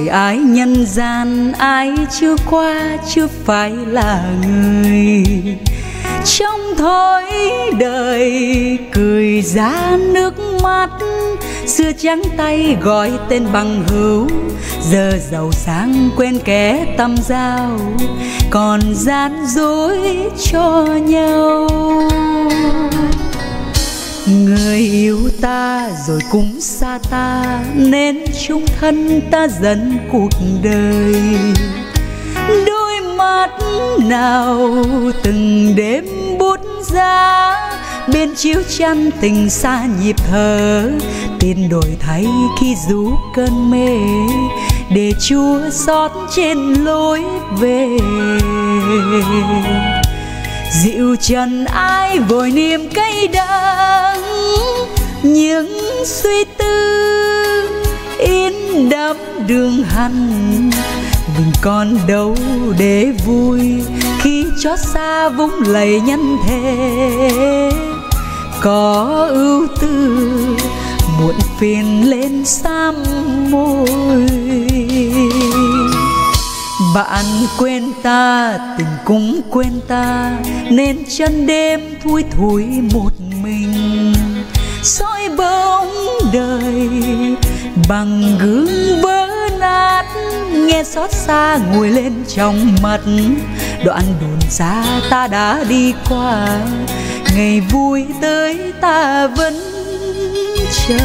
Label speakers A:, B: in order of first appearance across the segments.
A: đường ai nhân gian ai chưa qua, chưa phải là người. Trong thối đời, cười ra nước mắt, xưa trắng tay gọi tên bằng hữu. Giờ giàu sang quên kẻ tâm giao còn gian dối cho nhau người yêu ta rồi cũng xa ta, nên chung thân ta dần cuộc đời. Đôi mắt nào từng đêm bút ra, bên chiếu chăn tình xa nhịp thở. Tiền đổi thay khi rú cơn mê, để chúa xót trên lối về dịu trần ai vội niềm cay đắng, những suy tư in đậm đường hằn. Mình còn đâu để vui khi chót xa vũng lầy nhân thế có ưu tư muộn phiền lên xăm môi bạn quên ta, tình cũng quên ta, nên chân đêm thui thủi một mình. Soi bóng đời bằng gương vỡ nát, nghe xót xa ngồi lên trong mặt. Đoạn đồn xa ta đã đi qua, ngày vui tới ta vẫn chờ.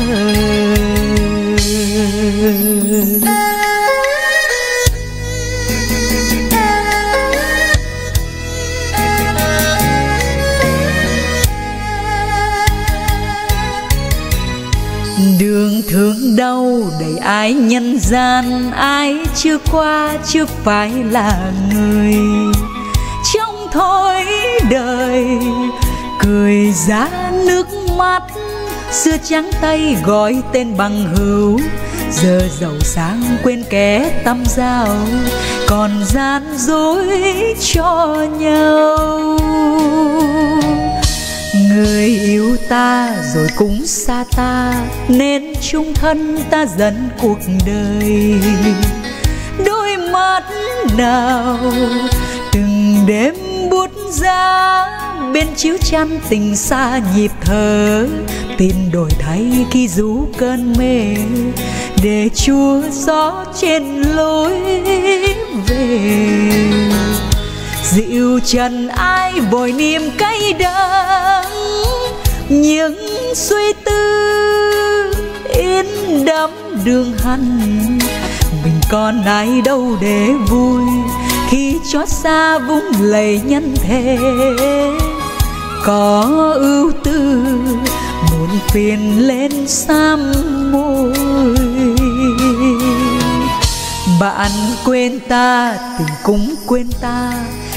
A: Đường thương đau đầy ai nhân gian, ai chưa qua chưa phải là người. Trong thối đời, cười ra nước mắt, xưa trắng tay gọi tên bằng hữu. Giờ giàu sang quên kẻ tâm giao, còn gian dối cho nhau người yêu ta rồi cũng xa ta, nên chung thân ta dần cuộc đời. Đôi mắt nào từng đêm bút giá bên chiếu chăn tình xa nhịp thở. Tin đổi thay khi rú cơn mê, để chúa gió trên lối về. Dịu trần ai vội niềm cay đắng những suy tư in đắm đường hằn. Mình còn ai đâu để vui khi chót xa vung lầy nhân thế có ưu tư muốn phiền lên xăm môi. Bạn quên ta, tình cũng quên ta,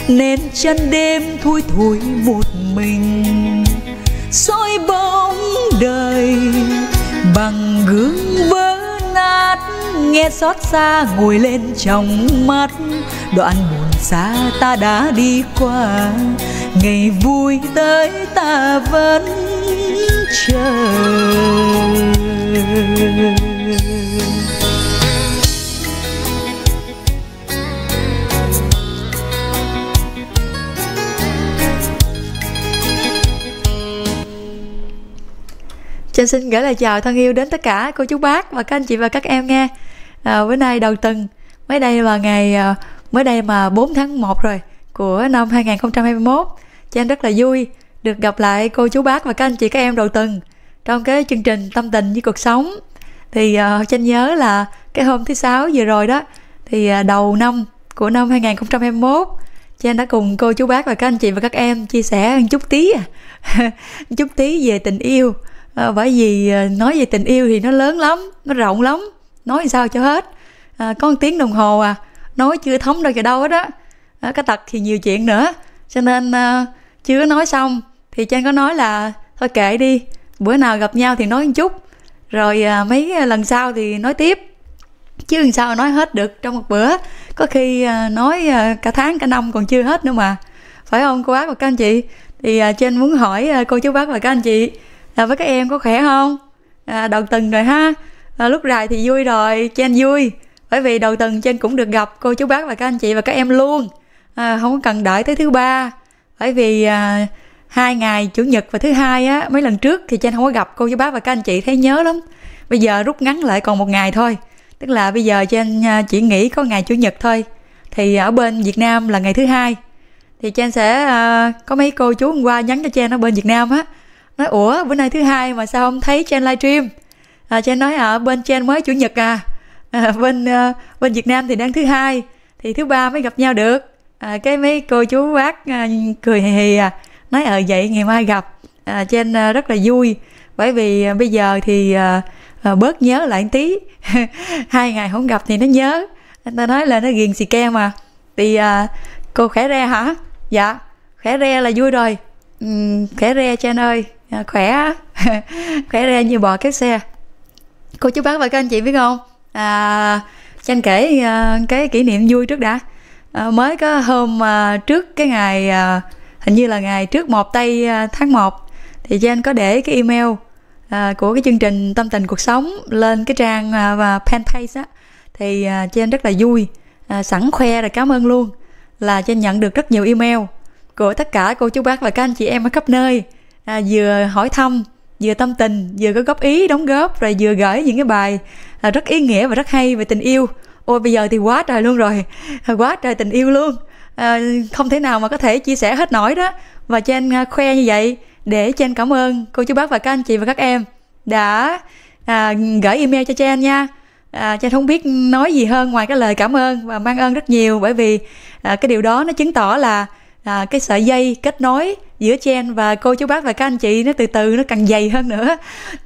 A: nên chân đêm thui thủi một mình soi bóng đời bằng gương vỡ nát, nghe xót xa ngồi lên trong mắt. Đoạn buồn xa ta đã đi qua, ngày vui tới ta vẫn chờ.
B: Trinh xin gửi lời chào thân yêu đến tất cả cô chú bác và các anh chị và các em nghe à, Bữa nay đầu tuần Mới đây là ngày à, Mới đây mà 4 tháng 1 rồi Của năm 2021 Cho anh rất là vui Được gặp lại cô chú bác và các anh chị các em đầu tuần Trong cái chương trình tâm tình với cuộc sống. Thì uh, Trinh nhớ là Cái hôm thứ sáu vừa rồi đó Thì uh, đầu năm của năm 2021 Cho đã cùng cô chú bác và các anh chị và các em Chia sẻ một chút tí à chút tí về tình yêu à, bởi vì ờ, nói về tình yêu thì nó lớn lắm nó rộng lắm nói sao cho hết. À, có một tiếng đồng hồ à nói chưa thống đâu kìa đâu hết á. À, cái tật thì nhiều chuyện nữa. Cho nên à, chưa nói xong thì trang có nói là thôi kệ đi bữa nào gặp nhau thì nói một chút. Rồi à, mấy lần sau thì nói tiếp. Chứ làm sao nói hết được trong một bữa. Có khi à, nói à, cả tháng cả năm còn chưa hết nữa mà. Phải không cô bác và các anh chị? Thì à, trên muốn hỏi à, cô chú bác và các anh chị à, với các em có khỏe không? À, đầu tuần rồi ha. À, lúc rày thì vui rồi trên vui. Bởi vì đầu tuần trên cũng được gặp cô chú bác và các anh chị và các em luôn. À, không có cần đợi tới thứ ba. Bởi vì à, hai ngày chủ nhật và thứ hai á mấy lần trước thì trên không có gặp cô chú bác và các anh chị thấy nhớ lắm. Bây giờ rút ngắn lại còn một ngày thôi. Tức là bây giờ trên à, chỉ nghỉ có ngày chủ nhật thôi. Thì ở bên việt nam là ngày thứ hai. Thì trên sẽ uh, có mấy cô chú hôm qua nhắn cho trên ở bên việt nam á nói ủa bữa nay thứ hai mà sao không thấy trên livestream? À, trên nói ở à, bên trên mới chủ nhật à, à bên à, bên việt nam thì đang thứ hai thì thứ ba mới gặp nhau được. À, cái mấy cô chú bác à, cười hì hì à. Nói ở vậy ngày mai gặp. À, trên à, ờ, rất là vui bởi vì à, bây giờ thì à, à, bớt nhớ lại một tí. Hai ngày không gặp thì nó nhớ. Anh ta nói là nó ghiền xì ke mà. Thì à, cô khỏe re hả? Dạ khỏe re là vui rồi. Ừ, khỏe re cho ơi à, khỏe khỏe ra như bò kéo xe. Cô chú bác và các anh chị biết không? À, cho anh kể à, cái kỷ niệm vui trước đã. À, mới có hôm à, trước cái ngày à, hình như là ngày trước một tây à, tháng 1 thì cho anh có để cái email à, của cái chương trình tâm tình cuộc sống lên cái trang à, và fanpage á. Thì à, trên rất là vui à, sẵn khoe rồi cảm ơn luôn là trên nhận được rất nhiều email của tất cả cô chú bác và các anh chị em ở khắp nơi à, vừa hỏi thăm vừa tâm tình vừa có góp ý đóng góp rồi vừa gửi những cái bài à, rất ý nghĩa và rất hay về tình yêu. Ôi bây giờ thì quá trời luôn rồi à, quá trời tình yêu luôn. À, không thể nào mà có thể chia sẻ hết nổi đó. Và trên à, khoe như vậy để trên cảm ơn cô chú bác và các anh chị và các em đã à, gửi email cho Chen nha. À, Chen không biết nói gì hơn ngoài cái lời cảm ơn và mang ơn rất nhiều bởi vì à, cái điều đó nó chứng tỏ là à, cái sợi dây kết nối giữa Chen và cô chú bác và các anh chị nó từ từ nó càng dày hơn nữa.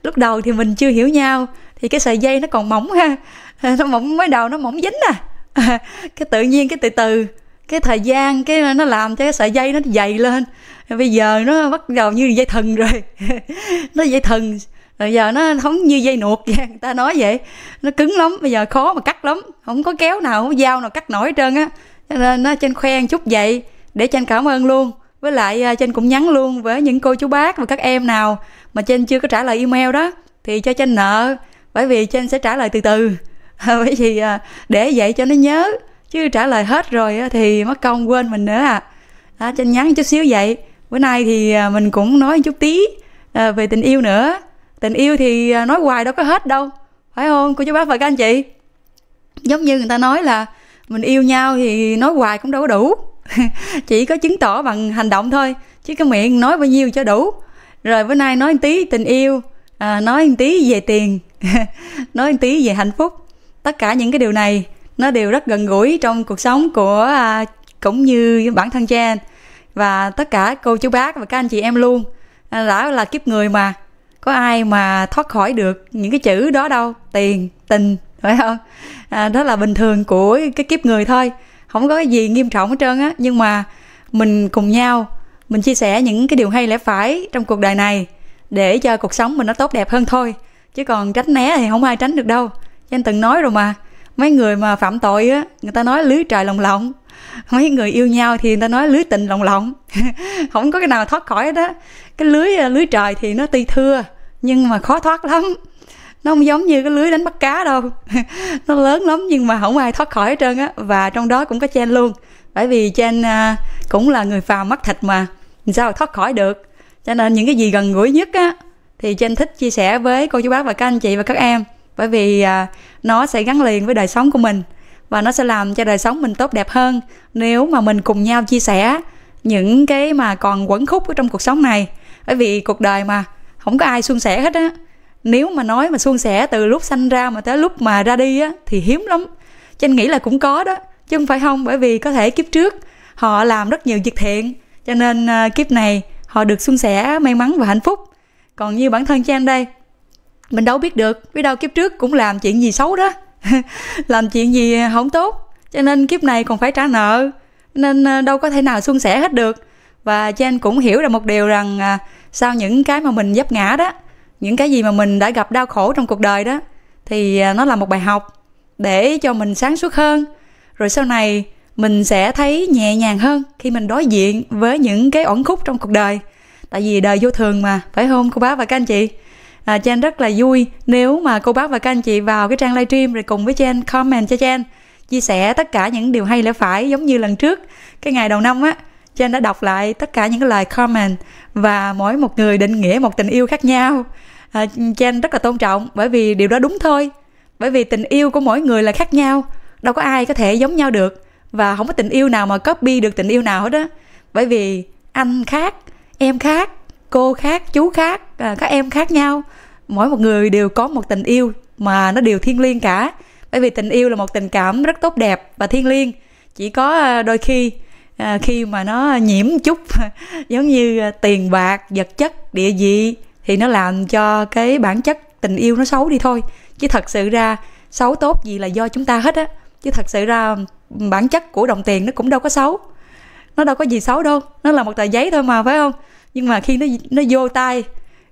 B: Lúc đầu thì mình chưa hiểu nhau thì cái sợi dây nó còn mỏng ha. À, nó mỏng mới đầu nó mỏng dính à. Cái tự nhiên cái từ từ cái thời gian cái nó làm cho cái sợi dây nó dày lên. Bây giờ nó bắt đầu như dây thừng rồi. Nó dây thừng rồi giờ nó không như dây nuột vậy người ta nói vậy. Nó cứng lắm bây giờ khó mà cắt lắm. Không có kéo nào không có dao nào cắt nổi hết trơn á. Cho nên nó trên khoen chút vậy để trên cảm ơn luôn. Với lại à, Chanh trên cũng nhắn luôn với những cô chú bác và các em nào mà trên chưa có trả lời email đó thì cho trên nợ bởi vì trên sẽ trả lời từ từ. Bởi vì à, để vậy cho nó nhớ chứ trả lời hết rồi thì mất công quên mình nữa à, à trên nhắn chút xíu vậy. Bữa nay thì à, mình cũng nói chút tí về tình yêu nữa. Tình yêu thì nói hoài đâu có hết đâu. Phải không cô chú bác và các anh chị? Giống như người ta nói là mình yêu nhau thì nói hoài cũng đâu có đủ. chỉ có chứng tỏ bằng hành động thôi chứ cái miệng nói bao nhiêu cho đủ. Rồi bữa nay nói một tí tình yêu à, nói một tí về tiền nói một tí về hạnh phúc. Tất cả những cái điều này nó đều rất gần gũi trong cuộc sống của à, cũng như bản thân cha và tất cả cô chú bác và các anh chị em luôn à, đã là kiếp người mà. Có ai mà thoát khỏi được những cái chữ đó đâu? Tiền tình phải không? À, đó là bình thường của cái kiếp người thôi không có cái gì nghiêm trọng hết trơn á. Nhưng mà mình cùng nhau, mình chia sẻ những cái điều hay lẽ phải trong cuộc đời này để cho cuộc sống mình nó tốt đẹp hơn thôi. Chứ còn tránh né thì không ai tránh được đâu. Cho anh từng nói rồi mà, mấy người mà phạm tội á, người ta nói lưới trời lồng lộng mấy người yêu nhau thì người ta nói lưới tình lồng lộng không có cái nào thoát khỏi hết á. Cái lưới lưới trời thì nó tuy thưa, nhưng mà khó thoát lắm nó không giống như cái lưới đánh bắt cá đâu. Nó lớn lắm nhưng mà không ai thoát khỏi hết trơn á. Và trong đó cũng có chen luôn. Bởi vì chen à, cũng là người phàm mắt thịt mà. Sao thoát khỏi được? Cho nên những cái gì gần gũi nhất á, thì chen thích chia sẻ với cô chú bác và các anh chị và các em. Bởi vì à, nó sẽ gắn liền với đời sống của mình. Và nó sẽ làm cho đời sống mình tốt đẹp hơn nếu mà mình cùng nhau chia sẻ những cái mà còn quẩn khúc ở trong cuộc sống này. Bởi vì cuộc đời mà không có ai suôn sẻ hết á nếu mà nói mà suôn sẻ từ lúc sanh ra mà tới lúc mà ra đi á, thì hiếm lắm. Cho nghĩ là cũng có đó, chứ không phải không, bởi vì có thể kiếp trước, họ làm rất nhiều việc thiện, cho nên à, kiếp này họ được suôn sẻ may mắn và hạnh phúc. Còn như bản thân Trang đây, mình đâu biết được, biết đâu kiếp trước cũng làm chuyện gì xấu đó. Làm chuyện gì không tốt, cho nên kiếp này còn phải trả nợ, nên à, đâu có thể nào suôn sẻ hết được. Và Trang cũng hiểu ra một điều rằng à, sau những cái mà mình dấp ngã đó những cái gì mà mình đã gặp đau khổ trong cuộc đời đó thì à, nó là một bài học để cho mình sáng suốt hơn. Rồi sau này mình sẽ thấy nhẹ nhàng hơn khi mình đối diện với những cái ổn khúc trong cuộc đời. Tại vì đời vô thường mà phải không cô bác và các anh chị? À, Chen rất là vui nếu mà cô bác và các anh chị vào cái trang livestream rồi cùng với Chen comment cho Chen chia sẻ tất cả những điều hay lẽ phải giống như lần trước cái ngày đầu năm á. Chen đã đọc lại tất cả những cái lời comment và mỗi một người định nghĩa một tình yêu khác nhau à, rất là tôn trọng bởi vì điều đó đúng thôi. Bởi vì tình yêu của mỗi người là khác nhau đâu có ai có thể giống nhau được. Và không có tình yêu nào mà copy được tình yêu nào hết á. Bởi vì anh khác em khác cô khác chú khác à, các em khác nhau. Mỗi một người đều có một tình yêu mà nó đều thiêng liêng cả. Bởi vì tình yêu là một tình cảm rất tốt đẹp và thiêng liêng. Chỉ có à, đôi khi à, khi mà nó nhiễm chút giống như à, tiền bạc vật chất địa vị thì nó làm cho cái bản chất tình yêu nó xấu đi thôi. Chứ thật sự ra xấu tốt gì là do chúng ta hết á. Chứ thật sự ra bản chất của đồng tiền nó cũng đâu có xấu. Nó đâu có gì xấu đâu. Nó là một tờ giấy thôi mà phải không? Nhưng mà khi nó nó vô tay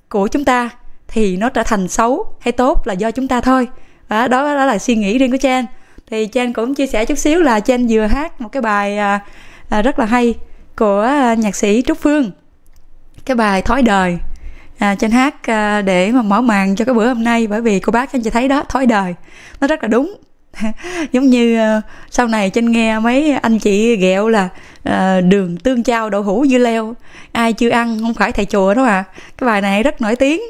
B: của chúng ta thì nó trở thành xấu hay tốt là do chúng ta thôi. Đó, đó, đó là suy nghĩ riêng của Chen thì Chen cũng chia sẻ chút xíu là Chen vừa hát một cái bài à, à, rất là hay của à, nhạc sĩ Trúc Phương. Cái bài thói đời à, Chen hát à, để mà mở màn cho cái bữa hôm nay bởi vì cô bác anh chị thấy đó thói đời. Nó rất là đúng. Giống như uh, sau này trên nghe mấy anh chị ghẹo là uh, đường tương chao đậu hũ dưa leo. Ai chưa ăn không phải thầy chùa đó à. Cái bài này rất nổi tiếng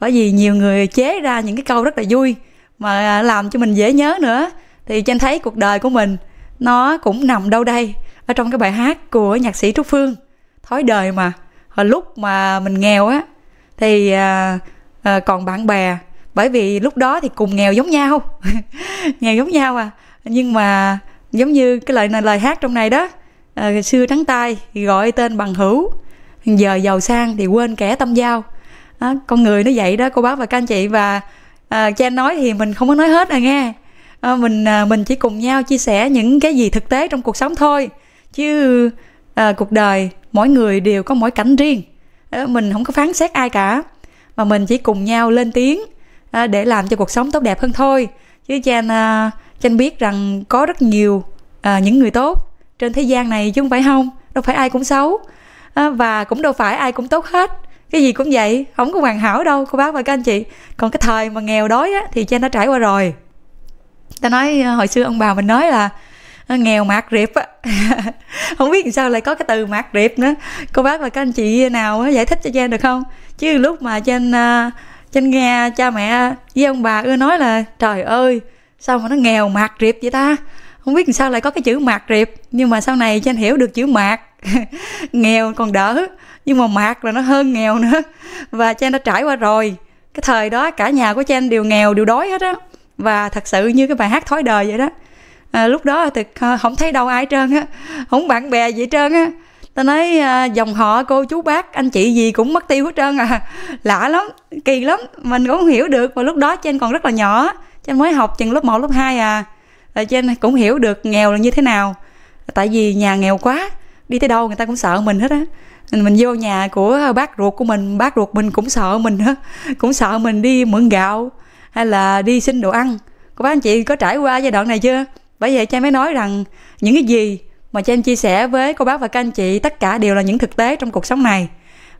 B: bởi vì nhiều người chế ra những cái câu rất là vui mà làm cho mình dễ nhớ nữa. Thì trên thấy cuộc đời của mình nó cũng nằm đâu đây ở trong cái bài hát của nhạc sĩ trúc phương. Thói đời mà hồi lúc mà mình nghèo á thì à, à, còn bạn bè bởi vì lúc đó thì cùng nghèo giống nhau. Nghèo giống nhau à. Nhưng mà giống như cái lời lời hát trong này đó à, xưa trắng tay thì gọi tên bằng hữu giờ giàu sang thì quên kẻ tâm giao. À, con người nó vậy đó cô bác và các anh chị. Và à, cha nói thì mình không có nói hết à nghe. À, mình à, mình chỉ cùng nhau chia sẻ những cái gì thực tế trong cuộc sống thôi. Chứ à, cuộc đời mỗi người đều có mỗi cảnh riêng. Ờ, mình không có phán xét ai cả. Mà mình chỉ cùng nhau lên tiếng ờ, để làm cho cuộc sống tốt đẹp hơn thôi. Chứ Chan ờ, Chan biết rằng có rất nhiều những người tốt trên thế gian này chứ không phải không đâu phải ai cũng xấu. Và cũng đâu phải ai cũng tốt hết. Cái gì cũng vậy không có hoàn hảo đâu cô bác và các anh chị. Còn cái thời mà nghèo đói á, thì Chan đã trải qua rồi. Ta nói hồi xưa ông bà mình nói là nó nghèo mạt riệp á. Không biết làm sao lại có cái từ mạt riệp nữa. Cô bác và các anh chị nào giải thích cho Chen được không? Chứ lúc mà Chen uh, à, nghe cha mẹ với ông bà ưa nói là trời ơi sao mà nó nghèo mạt riệp vậy ta? Không biết sao lại có cái chữ mạt riệp nhưng mà sau này Chanh hiểu được chữ mạt. Nghèo còn đỡ. Nhưng mà mạt là nó hơn nghèo nữa. Và Chanh đã trải qua rồi. Cái thời đó cả nhà của cha đều nghèo đều đói hết á. Và thật sự như cái bài hát thói đời vậy đó à, lúc đó thì không thấy đâu ai trơn á không bạn bè gì trơn á. Ta nói à, dòng họ cô chú bác anh chị gì cũng mất tiêu hết trơn à. Lạ lắm kỳ lắm mình cũng không hiểu được. Và lúc đó trên còn rất là nhỏ trên mới học chừng lớp 1, lớp 2 à. Là trên cũng hiểu được nghèo là như thế nào. Tại vì nhà nghèo quá đi tới đâu người ta cũng sợ mình hết á. Mình vô nhà của bác ruột của mình bác ruột mình cũng sợ mình hết, cũng sợ mình đi mượn gạo hay là đi xin đồ ăn. Cô bác anh chị có trải qua giai đoạn này chưa? Bởi vậy cha mới nói rằng, những cái gì mà cha em chia sẻ với cô bác và các anh chị, tất cả đều là những thực tế trong cuộc sống này.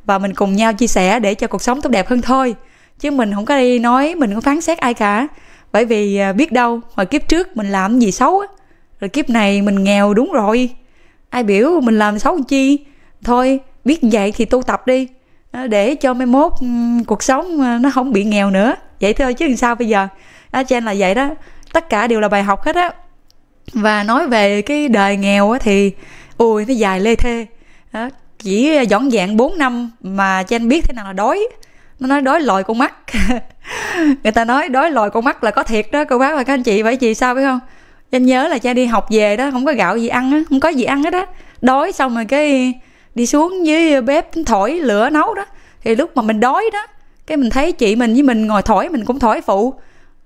B: Và mình cùng nhau chia sẻ để cho cuộc sống tốt đẹp hơn thôi. Chứ mình không có đi nói, mình không phán xét ai cả. Bởi vì à, biết đâu, hồi kiếp trước mình làm gì xấu á, rồi kiếp này mình nghèo đúng rồi. Ai biểu mình làm xấu chi? Thôi, biết vậy thì tu tập đi à, để cho mai mốt cuộc sống à, nó không bị nghèo nữa. Vậy thôi chứ làm sao bây giờ? Á trên là vậy đó. Tất cả đều là bài học hết á và nói về cái đời nghèo á thì ui nó dài lê thê. Đó. chỉ dọn dạng 4 năm mà cho anh biết thế nào là đói. Nó nói đói lòi con mắt. Người ta nói đói lòi con mắt là có thiệt đó, cô bác và các anh chị. Phải chị sao biết không? Anh nhớ là cha đi học về đó, không có gạo gì ăn á, không có gì ăn hết á. Đói xong rồi cái đi xuống dưới bếp thổi lửa nấu đó. Thì lúc mà mình đói đó, cái mình thấy chị mình với mình ngồi thổi, mình cũng thổi phụ.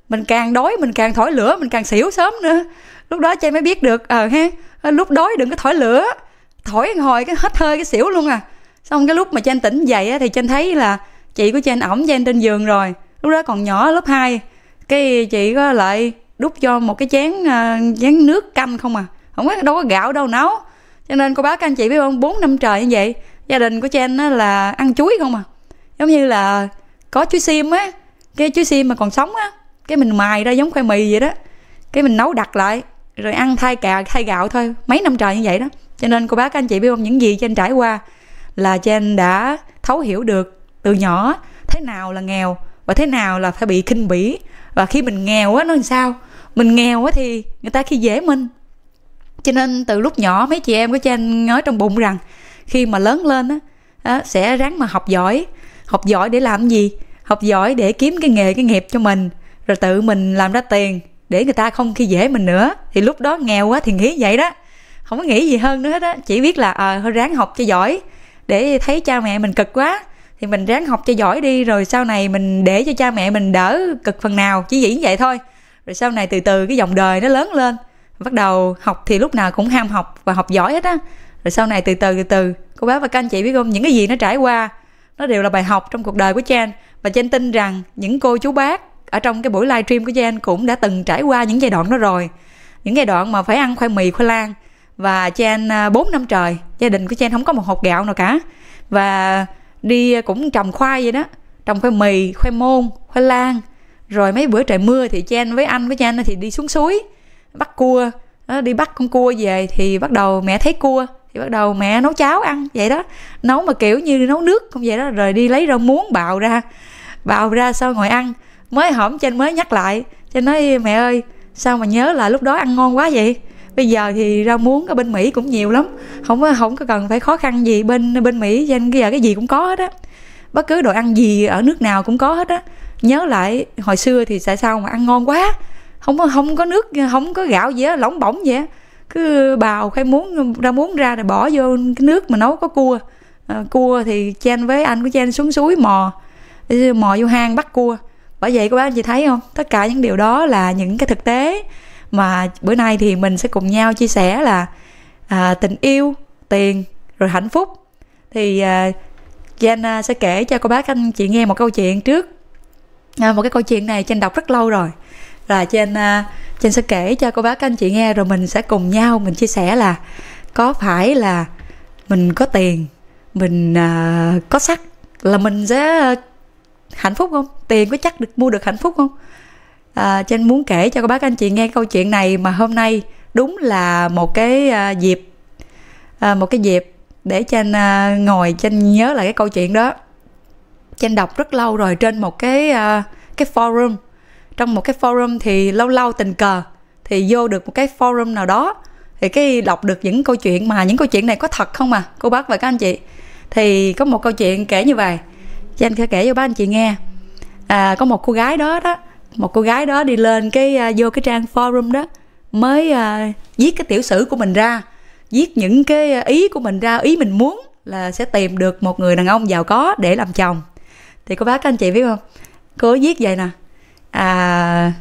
B: Mình càng đói, mình càng thổi lửa, mình càng xỉu sớm nữa lúc đó cha mới biết được ờ ha ờ, lúc đói đừng có thổi lửa. Thổi hồi cái hết hơi cái xỉu luôn à. Xong cái lúc mà trên tỉnh dậy á, thì trên thấy là chị của trên ổng trên trên giường rồi. Lúc đó còn nhỏ lớp 2 cái chị có lại đút cho một cái chén uh, chén nước canh không à. Không có đâu có gạo đâu nấu. Cho nên cô bác anh chị biết không bốn năm trời như vậy gia đình của trên là ăn chuối không à. Giống như là có chuối sim á cái chuối sim mà còn sống á cái mình mài ra giống khoai mì vậy đó. Cái mình nấu đặt lại rồi ăn thay cà thay gạo thôi. Mấy năm trời như vậy đó. Cho nên cô bác các anh chị biết không? Những gì trên trải qua là trên đã thấu hiểu được từ nhỏ. Thế nào là nghèo và thế nào là phải bị khinh bỉ? Và khi mình nghèo á nó làm sao? Mình nghèo á thì người ta khi dễ mình. Cho nên từ lúc nhỏ mấy chị em của trên nói trong bụng rằng khi mà lớn lên á, á sẽ ráng mà học giỏi. Học giỏi để làm gì? Học giỏi để kiếm cái nghề cái nghiệp cho mình. Rồi tự mình làm ra tiền để người ta không khi dễ mình nữa. Thì lúc đó nghèo quá thì nghĩ vậy đó. Không có nghĩ gì hơn nữa hết á. Chỉ biết là à, thôi ráng học cho giỏi. Để thấy cha mẹ mình cực quá thì mình ráng học cho giỏi đi rồi sau này mình để cho cha mẹ mình đỡ cực phần nào. Chỉ diễn vậy thôi. Rồi sau này từ từ cái dòng đời nó lớn lên. Bắt đầu học thì lúc nào cũng ham học và học giỏi hết á. Rồi sau này từ từ từ từ. Cô bác và các anh chị biết không? Những cái gì nó trải qua nó đều là bài học trong cuộc đời của chan. Và chan tin rằng những cô chú bác ở trong cái buổi livestream của Chen cũng đã từng trải qua những giai đoạn đó rồi. Những giai đoạn mà phải ăn khoai mì khoai lang. Và Chen 4 à, năm trời gia đình của Chen không có một hột gạo nào cả. Và đi cũng trồng khoai vậy đó. Trồng khoai mì khoai môn khoai lang. Rồi mấy bữa trời mưa thì Chen với anh với Chen thì đi xuống suối bắt cua. Đó, đi bắt con cua về thì bắt đầu mẹ thấy cua thì bắt đầu mẹ nấu cháo ăn vậy đó. Nấu mà kiểu như nấu nước không vậy đó. Rồi đi lấy rau muống bào ra bào ra sau ngồi ăn mới hổm trên mới nhắc lại. Cho nói mẹ ơi sao mà nhớ là lúc đó ăn ngon quá vậy? Bây giờ thì rau muống ở bên mỹ cũng nhiều lắm. Không có không có cần phải khó khăn gì bên bên mỹ cho nên bây giờ cái gì cũng có hết á. Bất cứ đồ ăn gì ở nước nào cũng có hết á. Nhớ lại hồi xưa thì tại sao mà ăn ngon quá? Không có không có nước không có gạo gì á lỏng bỏng vậy á. Cứ bào khoai muống ra muống ra rồi bỏ vô cái nước mà nấu có cua. À, cua thì chen với anh của chen xuống suối mò. Ờ, mò vô hang bắt cua bởi vậy các bác anh chị thấy không? Tất cả những điều đó là những cái thực tế mà bữa nay thì mình sẽ cùng nhau chia sẻ là à, tình yêu tiền rồi hạnh phúc. Thì à, Jen sẽ kể cho cô bác anh chị nghe một câu chuyện trước. À, một cái câu chuyện này trên đọc rất lâu rồi. Là trên à, trên sẽ kể cho cô bác anh chị nghe rồi mình sẽ cùng nhau mình chia sẻ là có phải là mình có tiền mình à, có sắc là mình sẽ hạnh phúc không? Tiền có chắc được mua được hạnh phúc không? À, trên muốn kể cho các bác anh chị nghe câu chuyện này mà hôm nay đúng là một cái à, dịp à, một cái dịp để trên à, ngồi trên nhớ lại cái câu chuyện đó. Trên đọc rất lâu rồi trên một cái à, cái forum. Trong một cái forum thì lâu lâu tình cờ thì vô được một cái forum nào đó thì cái đọc được những câu chuyện mà những câu chuyện này có thật không à cô bác và các anh chị? Thì có một câu chuyện kể như vậy cho anh sẽ kể cho bác anh chị nghe. À, có một cô gái đó đó một cô gái đó đi lên cái uh, vô cái trang forum đó mới uh, viết cái tiểu sử của mình ra viết những cái à, ý của mình ra ý mình muốn là sẽ tìm được một người đàn ông giàu có để làm chồng. Thì cô bác các anh chị biết không? Cô viết vậy nè à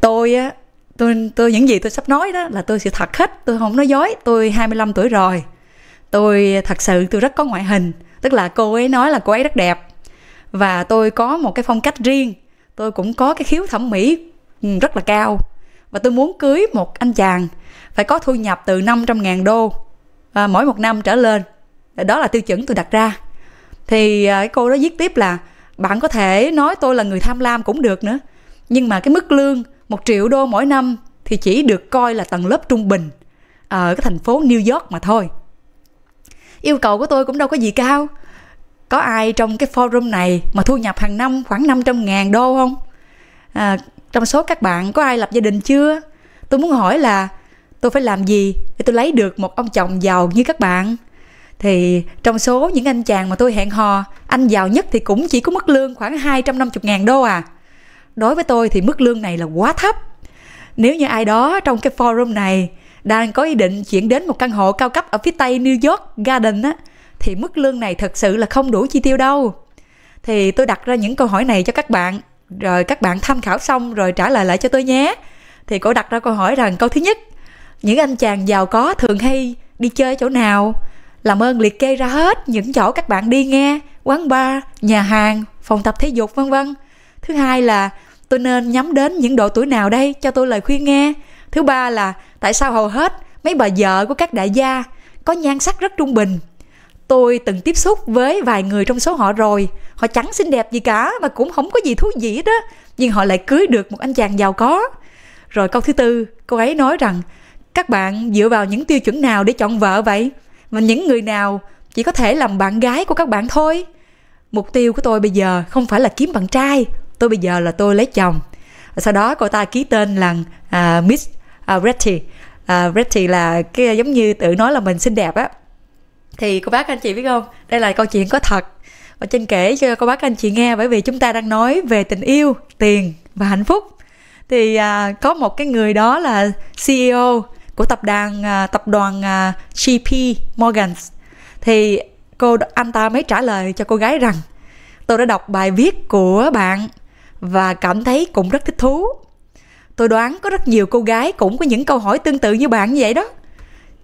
B: tôi á tôi tôi những gì tôi sắp nói đó là tôi sự thật hết tôi không nói dối tôi 25 tuổi rồi tôi thật sự tôi rất có ngoại hình tức là cô ấy nói là cô ấy rất đẹp. Và tôi có một cái phong cách riêng. Tôi cũng có cái khiếu thẩm mỹ ừ, rất là cao. Và tôi muốn cưới một anh chàng phải có thu nhập từ 500 ngàn đô à, mỗi một năm trở lên. Đó là tiêu chuẩn tôi đặt ra. Thì à, cái cô đó viết tiếp là bạn có thể nói tôi là người tham lam cũng được nữa nhưng mà cái mức lương một triệu đô mỗi năm thì chỉ được coi là tầng lớp trung bình ở cái thành phố New York mà thôi yêu cầu của tôi cũng đâu có gì cao. Có ai trong cái forum này mà thu nhập hàng năm khoảng 500 ngàn đô không? À, trong số các bạn có ai lập gia đình chưa? Tôi muốn hỏi là tôi phải làm gì để tôi lấy được một ông chồng giàu như các bạn? Thì trong số những anh chàng mà tôi hẹn hò anh giàu nhất thì cũng chỉ có mức lương khoảng 250 ngàn đô à. Đối với tôi thì mức lương này là quá thấp. Nếu như ai đó trong cái forum này đang có ý định chuyển đến một căn hộ cao cấp ở phía tây New York Garden á, thì mức lương này thật sự là không đủ chi tiêu đâu. Thì tôi đặt ra những câu hỏi này cho các bạn, rồi các bạn tham khảo xong rồi trả lời lại cho tôi nhé. Thì cô đặt ra câu hỏi rằng, câu thứ nhất, những anh chàng giàu có thường hay đi chơi chỗ nào? Làm ơn liệt kê ra hết những chỗ các bạn đi nghe, quán bar, nhà hàng, phòng tập thể dục, vân vân. Thứ hai là, tôi nên nhắm đến những độ tuổi nào đây cho tôi lời khuyên nghe? Thứ ba là tại sao hầu hết mấy bà vợ của các đại gia có nhan sắc rất trung bình? Tôi từng tiếp xúc với vài người trong số họ rồi họ chẳng xinh đẹp gì cả mà cũng không có gì thú vị đó nhưng họ lại cưới được một anh chàng giàu có. Rồi câu thứ tư cô ấy nói rằng các bạn dựa vào những tiêu chuẩn nào để chọn vợ vậy? Và những người nào chỉ có thể làm bạn gái của các bạn thôi? Mục tiêu của tôi bây giờ không phải là kiếm bạn trai tôi bây giờ là tôi lấy chồng. Sau đó cô ta ký tên là uh, Miss À, uh, Retty uh, à, Retty là cái giống như tự nói là mình xinh đẹp á. Thì cô bác anh chị biết không? Đây là câu chuyện có thật. Và trên kể cho cô bác anh chị nghe bởi vì chúng ta đang nói về tình yêu tiền và hạnh phúc. Thì à, có một cái người đó là CEO của tập đoàn à, tập đoàn à, JP Morgan. Thì cô anh ta mới trả lời cho cô gái rằng tôi đã đọc bài viết của bạn và cảm thấy cũng rất thích thú tôi đoán có rất nhiều cô gái cũng có những câu hỏi tương tự như bạn như vậy đó.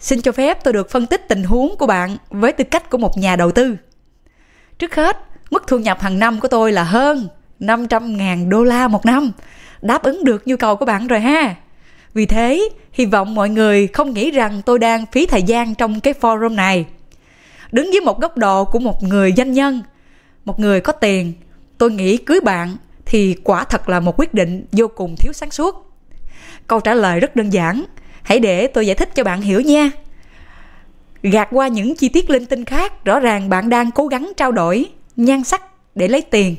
B: Xin cho phép tôi được phân tích tình huống của bạn với tư cách của một nhà đầu tư. Trước hết, mức thu nhập hàng năm của tôi là hơn 500.000 đô la một năm. Đáp ứng được nhu cầu của bạn rồi ha. Vì thế, hy vọng mọi người không nghĩ rằng tôi đang phí thời gian trong cái forum này. Đứng dưới một góc độ của một người doanh nhân, một người có tiền, tôi nghĩ cưới bạn thì quả thật là một quyết định vô cùng thiếu sáng suốt. Câu trả lời rất đơn giản. Hãy để tôi giải thích cho bạn hiểu nha. Gạt qua những chi tiết linh tinh khác, rõ ràng bạn đang cố gắng trao đổi nhan sắc để lấy tiền.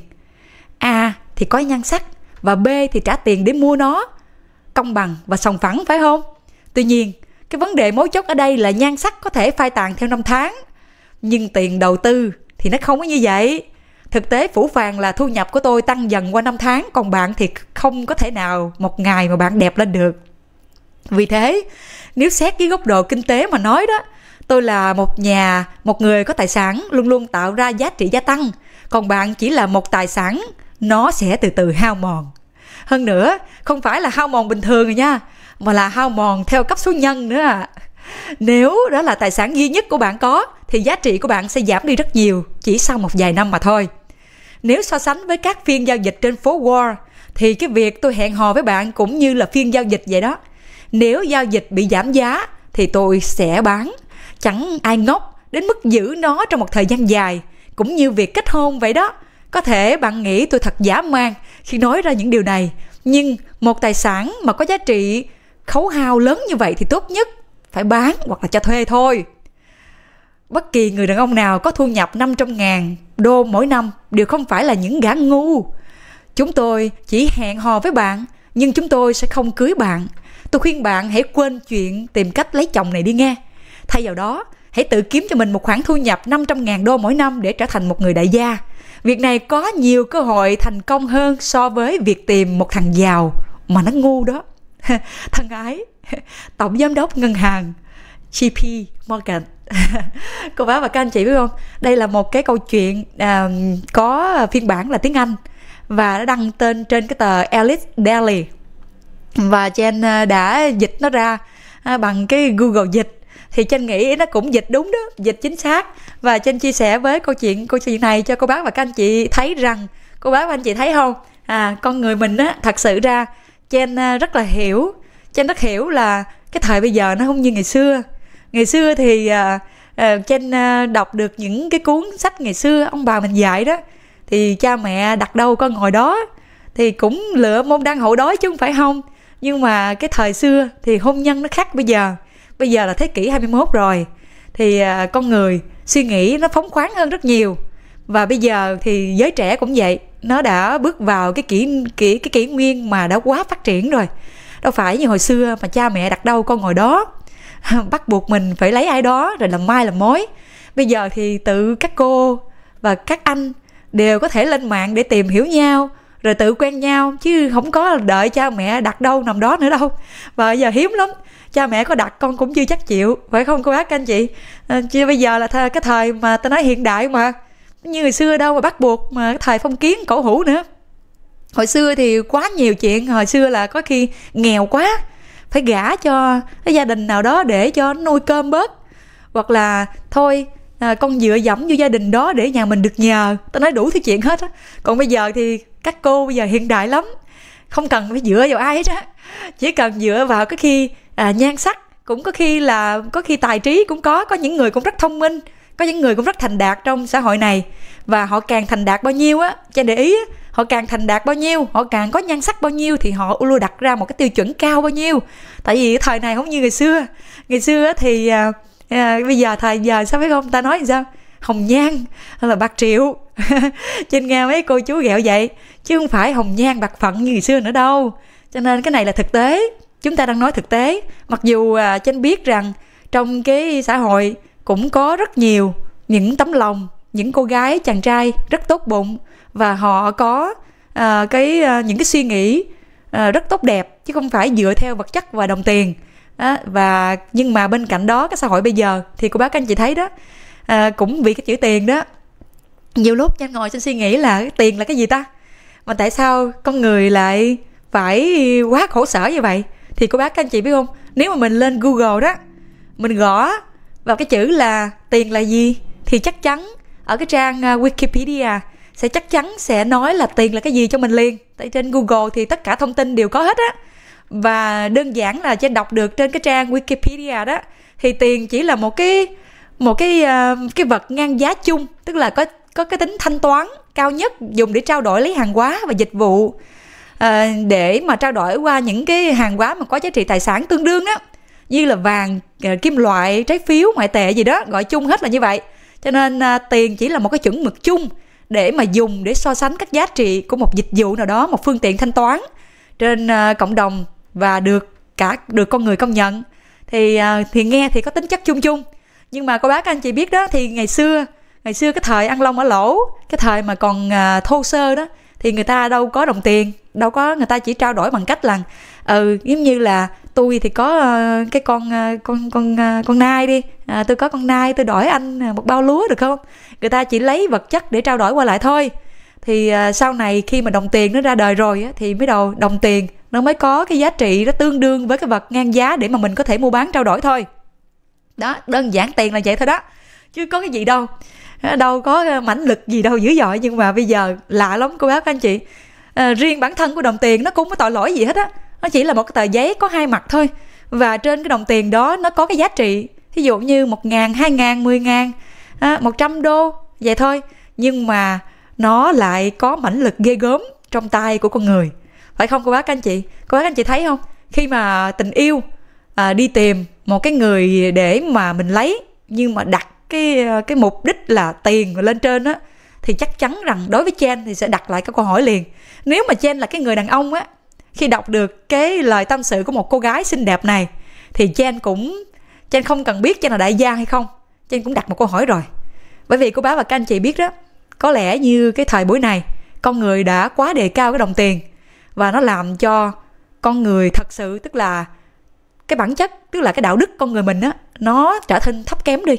B: A thì có nhan sắc và b thì trả tiền để mua nó. Công bằng và sòng phẳng, phải không? Tuy nhiên, cái vấn đề mấu chốt ở đây là nhan sắc có thể phai tàn theo năm tháng. Nhưng tiền đầu tư thì nó không có như vậy thực tế phủ phàng là thu nhập của tôi tăng dần qua năm tháng, còn bạn thì không có thể nào một ngày mà bạn đẹp lên được. Vì thế, nếu xét cái góc độ kinh tế mà nói đó, tôi là một nhà, một người có tài sản luôn luôn tạo ra giá trị gia tăng, còn bạn chỉ là một tài sản, nó sẽ từ từ hao mòn. Hơn nữa, không phải là hao mòn bình thường rồi nha, mà là hao mòn theo cấp số nhân nữa à nếu đó là tài sản duy nhất của bạn có, thì giá trị của bạn sẽ giảm đi rất nhiều, chỉ sau một vài năm mà thôi nếu so sánh với các phiên giao dịch trên phố Wall, thì cái việc tôi hẹn hò với bạn cũng như là phiên giao dịch vậy đó. Nếu giao dịch bị giảm giá, thì tôi sẽ bán. Chẳng ai ngốc đến mức giữ nó trong một thời gian dài, cũng như việc kết hôn vậy đó. Có thể bạn nghĩ tôi thật giả man khi nói ra những điều này, nhưng một tài sản mà có giá trị, khấu hao lớn như vậy thì tốt nhất phải bán hoặc là cho thuê thôi bất kỳ người đàn ông nào có thu nhập 500 ngàn đô mỗi năm đều không phải là những gã ngu. Chúng tôi chỉ hẹn hò với bạn, nhưng chúng tôi sẽ không cưới bạn. Tôi khuyên bạn hãy quên chuyện tìm cách lấy chồng này đi nghe. Thay vào đó, hãy tự kiếm cho mình một khoản thu nhập 500 ngàn đô mỗi năm để trở thành một người đại gia. Việc này có nhiều cơ hội thành công hơn so với việc tìm một thằng giàu mà nó ngu đó. Thân ái, tổng giám đốc ngân hàng. JP Morgan. Cô bác và các anh chị biết không? Đây là một cái câu chuyện à, có phiên bản là tiếng Anh và nó đăng tên trên cái tờ Elite Daily. Và Jen ờ, đã dịch nó ra à, bằng cái Google dịch. Thì Chen nghĩ nó cũng dịch đúng đó dịch chính xác. Và Chen chia sẻ với câu chuyện câu chuyện này cho cô bác và các anh chị thấy rằng cô bác và anh chị thấy không? À con người mình á thật sự ra Chen ờ, rất là hiểu. Chen rất hiểu là cái thời bây giờ nó không như ngày xưa ngày xưa thì à, à, trên uh, uh, đọc được những cái cuốn sách ngày xưa ông bà mình dạy đó thì cha mẹ đặt đâu con ngồi đó thì cũng lựa môn đăng hộ đói chứ không phải không. Nhưng mà cái thời xưa thì hôn nhân nó khác bây giờ. Bây giờ là thế kỷ 21 rồi thì à, con người suy nghĩ nó phóng khoáng hơn rất nhiều. Và bây giờ thì giới trẻ cũng vậy nó đã bước vào cái kỷ kỷ cái kỷ nguyên mà đã quá phát triển rồi. Đâu phải như hồi xưa mà cha mẹ đặt đâu con ngồi đó. bắt buộc mình phải lấy ai đó rồi làm mai làm mối. Bây giờ thì tự các cô và các anh đều có thể lên mạng để tìm hiểu nhau rồi tự quen nhau chứ không có đợi cha mẹ đặt đâu nằm đó nữa đâu. Và giờ hiếm lắm cha mẹ có đặt con cũng chưa chắc chịu phải không cô bác anh chị? À, chứ bây giờ là th- cái thời mà ta nói hiện đại mà như người xưa đâu mà bắt buộc mà cái thời phong kiến cổ hủ nữa. Hồi xưa thì quá nhiều chuyện hồi xưa là có khi nghèo quá phải gả cho cái gia đình nào đó để cho nuôi cơm bớt. Hoặc là thôi à, con dựa dẫm vô gia đình đó để nhà mình được nhờ. Tao nói đủ thứ chuyện hết á. Còn bây giờ thì các cô bây giờ hiện đại lắm. Không cần phải dựa vào ai hết á. Chỉ cần dựa vào cái khi à, nhan sắc cũng có khi là có khi tài trí cũng có có những người cũng rất thông minh có những người cũng rất thành đạt trong xã hội này. Và họ càng thành đạt bao nhiêu á cho để ý á, họ càng thành đạt bao nhiêu họ càng có nhan sắc bao nhiêu thì họ luôn đặt ra một cái tiêu chuẩn cao bao nhiêu. Tại vì thời này không như ngày xưa. Ngày xưa thì à, à, bây giờ thời giờ sao phải không? Ta nói sao? Hồng nhan hay là bạc triệu. Trên nghe mấy cô chú ghẹo vậy chứ không phải hồng nhan bạc phận như ngày xưa nữa đâu. Cho nên cái này là thực tế. Chúng ta đang nói thực tế. Mặc dù à, trên biết rằng trong cái xã hội cũng có rất nhiều những tấm lòng những cô gái chàng trai rất tốt bụng và họ có uh, cái uh, những cái suy nghĩ uh, rất tốt đẹp chứ không phải dựa theo vật chất và đồng tiền. Đó, và nhưng mà bên cạnh đó cái xã hội bây giờ thì cô bác các anh chị thấy đó à, cũng vì cái chữ tiền đó nhiều lúc anh ngồi trên suy nghĩ là tiền là cái gì ta? Mà tại sao con người lại phải quá khổ sở như vậy? Thì cô bác các anh chị biết không? Nếu mà mình lên google đó mình gõ vào cái chữ là tiền là gì thì chắc chắn ở cái trang wikipedia sẽ chắc chắn sẽ nói là tiền là cái gì cho mình liền. Tại trên google thì tất cả thông tin đều có hết á. Và đơn giản là trên đọc được trên cái trang wikipedia đó thì tiền chỉ là một cái một cái uh, cái vật ngang giá chung tức là có có cái tính thanh toán cao nhất dùng để trao đổi lấy hàng hóa và dịch vụ uh, để mà trao đổi qua những cái hàng hóa mà có giá trị tài sản tương đương đó như là vàng ờ, kim loại trái phiếu ngoại tệ gì đó gọi chung hết là như vậy. Cho nên à, tiền chỉ là một cái chuẩn mực chung để mà dùng để so sánh các giá trị của một dịch vụ nào đó, một phương tiện thanh toán trên ờ, cộng đồng và được cả, được con người công nhận. Thì ờ, thì nghe thì có tính chất chung chung. Nhưng mà cô bác anh chị biết đó, thì ngày xưa ngày xưa cái thời ăn lông ở lỗ, cái thời mà còn ờ, thô sơ đó, thì người ta đâu có đồng tiền, đâu có, người ta chỉ trao đổi bằng cách là ừ giống như là tôi thì có uh, cái con uh, con con uh, con nai đi. À, tôi có con nai tôi đổi anh à, một bao lúa được không? Người ta chỉ lấy vật chất để trao đổi qua lại thôi. Thì uh, sau này khi mà đồng tiền nó ra đời rồi á, thì mới đầu đồng tiền nó mới có cái giá trị nó tương đương với cái vật ngang giá để mà mình có thể mua bán trao đổi thôi. Đó đơn giản tiền là vậy thôi đó. Chứ có cái gì đâu. Đâu có mãnh lực gì đâu dữ dội. Nhưng mà bây giờ lạ lắm cô bác anh chị. À, riêng bản thân của đồng tiền nó cũng có tội lỗi gì hết á nó chỉ là một cái tờ giấy có hai mặt thôi. Và trên cái đồng tiền đó nó có cái giá trị. Ví dụ như một ngàn hai ngàn mười ngàn một trăm đô vậy thôi. Nhưng mà nó lại có mãnh lực ghê gớm trong tay của con người. Phải không cô bác anh chị? Cô bác anh chị thấy không? Khi mà tình yêu à, đi tìm một cái người để mà mình lấy nhưng mà đặt cái cái mục đích là tiền lên trên á thì chắc chắn rằng đối với Chen thì sẽ đặt lại cái câu hỏi liền. Nếu mà Chen là cái người đàn ông á khi đọc được cái lời tâm sự của một cô gái xinh đẹp này, thì Jen cũng, Jen không cần biết Jen là đại gia hay không. Jen cũng đặt một câu hỏi rồi. Bởi vì cô bác và các anh chị biết đó, có lẽ như cái thời buổi này, con người đã quá đề cao cái đồng tiền và nó làm cho con người thật sự, tức là cái bản chất, tức là cái đạo đức con người mình á, nó trở thành thấp kém đi.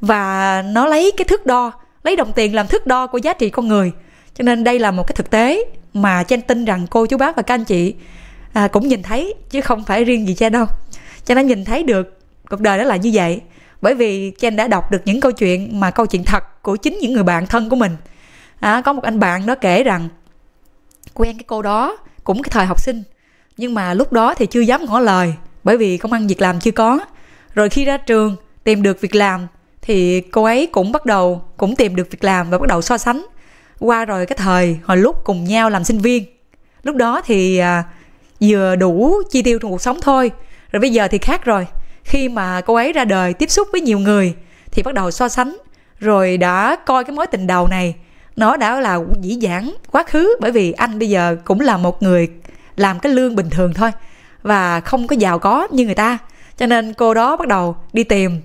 B: Và nó lấy cái thước đo, lấy đồng tiền làm thước đo của giá trị con người. Cho nên đây là một cái thực tế mà Chen tin rằng cô chú bác và các anh chị à, cũng nhìn thấy chứ không phải riêng gì Chen đâu. Chen đã nhìn thấy được cuộc đời đó là như vậy bởi vì Chen đã đọc được những câu chuyện mà câu chuyện thật của chính những người bạn thân của mình. À, có một anh bạn đó kể rằng quen cái cô đó cũng cái thời học sinh nhưng mà lúc đó thì chưa dám ngỏ lời bởi vì công ăn việc làm chưa có. Rồi khi ra trường tìm được việc làm thì cô ấy cũng bắt đầu cũng tìm được việc làm và bắt đầu so sánh qua rồi cái thời hồi lúc cùng nhau làm sinh viên. Lúc đó thì à, vừa đủ chi tiêu trong cuộc sống thôi rồi bây giờ thì khác rồi. Khi mà cô ấy ra đời tiếp xúc với nhiều người thì bắt đầu so sánh rồi đã coi cái mối tình đầu này nó đã là dĩ dãn quá khứ. Bởi vì anh bây giờ cũng là một người làm cái lương bình thường thôi và không có giàu có như người ta. Cho nên cô đó bắt đầu đi tìm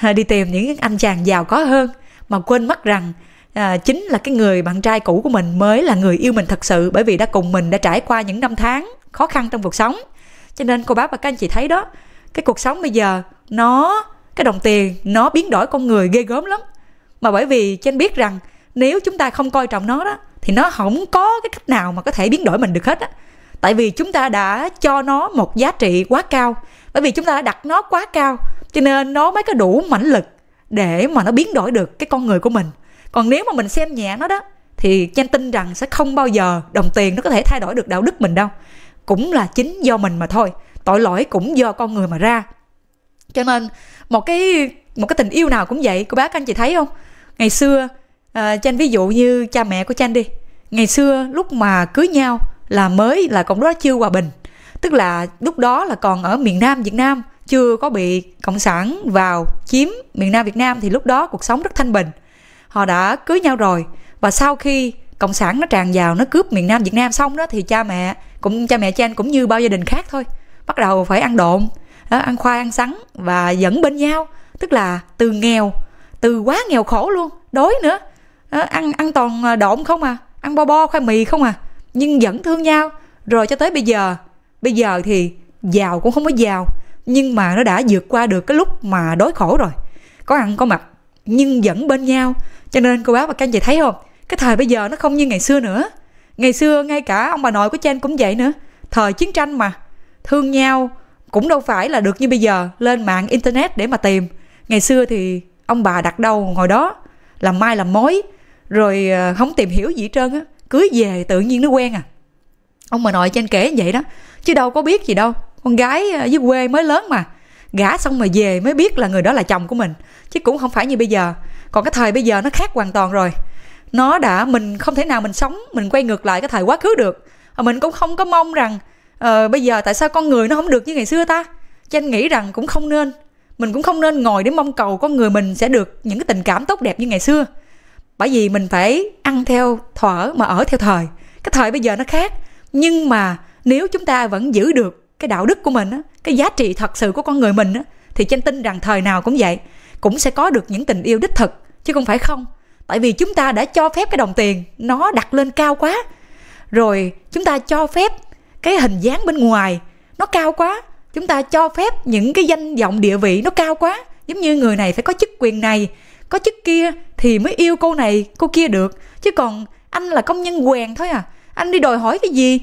B: à, đi tìm những anh chàng giàu có hơn mà quên mất rằng à, chính là cái người bạn trai cũ của mình mới là người yêu mình thật sự bởi vì đã cùng mình đã trải qua những năm tháng khó khăn trong cuộc sống. Cho nên cô bác và các anh chị thấy đó cái cuộc sống bây giờ nó cái đồng tiền nó biến đổi con người ghê gớm lắm. Mà bởi vì trên biết rằng nếu chúng ta không coi trọng nó đó thì nó không có cái cách nào mà có thể biến đổi mình được hết á. Tại vì chúng ta đã cho nó một giá trị quá cao bởi vì chúng ta đã đặt nó quá cao cho nên nó mới có đủ mãnh lực để mà nó biến đổi được cái con người của mình còn nếu mà mình xem nhẹ nó đó thì Chen tin rằng sẽ không bao giờ đồng tiền nó có thể thay đổi được đạo đức mình đâu. Cũng là chính do mình mà thôi tội lỗi cũng do con người mà ra. Cho nên một cái một cái tình yêu nào cũng vậy cô bác anh chị thấy không? Ngày xưa à, uh, cho ví dụ như cha mẹ của tranh đi. Ngày xưa lúc mà cưới nhau là mới là cộng đó chưa hòa bình. Tức là lúc đó là còn ở miền nam việt nam chưa có bị cộng sản vào chiếm miền nam việt nam thì lúc đó cuộc sống rất thanh bình họ đã cưới nhau rồi. Và sau khi cộng sản nó tràn vào, nó cướp miền nam việt nam xong đó, thì cha mẹ cũng, cha mẹ cha anh cũng như bao gia đình khác thôi. Bắt đầu phải ăn độn ăn khoai, ăn sắn và dẫn bên nhau. Tức là từ nghèo, từ quá nghèo khổ luôn. Đói nữa. Ăn ăn toàn à, độn không à. Ăn bo bo, khoai mì không à. Nhưng vẫn thương nhau. Rồi cho tới bây giờ bây giờ thì giàu cũng không có giàu. Nhưng mà nó đã vượt qua được cái lúc mà đói khổ rồi. Có ăn có mặc, nhưng vẫn bên nhau cho nên cô bác và các anh chị thấy không? Cái thời bây giờ nó không như ngày xưa nữa. Ngày xưa ngay cả ông bà nội của Chen cũng vậy nữa. Thời chiến tranh mà. Thương nhau cũng đâu phải là được như bây giờ. Lên mạng internet để mà tìm. Ngày xưa thì ông bà đặt đâu ngồi đó, làm mai làm mối, rồi ờ, không tìm hiểu gì hết trơn á. Cưới về tự nhiên nó quen à. Ông bà nội Chen kể vậy đó. Chứ đâu có biết gì đâu. Con gái ờ, dưới quê mới lớn mà. Gả xong mà về mới biết là người đó là chồng của mình. Chứ cũng không phải như bây giờ còn cái thời bây giờ nó khác hoàn toàn rồi. Nó đã mình không thể nào mình sống mình quay ngược lại cái thời quá khứ được. Mình cũng không có mong rằng uh, bây giờ tại sao con người nó không được như ngày xưa ta? Cho anh nghĩ rằng cũng không nên. Mình cũng không nên ngồi để mong cầu con người mình sẽ được những cái tình cảm tốt đẹp như ngày xưa. Bởi vì mình phải ăn theo thở mà ở theo thời. Cái thời bây giờ nó khác. Nhưng mà nếu chúng ta vẫn giữ được cái đạo đức của mình á cái giá trị thật sự của con người mình á thì tranh tin rằng thời nào cũng vậy cũng sẽ có được những tình yêu đích thực, chứ không phải không. Tại vì chúng ta đã cho phép cái đồng tiền nó đặt lên cao quá. Rồi chúng ta cho phép cái hình dáng bên ngoài nó cao quá. Chúng ta cho phép những cái danh vọng địa vị nó cao quá. Giống như người này phải có chức quyền này, có chức kia thì mới yêu cô này, cô kia được. Chứ còn anh là công nhân quèn thôi à. Anh đi đòi hỏi cái gì?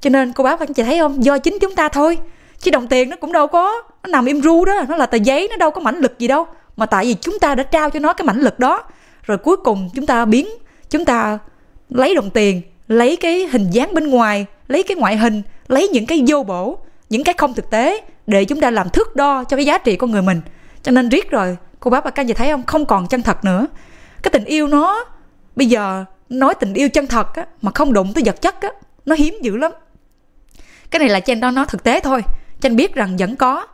B: Cho nên cô bác anh chị thấy không? Do chính chúng ta thôi. Chứ đồng tiền nó cũng đâu có, nó nằm im ru đó. Nó là tờ giấy, nó đâu có mãnh lực gì đâu mà tại vì chúng ta đã trao cho nó cái mãnh lực đó rồi cuối cùng chúng ta biến chúng ta lấy đồng tiền lấy cái hình dáng bên ngoài lấy cái ngoại hình lấy những cái vô bổ những cái không thực tế để chúng ta làm thước đo cho cái giá trị con người mình. Cho nên riết rồi cô bác và các anh chị thấy không? Không còn chân thật nữa. Cái tình yêu nó bây giờ nói tình yêu chân thật á, mà không đụng tới vật chất á, nó hiếm dữ lắm. Cái này là trên đó nói thực tế thôi. Trên biết rằng vẫn có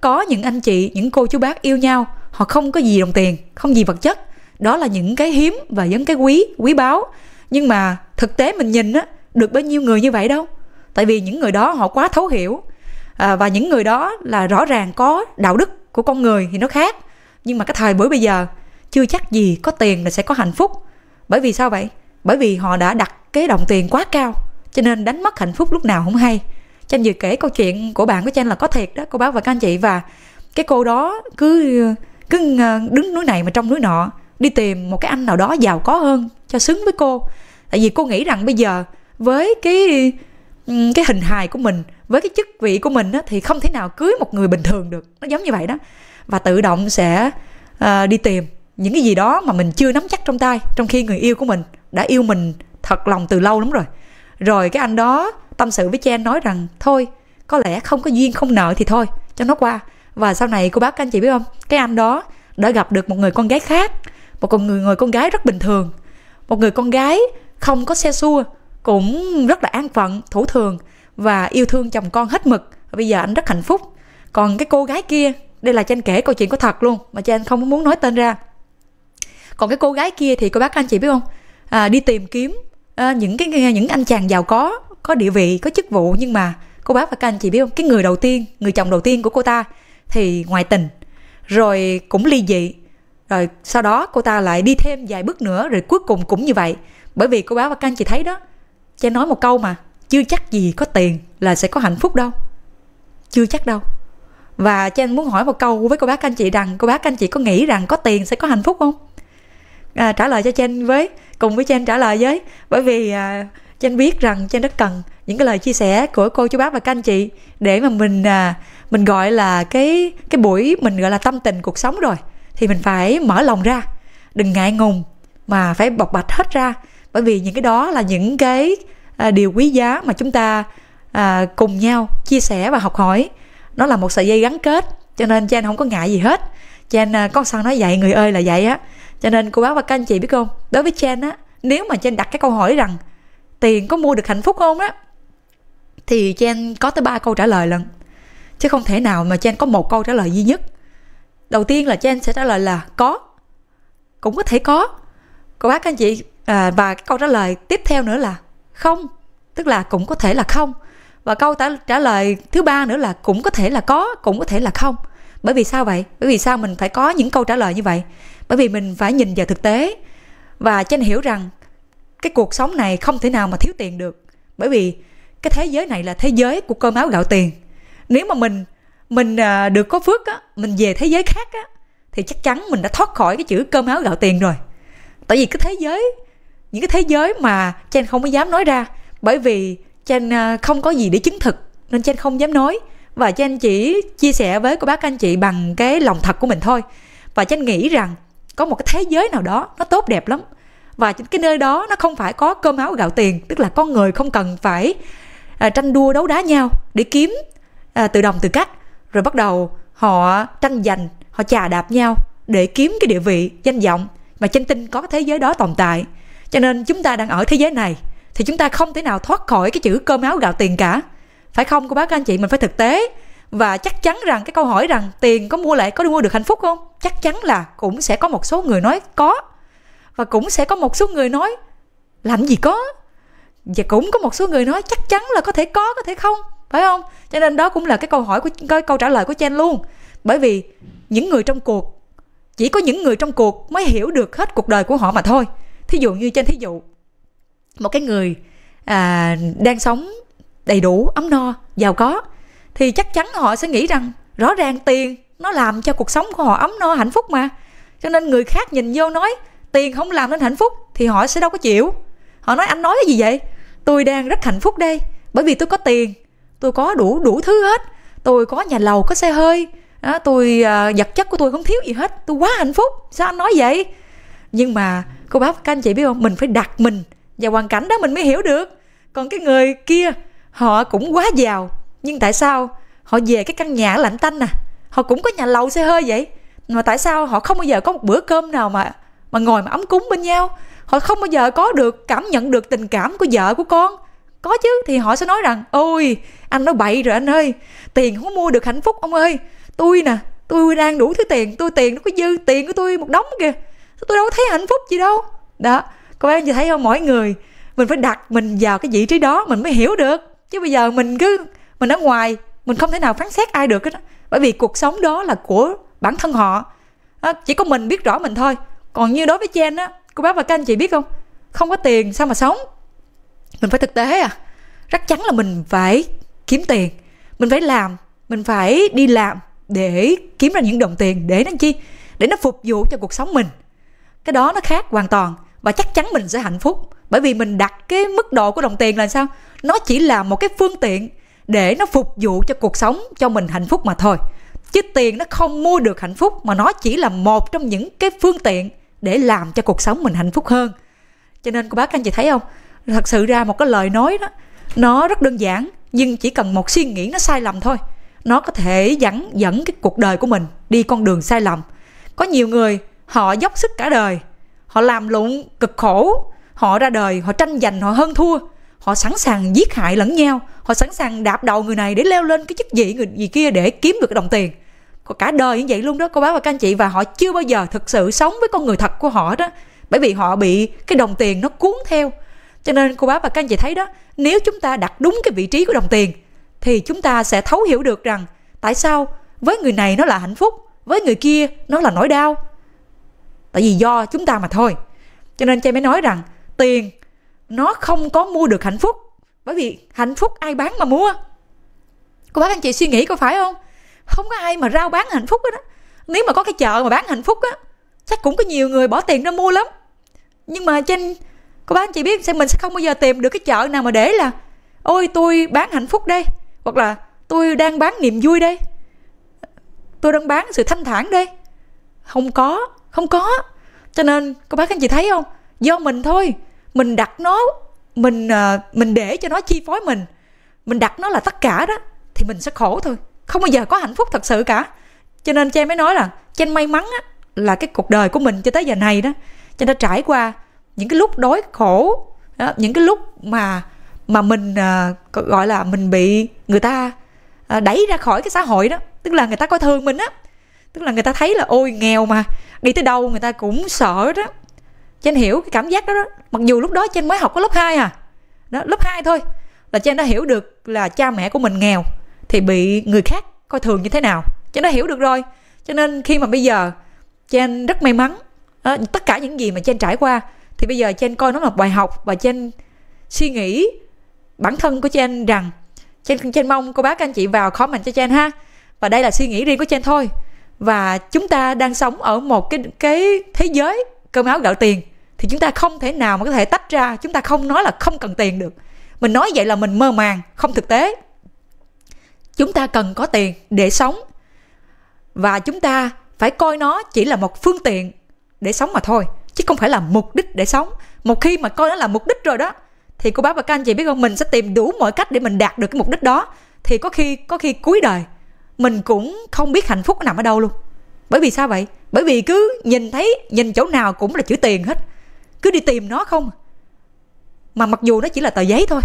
B: có những anh chị những cô chú bác yêu nhau họ không có gì đồng tiền không gì vật chất. Đó là những cái hiếm và những cái quý quý báu. Nhưng mà thực tế mình nhìn á được bao nhiêu người như vậy đâu? Tại vì những người đó họ quá thấu hiểu. À, và những người đó là rõ ràng có đạo đức của con người thì nó khác. Nhưng mà cái thời buổi bây giờ chưa chắc gì có tiền là sẽ có hạnh phúc. Bởi vì sao vậy? Bởi vì họ đã đặt cái đồng tiền quá cao cho nên đánh mất hạnh phúc lúc nào không hay. Chanh vừa kể câu chuyện của bạn của Chanh là có thiệt đó cô bác và các anh chị. Và cái cô đó cứ cứ ờ, đứng núi này mà trong núi nọ đi tìm một cái anh nào đó giàu có hơn cho xứng với cô. Tại vì cô nghĩ rằng bây giờ với cái ừ, cái hình hài của mình với cái chức vị của mình á, thì không thể nào cưới một người bình thường được. Nó giống như vậy đó. Và tự động sẽ uh, đi tìm những cái gì đó mà mình chưa nắm chắc trong tay trong khi người yêu của mình đã yêu mình thật lòng từ lâu lắm rồi. Rồi cái anh đó tâm sự với Chen nói rằng thôi có lẽ không có duyên không nợ thì thôi cho nó qua và sau này cô bác các anh chị biết không? Cái anh đó đã gặp được một người con gái khác. Một con người người con gái rất bình thường. Một người con gái không có xe xua cũng rất là an phận thủ thường và yêu thương chồng con hết mực. Bây giờ anh rất hạnh phúc. Còn cái cô gái kia đây là Chen kể câu chuyện có thật luôn mà Chen không muốn nói tên ra. Còn cái cô gái kia thì cô bác anh chị biết không? À, đi tìm kiếm à, những cái những anh chàng giàu có có địa vị có chức vụ. Nhưng mà cô bác và các anh chị biết không? Cái người đầu tiên người chồng đầu tiên của cô ta thì ngoại tình. Rồi cũng ly dị. Rồi sau đó cô ta lại đi thêm vài bước nữa rồi cuối cùng cũng như vậy. Bởi vì cô bác và các anh chị thấy đó cha nói một câu mà chưa chắc gì có tiền là sẽ có hạnh phúc đâu. Chưa chắc đâu. Và cha muốn hỏi một câu với cô bác anh chị rằng cô bác anh chị có nghĩ rằng có tiền sẽ có hạnh phúc không? À, trả lời cho Chen với cùng với Chen trả lời với. Bởi vì à, Chen biết rằng Chen rất cần những cái lời chia sẻ của cô chú bác và các anh chị để mà mình à, mình gọi là cái cái buổi mình gọi là tâm tình cuộc sống rồi. Thì mình phải mở lòng ra. Đừng ngại ngùng mà phải bộc bạch hết ra. Bởi vì những cái đó là những cái à, điều quý giá mà chúng ta à, cùng nhau chia sẻ và học hỏi. Nó là một sợi dây gắn kết cho nên Chen không có ngại gì hết. Chen à, con sao nói vậy người ơi là vậy á. Cho nên cô bác và các anh chị biết không? Đối với Chen á nếu mà Chen đặt cái câu hỏi rằng tiền có mua được hạnh phúc không á thì Chen có tới ba câu trả lời lần chứ không thể nào mà Chen có một câu trả lời duy nhất. Đầu tiên là Chen sẽ trả lời là có. Cũng có thể có. Cô bác anh chị à, và câu trả lời tiếp theo nữa là không. Tức là cũng có thể là không. Và câu trả, trả lời thứ ba nữa là cũng có thể là có cũng có thể là không. Bởi vì sao vậy? Bởi vì sao mình phải có những câu trả lời như vậy? Bởi vì mình phải nhìn vào thực tế. Và Chen hiểu rằng cái cuộc sống này không thể nào mà thiếu tiền được. Bởi vì cái thế giới này là thế giới của cơm áo gạo tiền nếu mà mình mình à, được có phước á mình về thế giới khác á thì chắc chắn mình đã thoát khỏi cái chữ cơm áo gạo tiền rồi. Tại vì cái thế giới những cái thế giới mà Chen không có dám nói ra bởi vì Chen à, không có gì để chứng thực nên Chen không dám nói. Và Chen chỉ chia sẻ với cô bác anh chị bằng cái lòng thật của mình thôi. Và Chen nghĩ rằng có một cái thế giới nào đó nó tốt đẹp lắm. Và cái nơi đó nó không phải có cơm áo gạo tiền tức là con người không cần phải à, tranh đua đấu đá nhau để kiếm à, từ đồng từ cắt. Rồi bắt đầu họ tranh giành họ chà đạp nhau để kiếm cái địa vị danh vọng mà chân tinh có thế giới đó tồn tại. Cho nên chúng ta đang ở thế giới này thì chúng ta không thể nào thoát khỏi cái chữ cơm áo gạo tiền cả. Phải không cô bác các anh chị? Mình phải thực tế. Và chắc chắn rằng cái câu hỏi rằng tiền có mua lại có mua được hạnh phúc không? Chắc chắn là cũng sẽ có một số người nói có. Và cũng sẽ có một số người nói làm gì có? Và cũng có một số người nói chắc chắn là có thể có có thể không? Phải không? Cho nên đó cũng là cái câu hỏi của cái câu trả lời của Chen luôn. Bởi vì những người trong cuộc chỉ có những người trong cuộc mới hiểu được hết cuộc đời của họ mà thôi. Thí dụ như trên thí dụ một cái người à, đang sống đầy đủ ấm no giàu có thì chắc chắn họ sẽ nghĩ rằng rõ ràng tiền nó làm cho cuộc sống của họ ấm no hạnh phúc mà. Cho nên người khác nhìn vô nói tiền không làm nên hạnh phúc thì họ sẽ đâu có chịu. Họ nói anh nói cái gì vậy? Tôi đang rất hạnh phúc đây bởi vì tôi có tiền tôi có đủ đủ thứ hết. Tôi có nhà lầu có xe hơi. Đó, tôi à, vật chất của tôi không thiếu gì hết. Tôi quá hạnh phúc. Sao anh nói vậy? Nhưng mà cô bác các anh chị biết không? Mình phải đặt mình vào hoàn cảnh đó mình mới hiểu được. Còn cái người kia họ cũng quá giàu. Nhưng tại sao họ về cái căn nhà lạnh tanh à? Họ cũng có nhà lầu xe hơi vậy. Mà tại sao họ không bao giờ có một bữa cơm nào mà mà ngồi mà ấm cúng bên nhau? Họ không bao giờ có được cảm nhận được tình cảm của vợ của con có chứ thì họ sẽ nói rằng ôi anh nói bậy rồi anh ơi tiền không mua được hạnh phúc ông ơi. Tôi nè tôi đang đủ thứ tiền tôi tiền nó có dư tiền của tôi một đống kìa tôi đâu có thấy hạnh phúc gì đâu. Đó các bạn chị thấy không mỗi người mình phải đặt mình vào cái vị trí đó mình mới hiểu được. Chứ bây giờ mình cứ mình ở ngoài mình không thể nào phán xét ai được hết bởi vì cuộc sống đó là của bản thân họ. À, chỉ có mình biết rõ mình thôi. Còn như đối với Chen á cô bác và các anh chị biết không? Không có tiền sao mà sống? Mình phải thực tế à. Chắc chắn là mình phải kiếm tiền, mình phải làm, mình phải đi làm để kiếm ra những đồng tiền để nó chi? Để nó phục vụ cho cuộc sống mình. Cái đó nó khác hoàn toàn và chắc chắn mình sẽ hạnh phúc. Bởi vì mình đặt cái mức độ của đồng tiền là sao? Nó chỉ là một cái phương tiện để nó phục vụ cho cuộc sống cho mình hạnh phúc mà thôi. Chứ tiền nó không mua được hạnh phúc mà nó chỉ là một trong những cái phương tiện để làm cho cuộc sống mình hạnh phúc hơn. Cho nên cô bác anh chị thấy không? Thật sự ra một cái lời nói đó, nó rất đơn giản, nhưng chỉ cần một suy nghĩ nó sai lầm thôi. Nó có thể dẫn dẫn cái cuộc đời của mình đi con đường sai lầm. Có nhiều người, họ dốc sức cả đời, họ làm lụng cực khổ, họ ra đời, họ tranh giành, họ hơn thua, họ sẵn sàng giết hại lẫn nhau, họ sẵn sàng đạp đầu người này để leo lên cái chức vị người, gì kia để kiếm được cái đồng tiền. Cả đời như vậy luôn đó, cô bác và các anh chị, và họ chưa bao giờ thực sự sống với con người thật của họ đó, bởi vì họ bị cái đồng tiền nó cuốn theo cho nên cô bác và các anh chị thấy đó nếu chúng ta đặt đúng cái vị trí của đồng tiền thì chúng ta sẽ thấu hiểu được rằng tại sao với người này nó là hạnh phúc với người kia nó là nỗi đau. Tại vì do chúng ta mà thôi. Cho nên Chay mới nói rằng tiền nó không có mua được hạnh phúc bởi vì hạnh phúc ai bán mà mua? Cô bác anh chị suy nghĩ có phải không? Không có ai mà rao bán hạnh phúc đó, đó. nếu mà có cái chợ mà bán hạnh phúc á chắc cũng có nhiều người bỏ tiền ra mua lắm. Nhưng mà trên cô bác anh chị biết mình sẽ không bao giờ tìm được cái chợ nào mà để là ôi tôi bán hạnh phúc đây hoặc là tôi đang bán niềm vui đây. Tôi đang bán sự thanh thản đây. Không có không có. Cho nên cô bác anh chị thấy không? Do mình thôi mình đặt nó mình à, mình để cho nó chi phối mình. Mình đặt nó là tất cả đó thì mình sẽ khổ thôi. Không bao giờ có hạnh phúc thật sự cả. Cho nên chen mới nói là Chen may mắn á, là cái cuộc đời của mình cho tới giờ này đó. Chen đã trải qua những cái lúc đói khổ đó, những cái lúc mà mà mình à, gọi là mình bị người ta à, đẩy ra khỏi cái xã hội đó tức là người ta coi thường mình á tức là người ta thấy là ôi nghèo mà đi tới đâu người ta cũng sợ đó. Chen hiểu cái cảm giác đó, đó mặc dù lúc đó trên mới học có lớp 2 à đó lớp 2 thôi là Chen đã hiểu được là cha mẹ của mình nghèo thì bị người khác coi thường như thế nào cho nó hiểu được rồi. Cho nên khi mà bây giờ Chen rất may mắn đó, tất cả những gì mà Chen trải qua thì bây giờ Chen coi nó là bài học và Chen suy nghĩ bản thân của Chen rằng Chen, Chen mong cô bác các anh chị vào comment cho Chen ha. Và đây là suy nghĩ riêng của Chen thôi. Và chúng ta đang sống ở một cái cái thế giới cơm áo gạo tiền thì chúng ta không thể nào mà có thể tách ra chúng ta không nói là không cần tiền được. Mình nói vậy là mình mơ màng không thực tế. Chúng ta cần có tiền để sống. Và chúng ta phải coi nó chỉ là một phương tiện để sống mà thôi chứ không phải là mục đích để sống. Một khi mà coi nó là mục đích rồi đó, thì cô bác và các anh chị biết không, mình sẽ tìm đủ mọi cách để mình đạt được cái mục đích đó. Thì có khi có khi cuối đời, mình cũng không biết hạnh phúc nằm ở đâu luôn. Bởi vì sao vậy? Bởi vì cứ nhìn thấy, nhìn chỗ nào cũng là chữ tiền hết. Cứ đi tìm nó không à. mà mặc dù nó chỉ là tờ giấy thôi,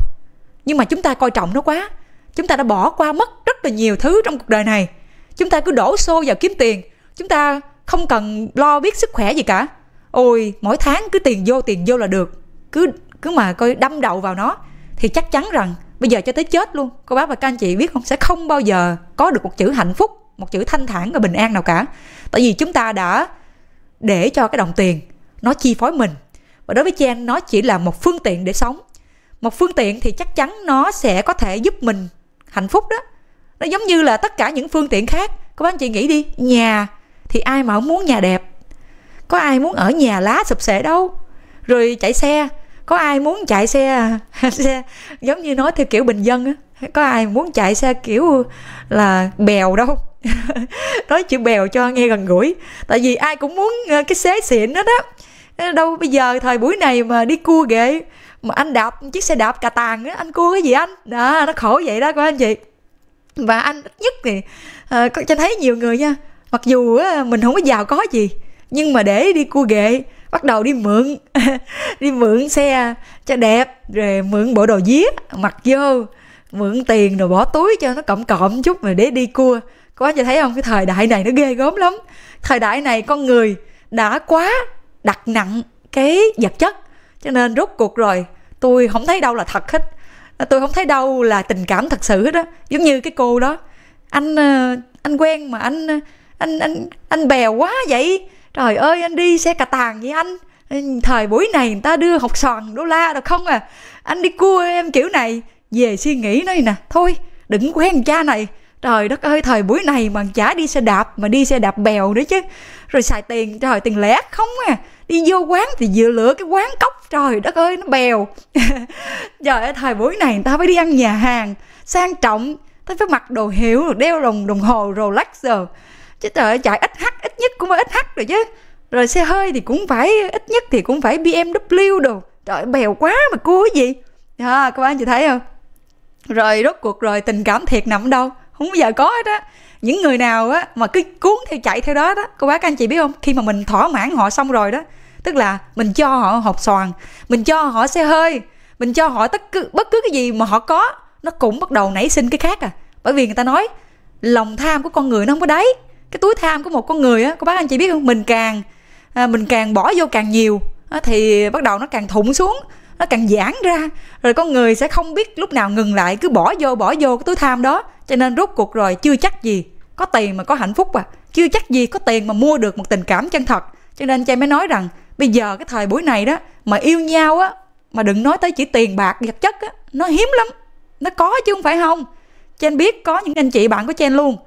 B: nhưng mà chúng ta coi trọng nó quá. Chúng ta đã bỏ qua mất rất là nhiều thứ trong cuộc đời này. Chúng ta cứ đổ xô vào kiếm tiền. Chúng ta không cần lo biết sức khỏe gì cả ôi, mỗi tháng cứ tiền vô tiền vô là được. Cứ cứ mà coi đâm đầu vào nó, thì chắc chắn rằng bây giờ cho tới chết luôn. Cô bác và các anh chị biết không? Sẽ không bao giờ có được một chữ hạnh phúc, một chữ thanh thản và bình an nào cả. Tại vì chúng ta đã để cho cái đồng tiền nó chi phối mình. Và đối với Chen nó chỉ là một phương tiện để sống. Một phương tiện thì chắc chắn nó sẽ có thể giúp mình hạnh phúc đó. Nó giống như là tất cả những phương tiện khác. Các bác anh chị nghĩ đi, nhà thì ai mà không muốn nhà đẹp? Có ai muốn ở nhà lá sụp sệ đâu. Rồi chạy xe. Có ai muốn chạy xe xe giống như nói theo kiểu bình dân á. Có ai muốn chạy xe kiểu là bèo đâu. Nói chữ bèo cho nghe gần gũi. Tại vì ai cũng muốn ờ, cái xế xịn đó đó ờ, đâu bây giờ thời buổi này mà đi cua ghệ mà anh đạp chiếc xe đạp cà tàng á anh cua cái gì anh? Đó nó khổ vậy đó các anh chị. Và anh ít nhất thì à, có cho thấy nhiều người nha. Mặc dù á, mình không có giàu có gì nhưng mà để đi cua ghệ bắt đầu đi mượn. Đi mượn xe cho đẹp, rồi mượn bộ đồ día mặc vô. Mượn tiền rồi bỏ túi cho nó cộm cộm chút rồi để đi cua. Có anh thấy không? Cái thời đại này nó ghê gớm lắm. Thời đại này con người đã quá đặt nặng cái vật chất, cho nên rốt cuộc rồi tôi không thấy đâu là thật hết. Tôi không thấy đâu là tình cảm thật sự hết á. Giống như cái cô đó, anh ờ, anh quen mà anh ờ, anh anh anh bèo quá vậy trời ơi, anh đi xe cà tàng với anh? Thời buổi này người ta đưa học sòn đô la được không à? Anh đi cua em kiểu này, về suy nghĩ nói nè, thôi, đừng quen cha này. Trời đất ơi, thời buổi này mà chả đi xe đạp, mà đi xe đạp bèo nữa chứ. Rồi xài tiền, trời, tiền lẻ không à. Đi vô quán thì vừa lựa cái quán cốc trời đất ơi, nó bèo. Trời ơi, thời buổi này người ta phải đi ăn nhà hàng, sang trọng, ta phải mặc đồ hiệu, đeo đồng đồng hồ rolex rồi chứ trời ơi chạy ít h ít nhất cũng phải ít h rồi chứ. Rồi xe hơi thì cũng phải ít nhất thì cũng phải bmw đồ. Trời bèo quá mà cua cái gì. À, các bạn chị thấy không? Rồi rốt cuộc rồi tình cảm thiệt nằm đâu? Không bao giờ có hết á. Những người nào á mà cứ cuốn theo chạy theo đó đó cô bác anh chị biết không? Khi mà mình thỏa mãn họ xong rồi đó tức là mình cho họ hộp xoàn mình cho họ xe hơi mình cho họ tất cứ bất cứ cái gì mà họ có nó cũng bắt đầu nảy sinh cái khác à. Bởi vì người ta nói lòng tham của con người nó không có đáy cái túi tham của một con người á cô bác anh chị biết không? Mình càng à, mình càng bỏ vô càng nhiều á, thì bắt đầu nó càng thụng xuống nó càng giãn ra. Rồi con người sẽ không biết lúc nào ngừng lại cứ bỏ vô bỏ vô cái túi tham đó. Cho nên rốt cuộc rồi chưa chắc gì có tiền mà có hạnh phúc à. Chưa chắc gì có tiền mà mua được một tình cảm chân thật. Cho nên cha mới nói rằng bây giờ cái thời buổi này đó mà yêu nhau á mà đừng nói tới chỉ tiền bạc vật chất á nó hiếm lắm. Nó có chứ không phải không? Chen biết có những anh chị bạn của Chen luôn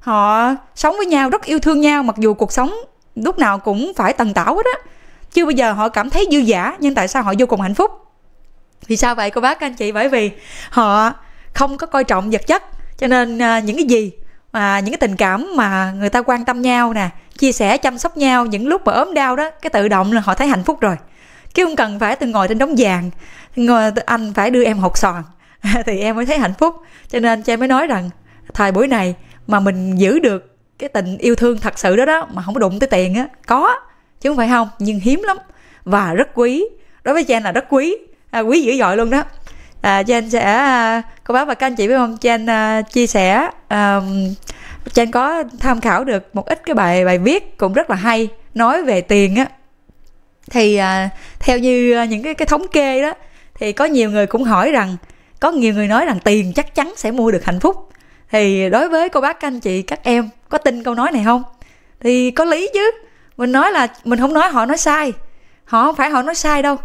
B: họ sống với nhau rất yêu thương nhau mặc dù cuộc sống lúc nào cũng phải tần tảo hết á. Chưa bao giờ họ cảm thấy dư giả nhưng tại sao họ vô cùng hạnh phúc? Vì sao vậy cô bác các anh chị? Bởi vì họ không có coi trọng vật chất. Cho nên à, những cái gì mà những cái tình cảm mà người ta quan tâm nhau nè chia sẻ chăm sóc nhau những lúc mà ốm đau đó cái tự động là họ thấy hạnh phúc rồi. Chứ không cần phải từng ngồi trên đống vàng ngồi anh phải đưa em hột sòn thì em mới thấy hạnh phúc. Cho nên cha mới nói rằng thời buổi này mà mình giữ được cái tình yêu thương thật sự đó đó mà không có đụng tới tiền á có chứ không phải không nhưng hiếm lắm và rất quý. Đối với Chen là rất quý à, quý dữ dội luôn đó. À, Chen sẽ à, cô bác và các anh chị biết không? Chen à, chia sẻ à, Chen có tham khảo được một ít cái bài bài viết cũng rất là hay nói về tiền á. Thì à, theo như à, những cái cái thống kê đó thì có nhiều người cũng hỏi rằng có nhiều người nói rằng tiền chắc chắn sẽ mua được hạnh phúc thì đối với cô bác các anh chị các em có tin câu nói này không? Thì có lý chứ. Mình nói là mình không nói họ nói sai. Họ không phải họ nói sai đâu.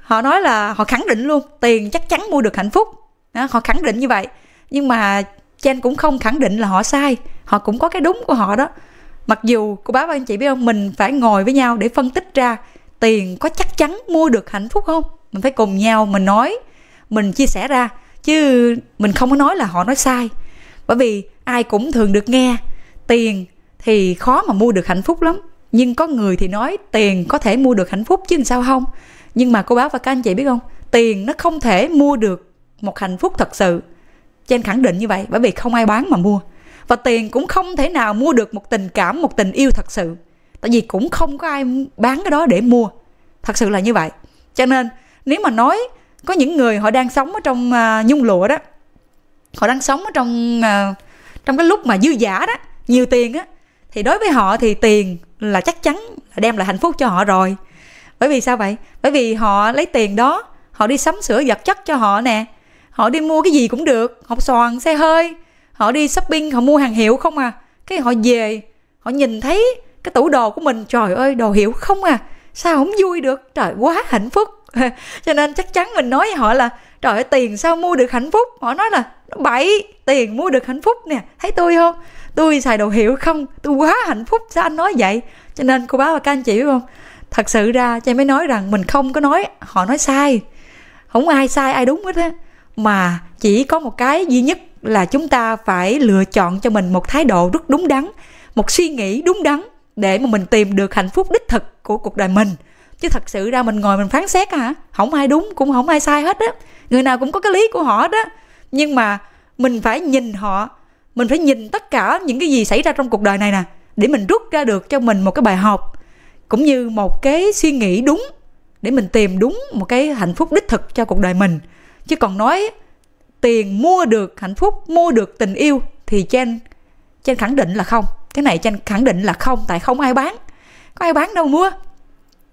B: Họ nói là họ khẳng định luôn tiền chắc chắn mua được hạnh phúc. Đó, họ khẳng định như vậy. Nhưng mà Chen cũng không khẳng định là họ sai. Họ cũng có cái đúng của họ đó. Mặc dù cô bác và anh chị biết không mình phải ngồi với nhau để phân tích ra tiền có chắc chắn mua được hạnh phúc không? Mình phải cùng nhau mình nói mình chia sẻ ra. Chứ mình không có nói là họ nói sai bởi vì ai cũng thường được nghe, tiền thì khó mà mua được hạnh phúc lắm. Nhưng có người thì nói tiền có thể mua được hạnh phúc chứ sao không? Nhưng mà cô bác và các anh chị biết không? Tiền nó không thể mua được một hạnh phúc thật sự. Trên khẳng định như vậy, bởi vì không ai bán mà mua. Và tiền cũng không thể nào mua được một tình cảm, một tình yêu thật sự. Tại vì cũng không có ai bán cái đó để mua. Thật sự là như vậy. Cho nên, nếu mà nói có những người họ đang sống ở trong à, nhung lụa đó họ đang sống ở trong à, trong cái lúc mà dư giả đó, nhiều tiền á. Thì đối với họ thì tiền là chắc chắn là đem lại hạnh phúc cho họ rồi. Bởi vì sao vậy? Bởi vì họ lấy tiền đó, họ đi sắm sửa vật chất cho họ nè. Họ đi mua cái gì cũng được. Học xoàn xe hơi, họ đi shopping, họ mua hàng hiệu không à. Cái họ về, họ nhìn thấy cái tủ đồ của mình, trời ơi, đồ hiệu không à. Sao không vui được? Trời, quá hạnh phúc. Cho nên chắc chắn mình nói với họ là, trời ơi, tiền sao mua được hạnh phúc? Họ nói là bậy tiền mua được hạnh phúc nè, thấy tôi không? Tôi xài đồ hiệu không? Tôi quá hạnh phúc, sao anh nói vậy? Cho nên cô bác và các anh chị biết không? Thật sự ra cha mới nói rằng mình không có nói, họ nói sai. Không ai sai, ai đúng hết á. Mà chỉ có một cái duy nhất là chúng ta phải lựa chọn cho mình một thái độ rất đúng đắn, một suy nghĩ đúng đắn để mà mình tìm được hạnh phúc đích thực của cuộc đời mình. Chứ thật sự ra mình ngồi mình phán xét hả? Không ai đúng, cũng không ai sai hết á. Người nào cũng có cái lý của họ đó nhưng mà mình phải nhìn họ. Mình phải nhìn tất cả những cái gì xảy ra trong cuộc đời này nè, để mình rút ra được cho mình một cái bài học, cũng như một cái suy nghĩ đúng, để mình tìm đúng một cái hạnh phúc đích thực cho cuộc đời mình. Chứ còn nói tiền mua được hạnh phúc, mua được tình yêu thì chen chen khẳng định là không. Cái này chen khẳng định là không, tại không ai bán. Có ai bán đâu mua?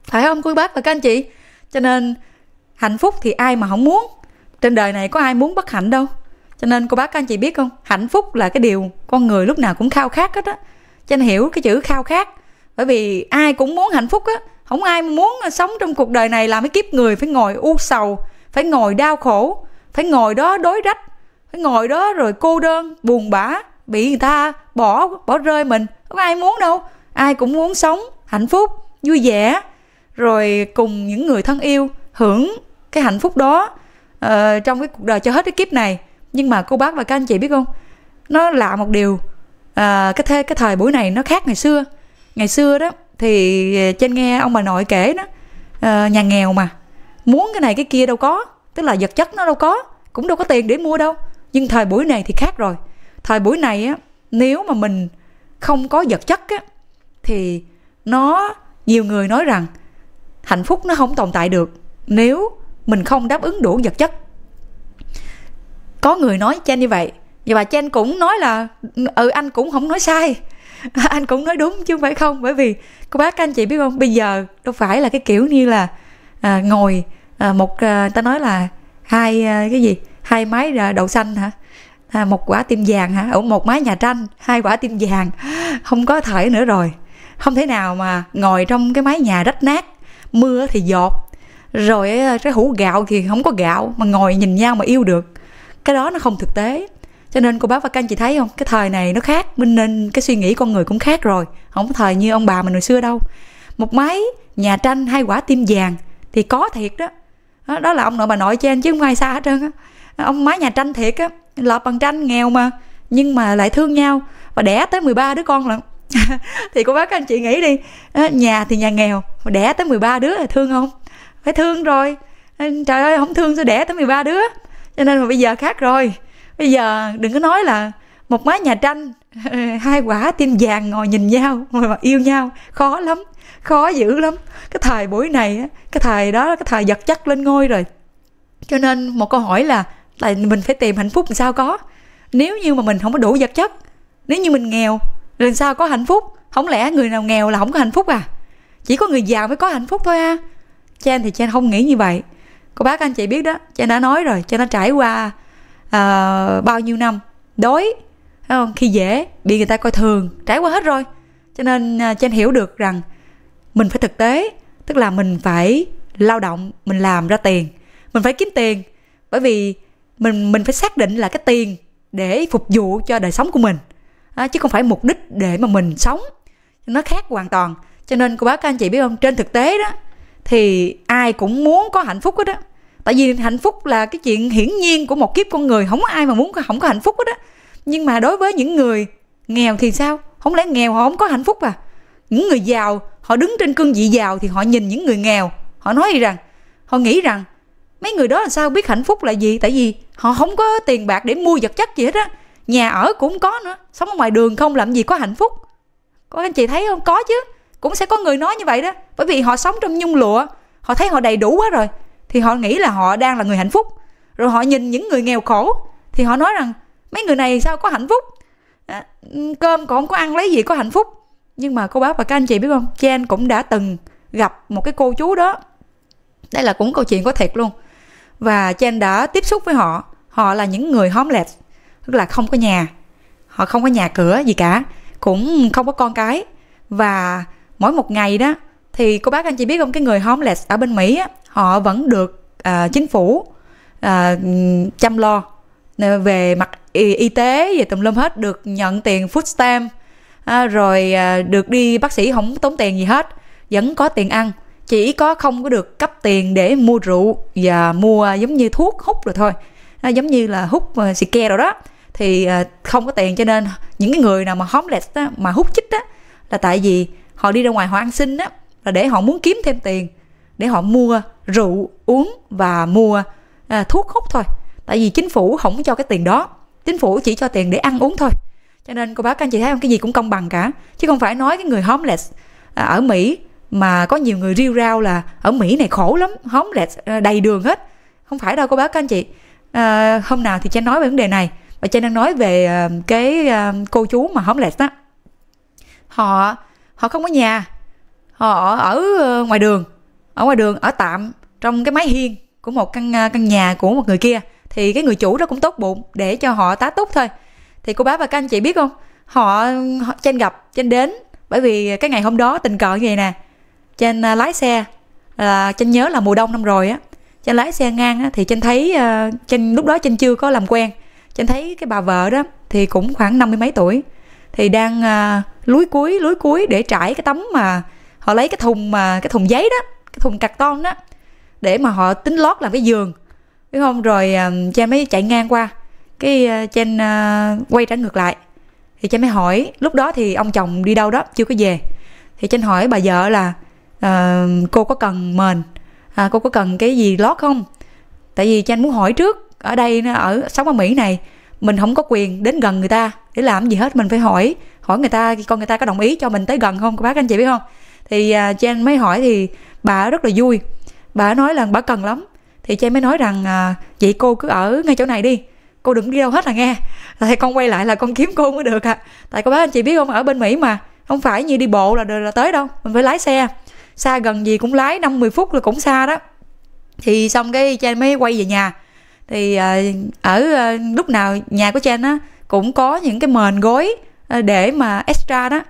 B: Phải không quý bác và các anh chị? Cho nên hạnh phúc thì ai mà không muốn? Trên đời này có ai muốn bất hạnh đâu. Cho nên cô bác các anh chị biết không? Hạnh phúc là cái điều con người lúc nào cũng khao khát hết á. Cho nên hiểu cái chữ khao khát. Bởi vì ai cũng muốn hạnh phúc á. Không ai muốn sống trong cuộc đời này làm cái kiếp người, phải ngồi u sầu, phải ngồi đau khổ, phải ngồi đó đối rách, phải ngồi đó rồi cô đơn, buồn bã, bị người ta bỏ bỏ rơi mình. Không ai muốn đâu. Ai cũng muốn sống hạnh phúc, vui vẻ, rồi cùng những người thân yêu hưởng cái hạnh phúc đó uh, trong cái cuộc đời cho hết cái kiếp này. Nhưng mà cô bác và các anh chị biết không? Nó lạ một điều. À, cái thế cái thời buổi này nó khác ngày xưa. Ngày xưa đó thì ờ, trên nghe ông bà nội kể đó à, nhà nghèo mà muốn cái này cái kia đâu có. Tức là vật chất nó đâu có cũng đâu có tiền để mua đâu. Nhưng thời buổi này thì khác rồi. Thời buổi này á nếu mà mình không có vật chất á thì nó nhiều người nói rằng hạnh phúc nó không tồn tại được. Nếu mình không đáp ứng đủ vật chất. Có người nói Chen như vậy và bà Chen cũng nói là ừ anh cũng không nói sai. Anh cũng nói đúng chứ không phải không bởi vì cô bác các anh chị biết không bây giờ đâu phải là cái kiểu như là à, ngồi à, một à, ta nói là hai à, cái gì hai máy đậu xanh hả? À, một quả tim vàng hả? Ở một mái nhà tranh hai quả tim vàng. Không có thể nữa rồi. Không thể nào mà ngồi trong cái mái nhà rách nát. Mưa thì giọt rồi cái hũ gạo thì không có gạo mà ngồi nhìn nhau mà yêu được. Cái đó nó không thực tế. Cho nên cô bác và các anh chị thấy không? Cái thời này nó khác minh nên cái suy nghĩ con người cũng khác rồi. Không có thời như ông bà mình hồi xưa đâu. Một máy nhà tranh hai quả tim vàng thì có thiệt đó. Đó, là ông nội bà nội cho anh chứ không ai xa hết trơn á. Ông máy nhà tranh thiệt á lợp bằng tranh nghèo mà nhưng mà lại thương nhau. Và đẻ tới 13 đứa con lận. Thì cô bác các anh chị nghĩ đi. Nhà thì nhà nghèo mà đẻ tới 13 đứa là thương không? Phải thương rồi. Trời ơi, không thương sao đẻ tới 13 đứa. Cho nên mà bây giờ khác rồi. Bây giờ đừng có nói là một mái nhà tranh, hai quả tim vàng ngồi nhìn nhau mà yêu nhau. Khó lắm, khó dữ lắm. Cái thời buổi này cái thời đó, cái thời vật chất lên ngôi rồi. Cho nên một câu hỏi là là mình phải tìm hạnh phúc làm sao có? Nếu như mà mình không có đủ vật chất, nếu như mình nghèo, làm sao có hạnh phúc? Không lẽ người nào nghèo là không có hạnh phúc à? Chỉ có người giàu mới có hạnh phúc thôi à Chen thì Chen không nghĩ như vậy. Cô bác anh chị biết đó Chen đã nói rồi Chen đã trải qua uh, bao nhiêu năm đói, không? khi dễ bị người ta coi thường trải qua hết rồi. Cho nên à, uh, Chen hiểu được rằng mình phải thực tế tức là mình phải lao động mình làm ra tiền. Mình phải kiếm tiền bởi vì mình mình phải xác định là cái tiền để phục vụ cho đời sống của mình. À, chứ không phải mục đích để mà mình sống. Nó khác hoàn toàn. Cho nên cô bác các anh chị biết không? Trên thực tế đó thì ai cũng muốn có hạnh phúc hết đó tại vì hạnh phúc là cái chuyện hiển nhiên của một kiếp con người, không có ai mà muốn không có hạnh phúc hết đó nhưng mà đối với những người nghèo thì sao? Không lẽ nghèo họ không có hạnh phúc à? Những người giàu, họ đứng trên cương vị giàu thì họ nhìn những người nghèo, họ nói gì rằng? Họ nghĩ rằng, mấy người đó là sao biết hạnh phúc là gì? Tại vì họ không có tiền bạc để mua vật chất gì hết á. Nhà ở cũng có nữa, sống ở ngoài đường không làm gì có hạnh phúc. Có anh chị thấy không? Có chứ cũng sẽ có người nói như vậy đó. Bởi vì họ sống trong nhung lụa họ thấy họ đầy đủ quá rồi thì họ nghĩ là họ đang là người hạnh phúc. Rồi họ nhìn những người nghèo khổ thì họ nói rằng mấy người này sao có hạnh phúc? À, cơm còn không có ăn lấy gì có hạnh phúc? Nhưng mà cô bác và các anh chị biết không? Chen cũng đã từng gặp một cái cô chú đó. Đây là cũng câu chuyện có thiệt luôn. Và Chen đã tiếp xúc với họ. Họ là những người homeless tức là không có nhà. Họ không có nhà cửa gì cả cũng không có con cái. Và mỗi một ngày đó thì cô bác anh chị biết không? Cái người homeless ở bên Mỹ á, họ vẫn được uh, chính phủ uh, chăm lo về mặt y, y tế về tùm lum hết được nhận tiền food stamp uh, rồi uh, được đi bác sĩ không tốn tiền gì hết vẫn có tiền ăn chỉ có không có được cấp tiền để mua rượu và mua giống như thuốc hút rồi thôi. Nó giống như là hút uh, xì ke rồi đó. Thì uh, không có tiền cho nên những cái người nào mà homeless đó, mà hút chích á là tại vì họ đi ra ngoài họ ăn xin á là để họ muốn kiếm thêm tiền để họ mua rượu uống và mua à, thuốc hút thôi. Tại vì chính phủ không cho cái tiền đó chính phủ chỉ cho tiền để ăn uống thôi. Cho nên cô bác anh chị thấy không? Cái gì cũng công bằng cả. Chứ không phải nói cái người homeless à, ở mỹ mà có nhiều người riêu rao là ở mỹ này khổ lắm homeless à, đầy đường hết. Không phải đâu cô bác anh chị. À, hôm nào thì cha nói về vấn đề này. Và cha đang nói về à, cái à, cô chú mà homeless đó. Họ họ không có nhà. Họ ở ở ờ, ngoài đường. Ở ngoài đường ở tạm trong cái mái hiên của một căn ờ, căn nhà của một người kia. Thì cái người chủ đó cũng tốt bụng để cho họ tá túc thôi. Thì cô bác và các anh chị biết không? Họ, họ trên gặp trên đến. Bởi vì cái ngày hôm đó tình cờ như vậy nè. Trên ờ, lái xe là trên nhớ là mùa đông năm rồi á. Trên lái xe ngang á, thì trên thấy trên lúc đó trên chưa có làm quen. Trên thấy cái bà vợ đó thì cũng khoảng năm mươi mấy tuổi. Thì đang lúi cuối lúi cuối để trải cái tấm mà họ lấy cái thùng mà cái thùng giấy đó cái thùng cạc ton đó để mà họ tính lót làm cái giường. Biết không? Rồi uh, cha mới chạy ngang qua cái uh, uh, quay trở ngược lại. Thì cha mới hỏi lúc đó thì ông chồng đi đâu đó chưa có về. Thì trên hỏi bà vợ là uh, cô có cần mền à, cô có cần cái gì lót không? Tại vì cha muốn hỏi trước ở đây ở sống ở mỹ này mình không có quyền đến gần người ta để làm gì hết mình phải hỏi hỏi người ta con người ta có đồng ý cho mình tới gần không? Các bác anh chị biết không? Thì uh, mới hỏi thì bà rất là vui. Bà nói là bà cần lắm. Thì Jen mới nói rằng à, chị cô cứ ở ngay chỗ này đi. Cô đừng đi đâu hết là nghe. Thì con quay lại là con kiếm cô mới được à. Tại cô bác anh chị biết không? Ở bên Mỹ mà. Không phải như đi bộ là là tới đâu. Mình phải lái xe. Xa gần gì cũng lái năm 10 phút là cũng xa đó. Thì xong cái Chen mới quay về nhà. Thì à, ở à, lúc nào nhà của Chen á cũng có những cái mền gối Ờ, để mà extra đó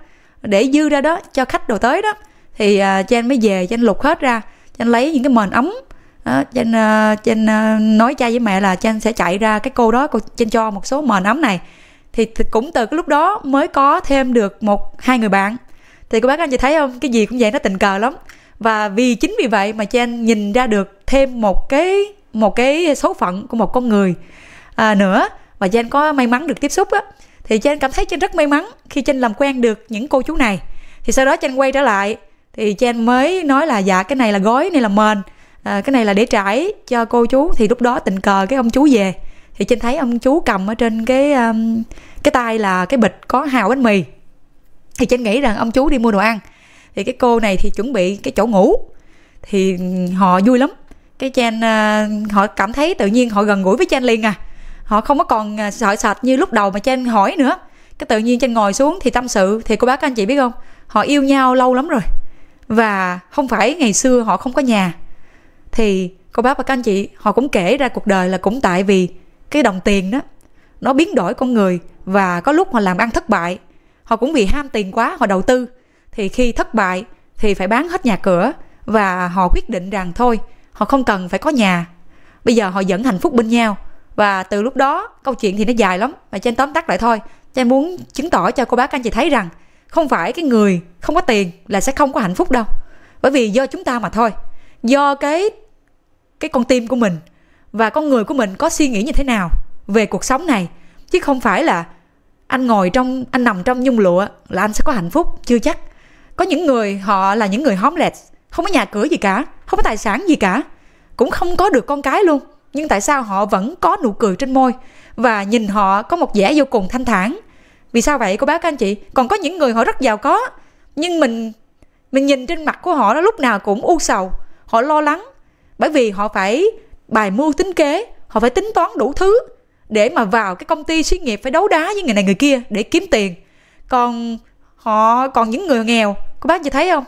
B: để dư ra đó cho khách đồ tới đó thì à, uh, Chen mới về Chen lục hết ra. Chen lấy những cái mền ấm đó, Chen, uh, à, Chen uh, à, nói cha với mẹ là Chen sẽ chạy ra cái cô đó cô Chen cho một số mền ấm này. Thì, thì cũng từ cái lúc đó mới có thêm được một hai người bạn. Thì cô bác anh chị thấy không? Cái gì cũng vậy nó tình cờ lắm. Và vì chính vì vậy mà Chen nhìn ra được thêm một cái một cái số phận của một con người à, nữa. Và Chen có may mắn được tiếp xúc á thì trên cảm thấy trên rất may mắn khi trên làm quen được những cô chú này. Thì sau đó trên quay trở lại thì trên mới nói là dạ cái này là gói này là mền. À, cái này là để trải cho cô chú. Thì lúc đó tình cờ cái ông chú về. Thì trên thấy ông chú cầm ở trên cái um, cái tay là cái bịch có hào bánh mì. Thì trên nghĩ rằng ông chú đi mua đồ ăn. Thì cái cô này thì chuẩn bị cái chỗ ngủ. Thì ừ, họ vui lắm. Cái Chen uh, ờ, họ cảm thấy tự nhiên họ gần gũi với Chen liền à họ không có còn à, sợ sạch như lúc đầu mà trên hỏi nữa. Cái tự nhiên trên ngồi xuống thì tâm sự, thì cô bác các anh chị biết không? Họ yêu nhau lâu lắm rồi. Và không phải ngày xưa họ không có nhà. Thì cô bác và các anh chị, họ cũng kể ra cuộc đời là cũng tại vì cái đồng tiền đó, nó biến đổi con người và có lúc họ làm ăn thất bại. Họ cũng vì ham tiền quá họ đầu tư. Thì khi thất bại thì phải bán hết nhà cửa và họ quyết định rằng thôi, họ không cần phải có nhà. Bây giờ họ vẫn hạnh phúc bên nhau và từ lúc đó, câu chuyện thì nó dài lắm, mà trên tóm tắt lại thôi. Cho muốn chứng tỏ cho cô bác anh chị thấy rằng, không phải cái người không có tiền là sẽ không có hạnh phúc đâu. Bởi vì do chúng ta mà thôi. Do cái cái con tim của mình và con người của mình có suy nghĩ như thế nào về cuộc sống này. Chứ không phải là anh ngồi trong, anh nằm trong nhung lụa là anh sẽ có hạnh phúc, chưa chắc. Có những người, họ là những người homeless, không có nhà cửa gì cả, không có tài sản gì cả, cũng không có được con cái luôn nhưng tại sao họ vẫn có nụ cười trên môi và nhìn họ có một vẻ vô cùng thanh thản? Vì sao vậy, cô bác các anh chị? Còn có những người họ rất giàu có, nhưng mình mình nhìn trên mặt của họ nó lúc nào cũng u sầu, họ lo lắng. Bởi vì họ phải bài mưu tính kế, họ phải tính toán đủ thứ để mà vào cái công ty xí nghiệp phải đấu đá với người này người kia để kiếm tiền. Còn họ, còn những người nghèo, cô bác chị thấy không?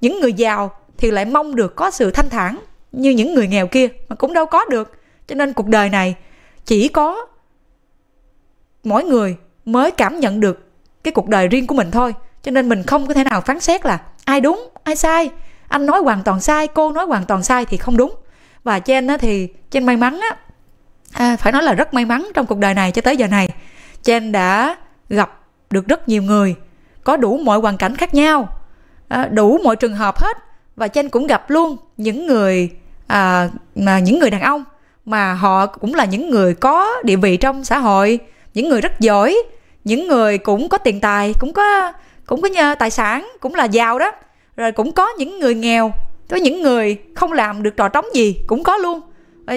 B: Những người giàu thì lại mong được có sự thanh thản như những người nghèo kia mà cũng đâu có được. Cho nên cuộc đời này chỉ có mỗi người mới cảm nhận được cái cuộc đời riêng của mình thôi. Cho nên mình không có thể nào phán xét là ai đúng ai sai. Anh nói hoàn toàn sai cô nói hoàn toàn sai thì không đúng. Và trên á thì trên may mắn á à, phải nói là rất may mắn trong cuộc đời này cho tới giờ này. Trên đã gặp được rất nhiều người có đủ mọi hoàn cảnh khác nhau à, đủ mọi trường hợp hết và Chen cũng gặp luôn những người à, mà những người đàn ông mà họ cũng là những người có địa vị trong xã hội những người rất giỏi những người cũng có tiền tài cũng có cũng có nhờ tài sản cũng là giàu đó. Rồi cũng có những người nghèo có những người không làm được trò trống gì cũng có luôn.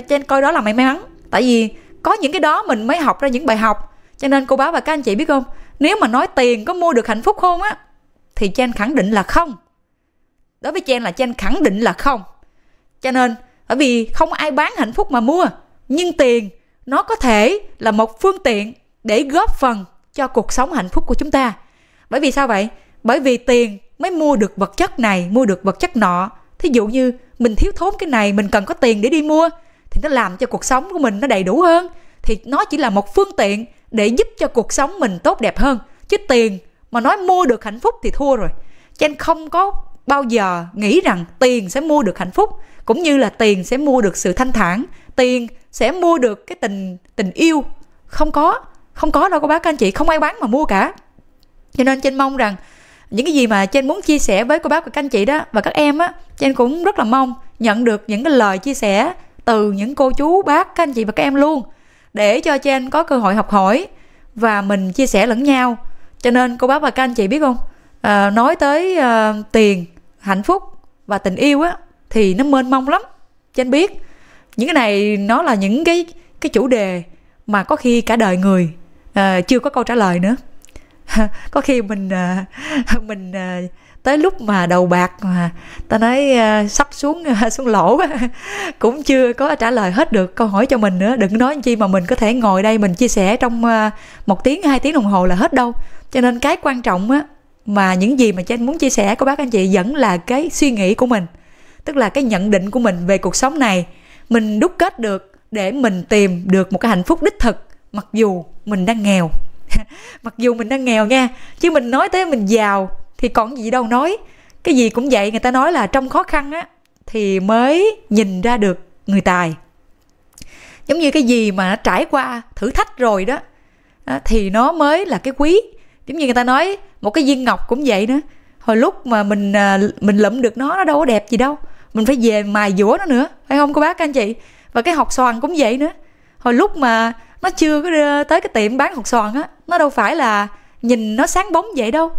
B: Trên coi đó là may mắn tại vì có những cái đó mình mới học ra những bài học. Cho nên cô bác và các anh chị biết không? Nếu mà nói tiền có mua được hạnh phúc không á thì Chen khẳng định là không đối với Chen là Chen khẳng định là không. Cho nên, bởi vì không ai bán hạnh phúc mà mua, nhưng tiền nó có thể là một phương tiện để góp phần cho cuộc sống hạnh phúc của chúng ta. Bởi vì sao vậy? Bởi vì tiền mới mua được vật chất này, mua được vật chất nọ. Thí dụ như mình thiếu thốn cái này, mình cần có tiền để đi mua, thì nó làm cho cuộc sống của mình nó đầy đủ hơn. Thì nó chỉ là một phương tiện để giúp cho cuộc sống mình tốt đẹp hơn. Chứ tiền mà nói mua được hạnh phúc thì thua rồi. Cho nên không có bao giờ nghĩ rằng tiền sẽ mua được hạnh phúc cũng như là tiền sẽ mua được sự thanh thản tiền sẽ mua được cái tình tình yêu? Không có không có đâu các bác các anh chị không ai bán mà mua cả. Cho nên trên mong rằng những cái gì mà trên muốn chia sẻ với cô bác và các anh chị đó và các em á trên cũng rất là mong nhận được những cái lời chia sẻ từ những cô chú bác các anh chị và các em luôn để cho trên có cơ hội học hỏi và mình chia sẻ lẫn nhau. Cho nên cô bác và các anh chị biết không? À, nói tới à, tiền hạnh phúc và tình yêu á thì nó mênh mông lắm. Cho anh biết những cái này nó là những cái cái chủ đề mà có khi cả đời người à, chưa có câu trả lời nữa. Có khi mình à, mình à, tới lúc mà đầu bạc mà ta nói uh, sắp xuống uh, xuống lỗ cũng chưa có trả lời hết được câu hỏi cho mình nữa. Đừng nói chi mà mình có thể ngồi đây mình chia sẻ trong uh, một tiếng hai tiếng đồng hồ là hết đâu. Cho nên cái quan trọng á mà những gì mà Trang muốn chia sẻ của bác anh chị vẫn là cái suy nghĩ của mình, tức là cái nhận định của mình về cuộc sống này. Mình đúc kết được để mình tìm được một cái hạnh phúc đích thực, mặc dù mình đang nghèo. Mặc dù mình đang nghèo nha, chứ mình nói tới mình giàu thì còn gì đâu nói. Cái gì cũng vậy, người ta nói là trong khó khăn á, thì mới nhìn ra được người tài. Giống như cái gì mà nó trải qua thử thách rồi đó thì nó mới là cái quý giống như người ta nói, một cái viên ngọc cũng vậy nữa. Hồi lúc mà mình à, mình lụm được nó nó đâu có đẹp gì đâu. Mình phải về mài dũa nó nữa, phải không cô bác anh chị? Và cái hột xoàn cũng vậy nữa. Hồi lúc mà nó chưa có ờ, tới cái tiệm bán hột xoàn á, nó đâu phải là nhìn nó sáng bóng vậy đâu.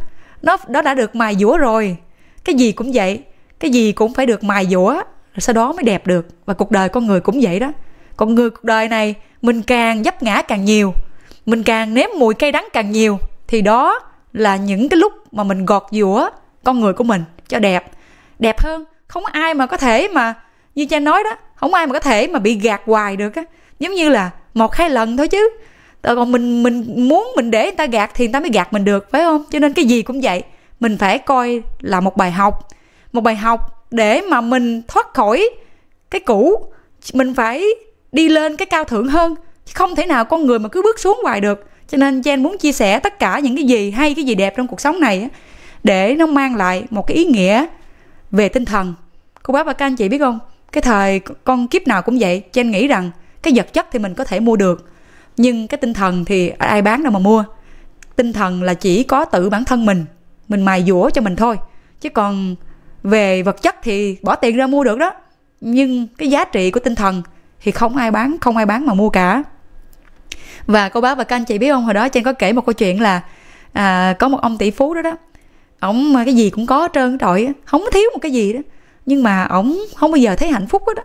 B: Nó nó đã được mài dũa rồi. Cái gì cũng vậy, cái gì cũng phải được mài dũa rồi sau đó mới đẹp được. Và cuộc đời con người cũng vậy đó. Con người cuộc đời này, mình càng dấp ngã càng nhiều, mình càng nếm mùi cay đắng càng nhiều thì đó là những cái lúc mà mình gọt giũa con người của mình cho đẹp. Đẹp hơn, không ai mà có thể mà, như cha nói đó, không ai mà có thể mà bị gạt hoài được á. Giống như là một hai lần thôi chứ. Còn mình mình muốn mình để người ta gạt thì người ta mới gạt mình được, phải không? Cho nên cái gì cũng vậy, mình phải coi là một bài học. Một bài học để mà mình thoát khỏi cái cũ. Mình phải đi lên cái cao thượng hơn. Không thể nào con người mà cứ bước xuống hoài được cho nên Jen muốn chia sẻ tất cả những cái gì hay, cái gì đẹp trong cuộc sống này để nó mang lại một cái ý nghĩa về tinh thần. Cô bác và các anh chị biết không? Cái thời con kiếp nào cũng vậy. Jen nghĩ rằng cái vật chất thì mình có thể mua được, nhưng cái tinh thần thì ai bán đâu mà mua. Tinh thần là chỉ có tự bản thân mình mình mài dũa cho mình thôi. Chứ còn về vật chất thì bỏ tiền ra mua được đó. Nhưng cái giá trị của tinh thần thì không ai bán, không ai bán mà mua cả và cô bác và các anh chị biết không hồi đó trên có kể một câu chuyện là à, có một ông tỷ phú đó đó ổng à, cái gì cũng có trơn trời không thiếu một cái gì đó. Nhưng mà ổng không bao giờ thấy hạnh phúc hết đó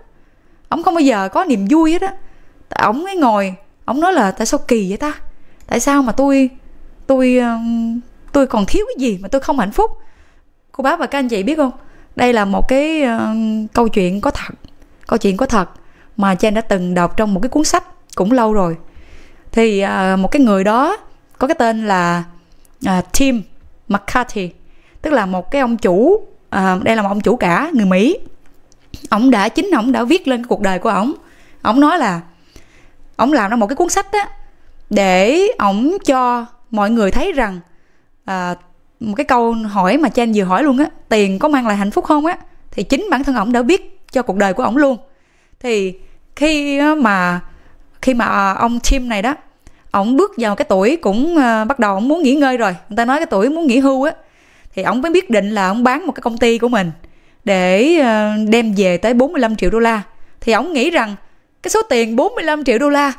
B: ổng không bao giờ có niềm vui hết đó ổng ấy ngồi ổng nói là tại sao kỳ vậy ta? Tại sao mà tôi tôi ờ, tôi còn thiếu cái gì mà tôi không hạnh phúc? Cô bác và các anh chị biết không? Đây là một cái uh, câu chuyện có thật câu chuyện có thật mà trang đã từng đọc trong một cái cuốn sách cũng lâu rồi thì uh, một cái người đó có cái tên là uh, Tim McCarthy. Tức là một cái ông chủ uh, đây là một ông chủ cả người Mỹ. Ông đã chính ông đã viết lên cuộc đời của ông. Ông nói là ông làm ra một cái cuốn sách á để ông cho mọi người thấy rằng à, một cái câu hỏi mà Chen vừa hỏi luôn á tiền có mang lại hạnh phúc không á thì chính bản thân ông đã viết cho cuộc đời của ông luôn. Thì khi mà khi mà ông Tim này đó ổng bước vào cái tuổi cũng uh, bắt đầu ổng muốn nghỉ ngơi rồi. Người ta nói cái tuổi muốn nghỉ hưu á thì ổng mới quyết định là ổng bán một cái công ty của mình để uh, đem về tới 45 triệu đô la. Thì ổng nghĩ rằng cái số tiền 45 triệu đô la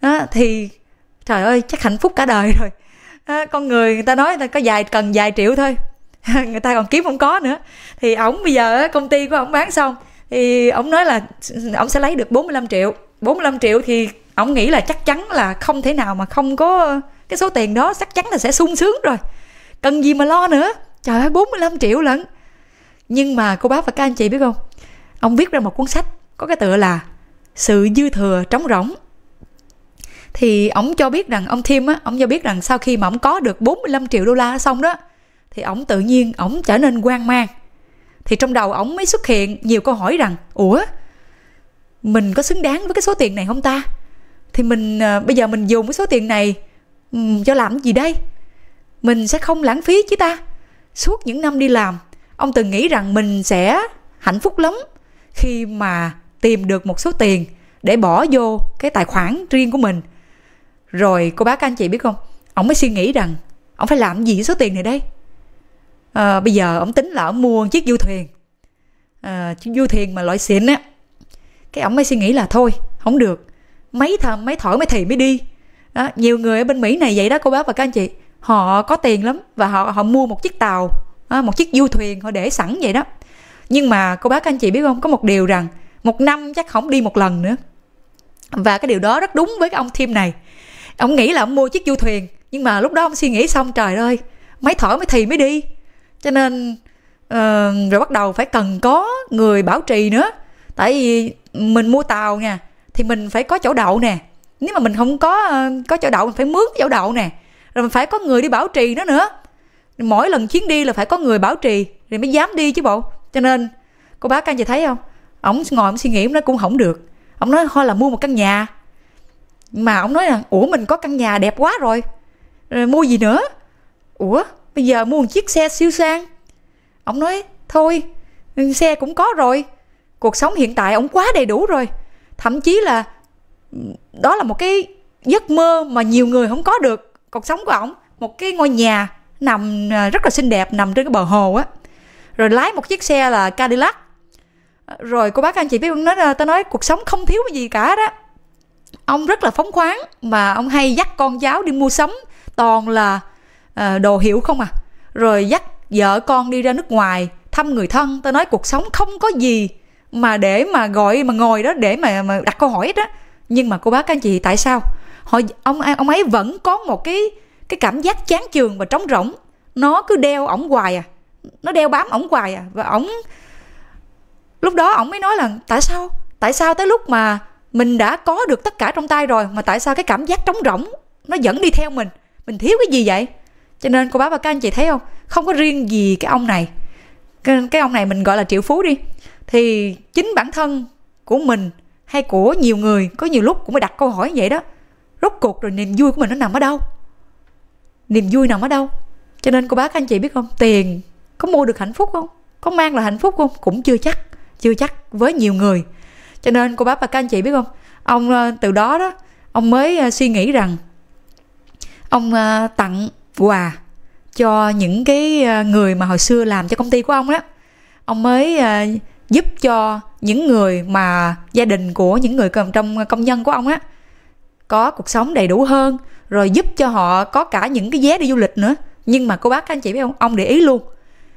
B: đó, thì trời ơi chắc hạnh phúc cả đời rồi. Đó, con người người ta nói người ta có vài cần vài triệu thôi. Người ta còn kiếm không có nữa. Thì ổng bây giờ công ty của ổng bán xong thì ổng nói là ổng sẽ lấy được 45 triệu. 45 triệu thì ổng nghĩ là chắc chắn là không thể nào mà không có ờ, cái số tiền đó chắc chắn là sẽ sung sướng rồi. Cần gì mà lo nữa. Trời ơi 45 triệu lận. Nhưng mà cô bác và các anh chị biết không? Ông viết ra một cuốn sách, có cái tựa là sự dư thừa trống rỗng. Thì ông cho biết rằng, ông Tim á, ông cho biết rằng sau khi mà ổng có được 45 triệu đô la xong đó, thì ông tự nhiên ông trở nên quan mang. Thì trong đầu ông mới xuất hiện nhiều câu hỏi rằng, ủa, mình có xứng đáng với cái số tiền này không ta? Thì mình à, bây giờ mình dùng cái số tiền này um, cho làm gì đây? Mình sẽ không lãng phí chứ ta. Suốt những năm đi làm ông từng nghĩ rằng mình sẽ hạnh phúc lắm khi mà tìm được một số tiền để bỏ vô cái tài khoản riêng của mình. Rồi cô bác anh chị biết không? Ông mới suy nghĩ rằng ông phải làm gì với số tiền này đây? À, bây giờ ông tính là ông mua chiếc du thuyền. À, chiếc du thuyền mà loại xịn á. Cái ông mới suy nghĩ là thôi không được mấy thầm mấy thổi mấy thì mới đi. Đó, nhiều người ở bên mỹ này vậy đó cô bác và các anh chị. Họ có tiền lắm và họ họ mua một chiếc tàu một chiếc du thuyền họ để sẵn vậy đó. Nhưng mà cô bác các anh chị biết không? Có một điều rằng một năm chắc không đi một lần nữa. Và cái điều đó rất đúng với cái ông Tim này. Ông nghĩ là ông mua chiếc du thuyền nhưng mà lúc đó ông suy nghĩ xong trời ơi mấy thổi mấy thì mới đi. Cho nên uh, rồi bắt đầu phải cần có người bảo trì nữa. Tại vì mình mua tàu nha thì mình phải có chỗ đậu nè. Nếu mà mình không có ờ, có chỗ đậu, mình phải mướn chỗ đậu nè. Rồi mình phải có người đi bảo trì nó nữa. Mỗi lần chuyến đi là phải có người bảo trì rồi mới dám đi chứ bộ. Cho nên, cô bác anh chị thấy không? Ổng ngồi ổng suy nghĩ nó cũng không được. Ông nói, thôi là mua một căn nhà. Mà ông nói là, ủa, mình có căn nhà đẹp quá rồi. Rồi mua gì nữa? Ủa, bây giờ mua một chiếc xe siêu sang. Ông nói, thôi, xe cũng có rồi. Cuộc sống hiện tại ông quá đầy đủ rồi thậm chí là đó là một cái giấc mơ mà nhiều người không có được cuộc sống của ổng. Một cái ngôi nhà nằm à, rất là xinh đẹp nằm trên cái bờ hồ á. Rồi lái một chiếc xe là Cadillac. Rồi cô bác anh chị biết ông nói à, tao nói cuộc sống không thiếu cái gì cả đó. Ông rất là phóng khoáng mà ông hay dắt con cháu đi mua sắm toàn là uh, đồ hiệu không à. Rồi dắt vợ con đi ra nước ngoài thăm người thân. Tao nói cuộc sống không có gì mà để mà gọi mà ngồi đó để mà mà đặt câu hỏi đó. Nhưng mà cô bác anh chị tại sao? Họ ông ông ấy vẫn có một cái cái cảm giác chán chường và trống rỗng. Nó cứ đeo ổng hoài à. Nó đeo bám ổng hoài à. Và ổng lúc đó ổng mới nói là tại sao? Tại sao tới lúc mà mình đã có được tất cả trong tay rồi mà tại sao cái cảm giác trống rỗng nó vẫn đi theo mình? Mình thiếu cái gì vậy? Cho nên cô bác và các anh chị thấy không? Không có riêng gì cái ông này. Cái, cái ông này mình gọi là triệu phú đi thì chính bản thân của mình hay của nhiều người có nhiều lúc cũng phải đặt câu hỏi vậy đó. Rốt cuộc rồi niềm vui của mình nó nằm ở đâu? Niềm vui nằm ở đâu? Cho nên cô bác anh chị biết không? Tiền có mua được hạnh phúc không? Có mang lại hạnh phúc không? Cũng chưa chắc. Chưa chắc với nhiều người. Cho nên cô bác và các anh chị biết không? Ông ờ, từ đó đó, ông mới ờ, suy nghĩ rằng ông ờ, tặng quà cho những cái người mà hồi xưa làm cho công ty của ông đó. Ông mới giúp cho những người mà gia đình của những người cầm trong công nhân của ông á, có cuộc sống đầy đủ hơn, rồi giúp cho họ có cả những cái vé đi du lịch nữa. Nhưng mà cô bác, các anh chị biết không? Ông để ý luôn.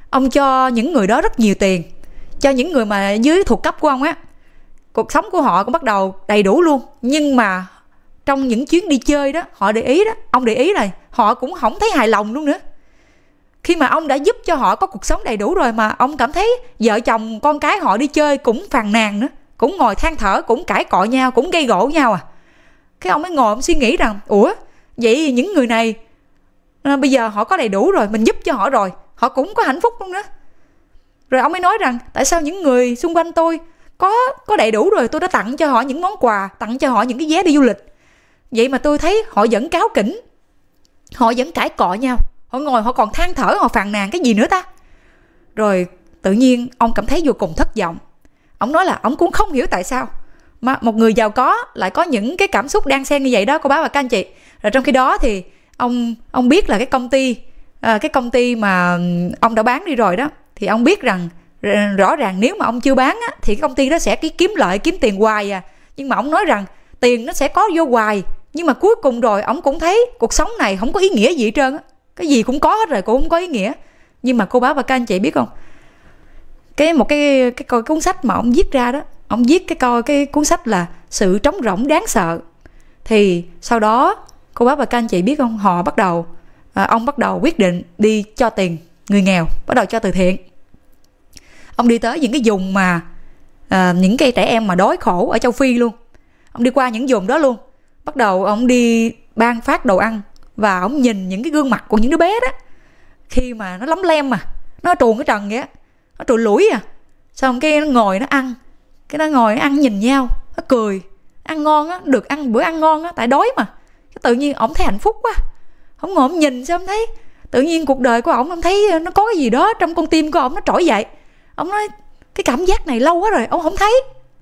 B: Ông cho những người đó rất nhiều tiền. Cho những người mà dưới thuộc cấp của ông á, cuộc sống của họ cũng bắt đầu đầy đủ luôn. Nhưng mà trong những chuyến đi chơi đó, họ để ý đó, ông để ý này, họ cũng không thấy hài lòng luôn nữa khi mà ông đã giúp cho họ có cuộc sống đầy đủ rồi mà ông cảm thấy vợ chồng con cái họ đi chơi cũng phàn nàn nữa cũng ngồi than thở cũng cãi cọ nhau cũng gây gỗ nhau à. Cái ông mới ngồi ông suy nghĩ rằng ủa vậy những người này à, bây giờ họ có đầy đủ rồi mình giúp cho họ rồi họ cũng có hạnh phúc luôn đó. Rồi ông mới nói rằng tại sao những người xung quanh tôi có có đầy đủ rồi tôi đã tặng cho họ những món quà tặng cho họ những cái vé đi du lịch. Vậy mà tôi thấy họ vẫn cáo kỉnh họ vẫn cãi cọ nhau họ ngồi họ còn than thở họ phàn nàn cái gì nữa ta? Rồi tự nhiên ông cảm thấy vô cùng thất vọng. Ông nói là ông cũng không hiểu tại sao mà một người giàu có lại có những cái cảm xúc đang xen như vậy đó cô bác và các anh chị. Rồi trong khi đó thì ông ông biết là cái công ty à, cái công ty mà ừ, ông đã bán đi rồi đó thì ông biết rằng rõ ràng nếu mà ông chưa bán á, thì cái công ty đó sẽ kiếm lợi kiếm tiền hoài à. Nhưng mà ông nói rằng tiền nó sẽ có vô hoài nhưng mà cuối cùng rồi ông cũng thấy cuộc sống này không có ý nghĩa gì hết trơn á cái gì cũng có hết rồi cũng không có ý nghĩa. Nhưng mà cô bác và các anh chị biết không? Cái một cái cái coi cuốn sách mà ông viết ra đó ông viết cái coi cái cuốn sách là sự trống rỗng đáng sợ. Thì sau đó cô bác và các anh chị biết không? Họ bắt đầu à, ông bắt đầu quyết định đi cho tiền người nghèo bắt đầu cho từ thiện. Ông đi tới những cái vùng mà à, những cái trẻ em mà đói khổ ở châu phi luôn. Ông đi qua những vùng đó luôn. Bắt đầu ông đi ban phát đồ ăn và ông nhìn những cái gương mặt của những đứa bé đó. Khi mà nó lấm lem mà, nó trùn cái trần vậy nó trùn lũi à. Xong cái nó ngồi nó ăn, cái nó ngồi nó ăn nhìn nhau, nó cười, ăn ngon á, được ăn, bữa ăn ngon á, tại đói mà. Cái tự nhiên ổng thấy hạnh phúc quá. Ông ngồi ông nhìn sao ổng thấy, tự nhiên cuộc đời của ổng ông thấy nó có cái gì đó trong con tim của ổng nó trỗi dậy. Ông nói, cái cảm giác này lâu quá rồi ông không thấy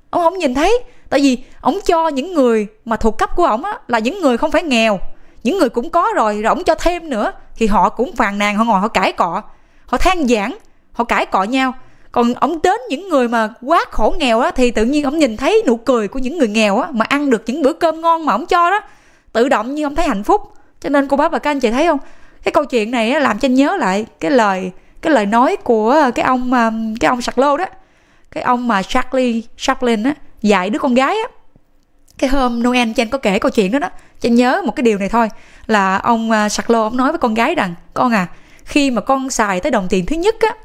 B: ông không nhìn thấy. Tại vì ông cho những người mà thuộc cấp của ổng á là những người không phải nghèo những người cũng có rồi rồi ổng cho thêm nữa thì họ cũng phàn nàn họ ngồi họ cãi cọ. Họ than giảng họ cãi cọ nhau. Còn ông đến những người mà quá khổ nghèo á thì tự nhiên ông nhìn thấy nụ cười của những người nghèo á mà ăn được những bữa cơm ngon mà ông cho đó. Tự động như ông thấy hạnh phúc. Cho nên cô bác và các anh chị thấy không? Cái câu chuyện này á, làm cho anh nhớ lại cái lời cái lời nói của cái ông um, cái ông sạc lô đó. Cái ông mà Charlie Chaplin á dạy đứa con gái á cái hôm Noel Chen có kể câu chuyện đó đó Chen nhớ một cái điều này thôi là ông à, sạc lô ông nói với con gái rằng con à khi mà con xài tới đồng tiền thứ nhất á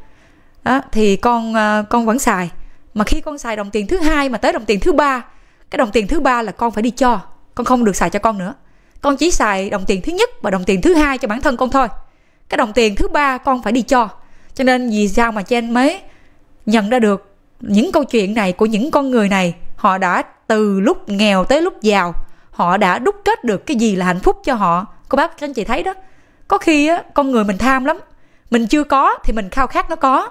B: đó, thì con à, con vẫn xài. Mà khi con xài đồng tiền thứ hai mà tới đồng tiền thứ ba cái đồng tiền thứ ba là con phải đi cho con không được xài cho con nữa. Con chỉ xài đồng tiền thứ nhất và đồng tiền thứ hai cho bản thân con thôi. Cái đồng tiền thứ ba con phải đi cho. Cho nên vì sao mà Chen mới nhận ra được những câu chuyện này của những con người này họ đã từ lúc nghèo tới lúc giàu. Họ đã đúc kết được cái gì là hạnh phúc cho họ. Cô bác, các anh chị thấy đó. Có khi á, con người mình tham lắm. Mình chưa có thì mình khao khát nó có.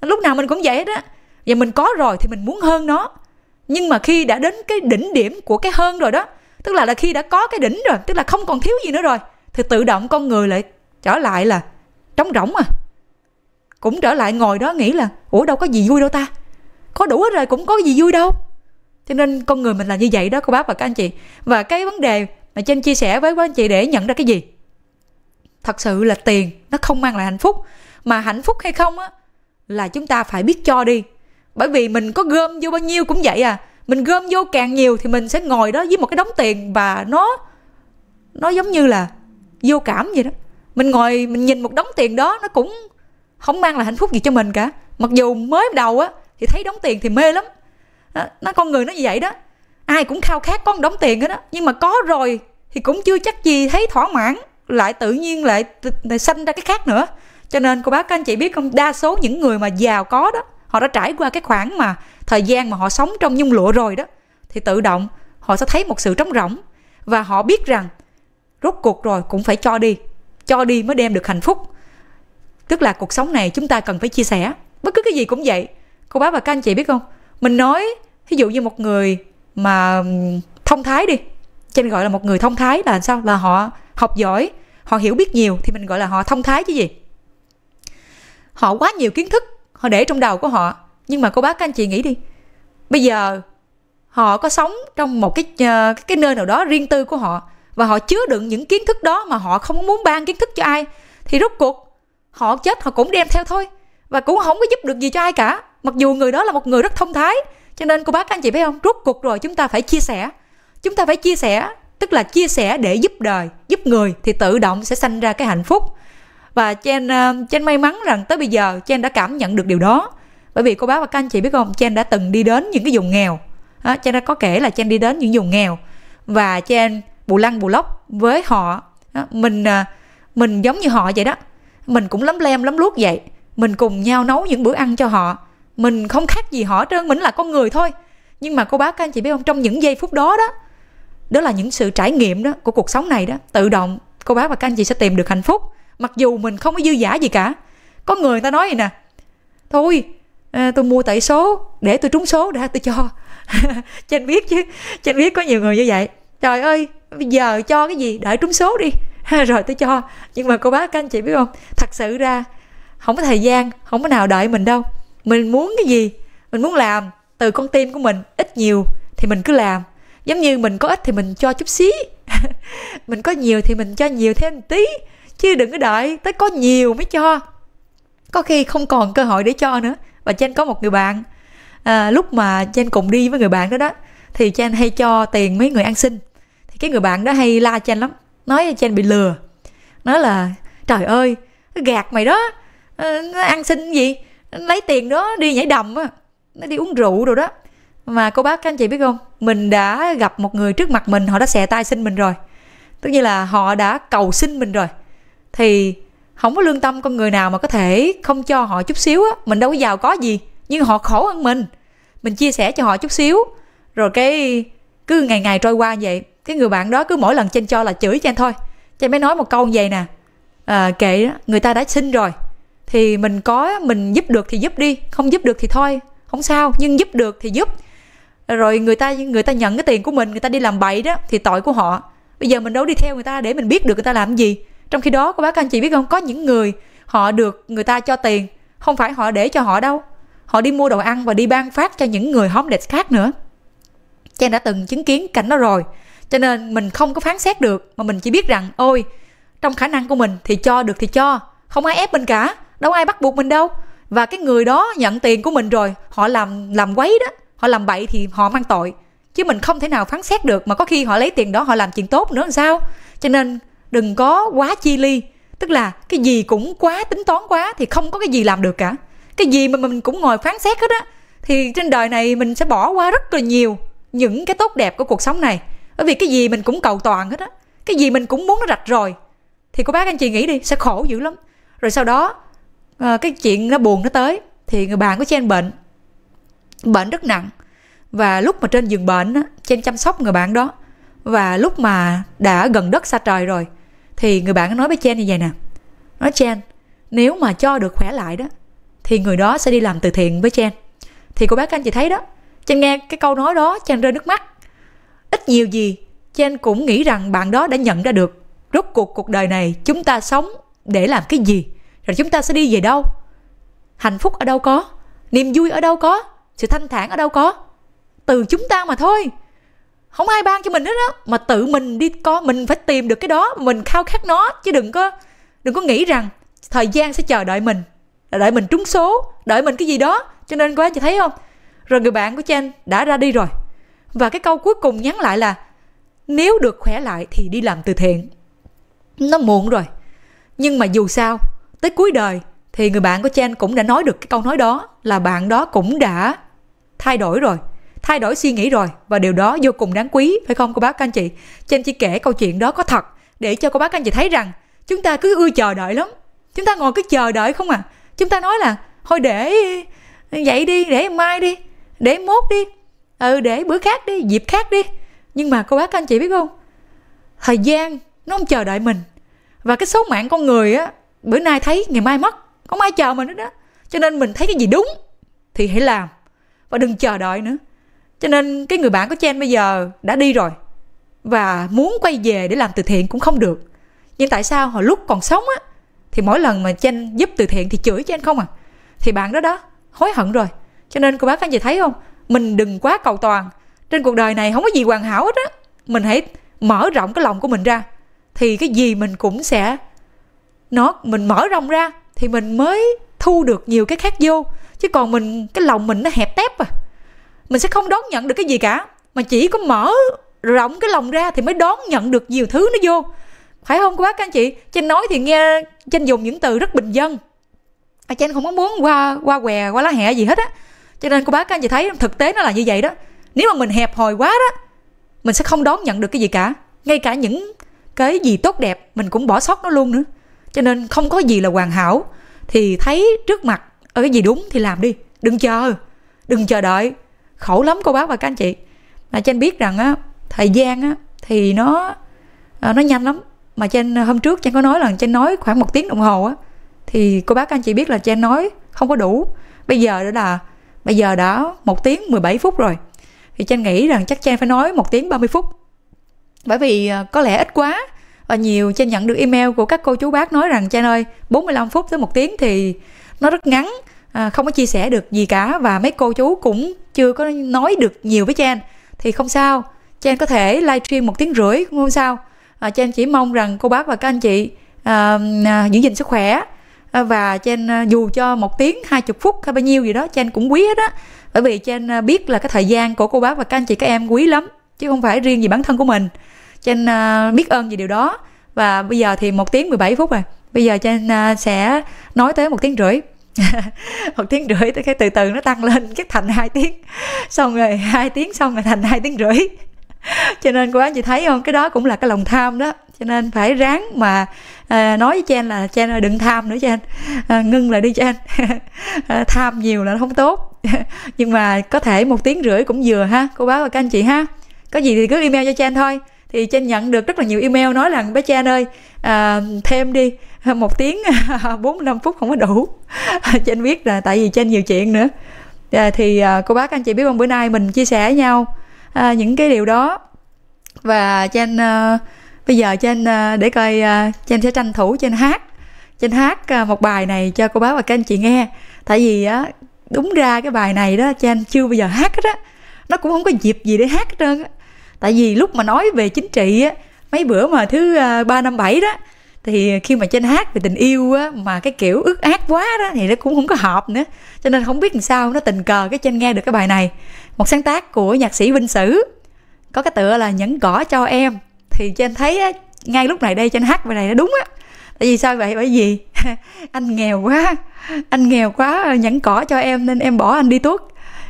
B: Lúc nào mình cũng vậy đó và mình có rồi thì mình muốn hơn nó. Nhưng mà khi đã đến cái đỉnh điểm của cái hơn rồi đó, tức là là khi đã có cái đỉnh rồi, tức là không còn thiếu gì nữa rồi, thì tự động con người lại trở lại là trống rỗng à. Cũng trở lại ngồi đó nghĩ là, ủa, đâu có gì vui đâu ta? Có đủ hết rồi, cũng có gì vui đâu cho nên con người mình là như vậy đó, cô bác và các anh chị. Và cái vấn đề mà trên chia sẻ với các anh chị để nhận ra cái gì? Thật sự là tiền nó không mang lại hạnh phúc. Mà hạnh phúc hay không á, là chúng ta phải biết cho đi. Bởi vì mình có gom vô bao nhiêu cũng vậy à. Mình gom vô càng nhiều thì mình sẽ ngồi đó với một cái đống tiền và nó nó giống như là vô cảm vậy đó. Mình ngồi, mình nhìn một đống tiền đó, nó cũng không mang lại hạnh phúc gì cho mình cả. Mặc dù mới đầu á, thì thấy đống tiền thì mê lắm đó, nó con người nó như vậy đó. Ai cũng khao khát có một đống tiền hết đó nhưng mà có rồi thì cũng chưa chắc gì thấy thỏa mãn lại tự nhiên lại, lại sanh ra cái khác nữa. Cho nên cô bác các anh chị biết không đa số những người mà giàu có đó họ đã trải qua cái khoảng mà thời gian mà họ sống trong nhung lụa rồi đó thì tự động họ sẽ thấy một sự trống rỗng. Và họ biết rằng rốt cuộc rồi cũng phải cho đi cho đi mới đem được hạnh phúc. Tức là cuộc sống này chúng ta cần phải chia sẻ. Bất cứ cái gì cũng vậy. Cô bác và các anh chị biết không? Mình nói ví dụ như một người mà thông thái đi trên gọi là một người thông thái là sao? Là họ học giỏi, họ hiểu biết nhiều thì mình gọi là họ thông thái chứ gì? Họ quá nhiều kiến thức, họ để trong đầu của họ. Nhưng mà cô bác, các anh chị nghĩ đi, bây giờ họ có sống trong một cái ờ, cái nơi nào đó riêng tư của họ và họ chứa đựng những kiến thức đó mà họ không muốn ban kiến thức cho ai, thì rốt cuộc họ chết, họ cũng đem theo thôi và cũng không có giúp được gì cho ai cả mặc dù người đó là một người rất thông thái cho nên cô bác các anh chị biết không? Rốt cuộc rồi chúng ta phải chia sẻ. Chúng ta phải chia sẻ tức là chia sẻ để giúp đời giúp người thì tự động sẽ sanh ra cái hạnh phúc. Và Chen uh, Chen may mắn rằng tới bây giờ Chen đã cảm nhận được điều đó. Bởi vì cô bác và các anh chị biết không? Chen đã từng đi đến những cái vùng nghèo. À, Chen đã có kể là Chen đi đến những vùng nghèo. Và Chen bù lăng bù lóc với họ. À, mình à, mình giống như họ vậy đó. Mình cũng lắm lem lắm luốc vậy. Mình cùng nhau nấu những bữa ăn cho họ mình không khác gì họ trơn mình là con người thôi. Nhưng mà cô bác các anh chị biết không trong những giây phút đó đó đó là những sự trải nghiệm đó của cuộc sống này đó tự động cô bác và các anh chị sẽ tìm được hạnh phúc. Mặc dù mình không có dư giả gì cả. Có người ta nói vậy nè thôi à, tôi mua tẩy số để tôi trúng số đã tôi cho. Trên biết chứ trên biết có nhiều người như vậy. Trời ơi bây giờ cho cái gì? Đợi trúng số đi. Rồi tôi cho. Nhưng mà cô bác các anh chị biết không thật sự ra không có thời gian không có nào đợi mình đâu mình muốn cái gì? Mình muốn làm từ con tim của mình ít nhiều thì mình cứ làm. Giống như mình có ít thì mình cho chút xí. Mình có nhiều thì mình cho nhiều thêm một tí. Chứ đừng có đợi tới có nhiều mới cho. Có khi không còn cơ hội để cho nữa. Và Chen có một người bạn. À, lúc mà Chen cùng đi với người bạn đó đó thì Chen hay cho tiền mấy người ăn xin. Thì cái người bạn đó hay la Chen lắm. Nói Chen bị lừa. Nói là trời ơi gạt mày đó. À, nó ăn xin gì? Lấy tiền đó đi nhảy đầm á. Nó đi uống rượu rồi đó. Mà cô bác các anh chị biết không? Mình đã gặp một người trước mặt mình họ đã xè tay xin mình rồi. Tức như là họ đã cầu xin mình rồi. Thì không có lương tâm con người nào mà có thể không cho họ chút xíu á. Mình đâu có giàu có gì nhưng họ khổ hơn mình. Mình chia sẻ cho họ chút xíu. Rồi cái cứ ngày ngày trôi qua vậy cái người bạn đó cứ mỗi lần trên cho là chửi cho anh thôi. Cho mới nói một câu vậy nè. À, kệ đó, người ta đã xin rồi thì mình có, mình giúp được thì giúp đi, không giúp được thì thôi, không sao, nhưng giúp được thì giúp. Rồi người ta người ta nhận cái tiền của mình, người ta đi làm bậy đó, thì tội của họ. Bây giờ mình đâu đi theo người ta để mình biết được người ta làm gì. Trong khi đó các bác anh chị biết không? Có những người họ được người ta cho tiền, không phải họ để cho họ đâu. Họ đi mua đồ ăn và đi ban phát cho những người homeless khác nữa. Trang đã từng chứng kiến cảnh đó rồi. Cho nên mình không có phán xét được, mà mình chỉ biết rằng, ôi, trong khả năng của mình thì cho được thì cho, không ai ép mình cả đâu ai bắt buộc mình đâu. Và cái người đó nhận tiền của mình rồi, họ làm làm quấy đó. Họ làm bậy thì họ mang tội. Chứ mình không thể nào phán xét được, mà có khi họ lấy tiền đó họ làm chuyện tốt nữa làm sao? Cho nên đừng có quá chi ly. Tức là cái gì cũng quá, tính toán quá thì không có cái gì làm được cả. Cái gì mà mình cũng ngồi phán xét hết á, thì trên đời này mình sẽ bỏ qua rất là nhiều những cái tốt đẹp của cuộc sống này. Bởi vì cái gì mình cũng cầu toàn hết á, cái gì mình cũng muốn nó rạch rồi thì cô bác anh chị nghĩ đi, sẽ khổ dữ lắm. Rồi sau đó à, cái chuyện nó buồn nó tới thì người bạn của Chen bệnh. Bệnh rất nặng. Và lúc mà trên giường bệnh Chen chăm sóc người bạn đó. Và lúc mà đã gần đất xa trời rồi thì người bạn nói với Chen như vậy nè. Nói Chen nếu mà cho được khỏe lại đó thì người đó sẽ đi làm từ thiện với Chen. Thì cô bác anh chị thấy đó Chen nghe cái câu nói đó Chen rơi nước mắt. Ít nhiều gì Chen cũng nghĩ rằng bạn đó đã nhận ra được rốt cuộc cuộc đời này chúng ta sống để làm cái gì rồi chúng ta sẽ đi về đâu? Hạnh phúc ở đâu có? Niềm vui ở đâu có? Sự thanh thản ở đâu có? Từ chúng ta mà thôi. Không ai ban cho mình hết á, mà tự mình đi có mình phải tìm được cái đó mình khao khát nó chứ đừng có đừng có nghĩ rằng thời gian sẽ chờ đợi mình đợi mình trúng số đợi mình cái gì đó. Cho nên quá chị thấy không? Rồi người bạn của Chen đã ra đi rồi. Và cái câu cuối cùng nhắn lại là
A: nếu được khỏe lại thì đi làm từ thiện. Nó muộn rồi. Nhưng mà dù sao tới cuối đời, thì người bạn của Chen cũng đã nói được cái câu nói đó, là bạn đó cũng đã thay đổi rồi, thay đổi suy nghĩ rồi, và điều đó vô cùng đáng quý, phải không cô bác, các anh chị? Chen chỉ kể câu chuyện đó có thật, để cho cô bác, các anh chị thấy rằng chúng ta cứ ưa chờ đợi lắm. Chúng ta ngồi cứ chờ đợi không à. Chúng ta nói là, thôi để vậy đi, để mai đi, để mốt đi ừ để bữa khác đi, dịp khác đi. Nhưng mà cô bác, các anh chị biết không? Thời gian nó không chờ đợi mình. Và cái số mạng con người á bữa nay thấy, ngày mai mất. Không ai chờ mình nữa đó. Cho nên mình thấy cái gì đúng thì hãy làm. Và đừng chờ đợi nữa. Cho nên cái người bạn của Chen bây giờ đã đi rồi và muốn quay về để làm từ thiện cũng không được. Nhưng tại sao hồi lúc còn sống á, thì mỗi lần mà Chen giúp từ thiện thì chửi Chen không à? Thì bạn đó đó, hối hận rồi. Cho nên cô bác anh chị thấy không? Mình đừng quá cầu toàn. Trên cuộc đời này không có gì hoàn hảo hết á. Mình hãy mở rộng cái lòng của mình ra. Thì cái gì mình cũng sẽ nó mình mở rộng ra thì mình mới thu được nhiều cái khác vô. Chứ còn mình cái lòng mình nó hẹp tép à. Mình sẽ không đón nhận được cái gì cả. Mà chỉ có mở rộng cái lòng ra thì mới đón nhận được nhiều thứ nó vô. Phải không quá bác các anh chị? Trên nói thì nghe trên dùng những từ rất bình dân. À, trên không có muốn qua qua què qua lá hẹ gì hết á. Cho nên cô bác các anh chị thấy thực tế nó là như vậy đó. Nếu mà mình hẹp hòi quá đó mình sẽ không đón nhận được cái gì cả. Ngay cả những cái gì tốt đẹp mình cũng bỏ sót nó luôn nữa cho nên không có gì là hoàn hảo. Thì thấy trước mặt ở cái gì đúng thì làm đi. Đừng chờ. Đừng chờ đợi. Khổ lắm cô bác và các anh chị. Mà trên biết rằng á, thời gian á, thì nó à, nó nhanh lắm. Mà trên hôm trước trên có nói là trên nói khoảng một tiếng đồng hồ á, thì cô bác các anh chị biết là trên nói không có đủ. Bây giờ đó là, bây giờ đã một tiếng 17 phút rồi. Thì trên nghĩ rằng chắc trên phải nói một tiếng 30 phút. Bởi vì à, có lẽ ít quá và nhiều trên nhận được email của các cô chú bác nói rằng Trang ơi 45 phút tới một tiếng thì nó rất ngắn à, không có chia sẻ được gì cả và mấy cô chú cũng chưa có nói được nhiều với Trang. Thì không sao Trang có thể livestream một tiếng rưỡi cũng không sao. À, Trang chỉ mong rằng cô bác và các anh chị à, à, giữ gìn sức khỏe à, và Trang à, dù cho một tiếng hai chục phút hay bao nhiêu gì đó Trang cũng quý hết á. Bởi vì Trang à, biết là cái thời gian của cô bác và các anh chị các em quý lắm chứ không phải riêng gì bản thân của mình cho à, biết ơn về điều đó. Và bây giờ thì một tiếng 17 phút rồi. Bây giờ cho à, sẽ nói tới một tiếng rưỡi. Một tiếng rưỡi tới cái từ từ nó tăng lên chắc thành hai tiếng. Xong rồi hai tiếng xong rồi thành hai tiếng rưỡi. Cho nên cô bác chị thấy không? Cái đó cũng là cái lòng tham đó. Cho nên phải ráng mà à, nói với Chen là Chen ơi đừng tham nữa Chen. À, ngưng lại đi Chen. À, tham nhiều là không tốt. Nhưng mà có thể một tiếng rưỡi cũng vừa ha cô bác và các anh chị ha. Có gì thì cứ email cho Chen thôi thì trên nhận được rất là nhiều email nói rằng bé cha ơi à, thêm đi một tiếng 45 phút không có đủ. Trên biết là tại vì trên nhiều chuyện nữa. À, thì à, cô bác anh chị biết không bữa nay mình chia sẻ với nhau à, những cái điều đó. Và trên à, bây giờ trên à, để coi à, sẽ tranh thủ trên hát trên hát à, một bài này cho cô bác và các anh chị nghe. Tại vì á đúng ra cái bài này đó trên chưa bao giờ hát hết á. Nó cũng không có dịp gì để hát hết trơn á tại vì lúc mà nói về chính trị á mấy bữa mà thứ à, ba năm bảy đó thì khi mà trên hát về tình yêu á mà cái kiểu ước ác quá đó thì nó cũng không có hợp nữa. Cho nên không biết làm sao nó tình cờ cái trên nghe được cái bài này. Một sáng tác của nhạc sĩ Vinh Sử có cái tựa là nhẫn cỏ cho em. Thì trên thấy á, ngay lúc này đây trên hát bài này nó đúng á. Tại vì sao vậy? Bởi vì anh nghèo quá anh nghèo quá nhẫn cỏ cho em nên em bỏ anh đi tuốt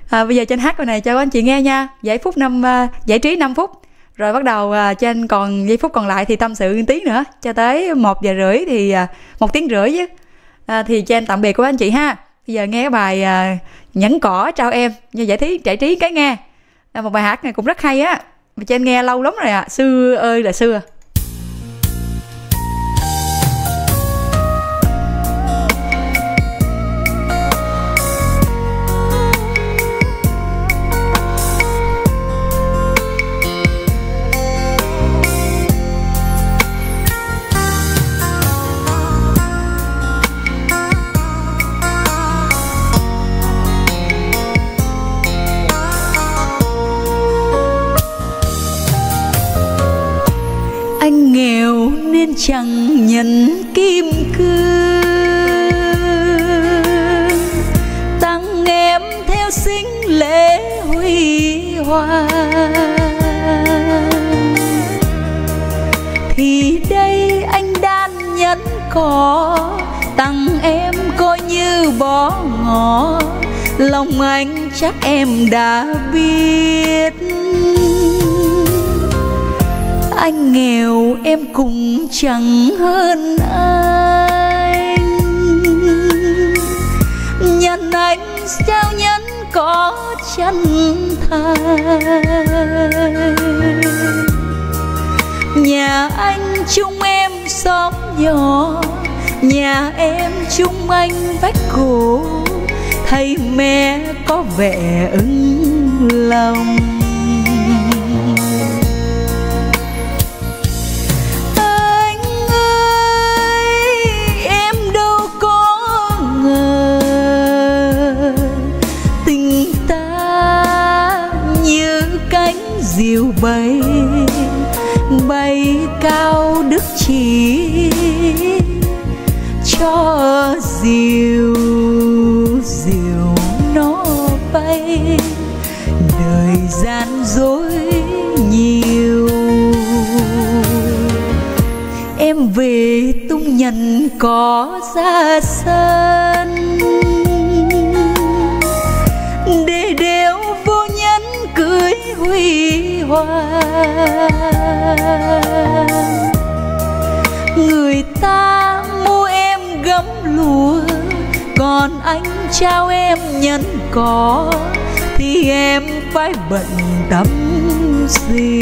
A: à, bây giờ trên hát bài này cho anh chị nghe nha. Giải phút năm uh, giải trí 5 phút. Rồi bắt đầu uh, trên còn giây phút còn lại thì tâm sự tí nữa. Cho tới một giờ rưỡi thì uh, một tiếng rưỡi chứ. Uh, thì trên tạm biệt của anh chị ha. Bây giờ nghe cái bài uh, nhẫn cỏ trao em như giải trí giải trí cái nghe. Uh, một bài hát này cũng rất hay á. Mà trên nghe lâu lắm rồi ạ. À. xưa ơi là xưa. chẳng nhận kim cương. Tặng em theo sinh lễ huy hoàng. thì đây anh đan nhẫn có, tặng em coi như bỏ ngỏ. Lòng anh chắc em đã biết anh nghèo, em cũng chẳng hơn anh. Nhân anh sao nhân có chân thành? Nhà anh chung em xóm nhỏ, nhà em chung anh vách cổ thấy mẹ có vẻ ưng lòng. Diều bay bay cao đức chỉ, cho diều diều nó bay. Đời gian dối nhiều, em về tung nhận có ra sân huy người ta mua em gấm lúa còn anh trao em nhẫn cỏ, thì em phải bận tâm gì?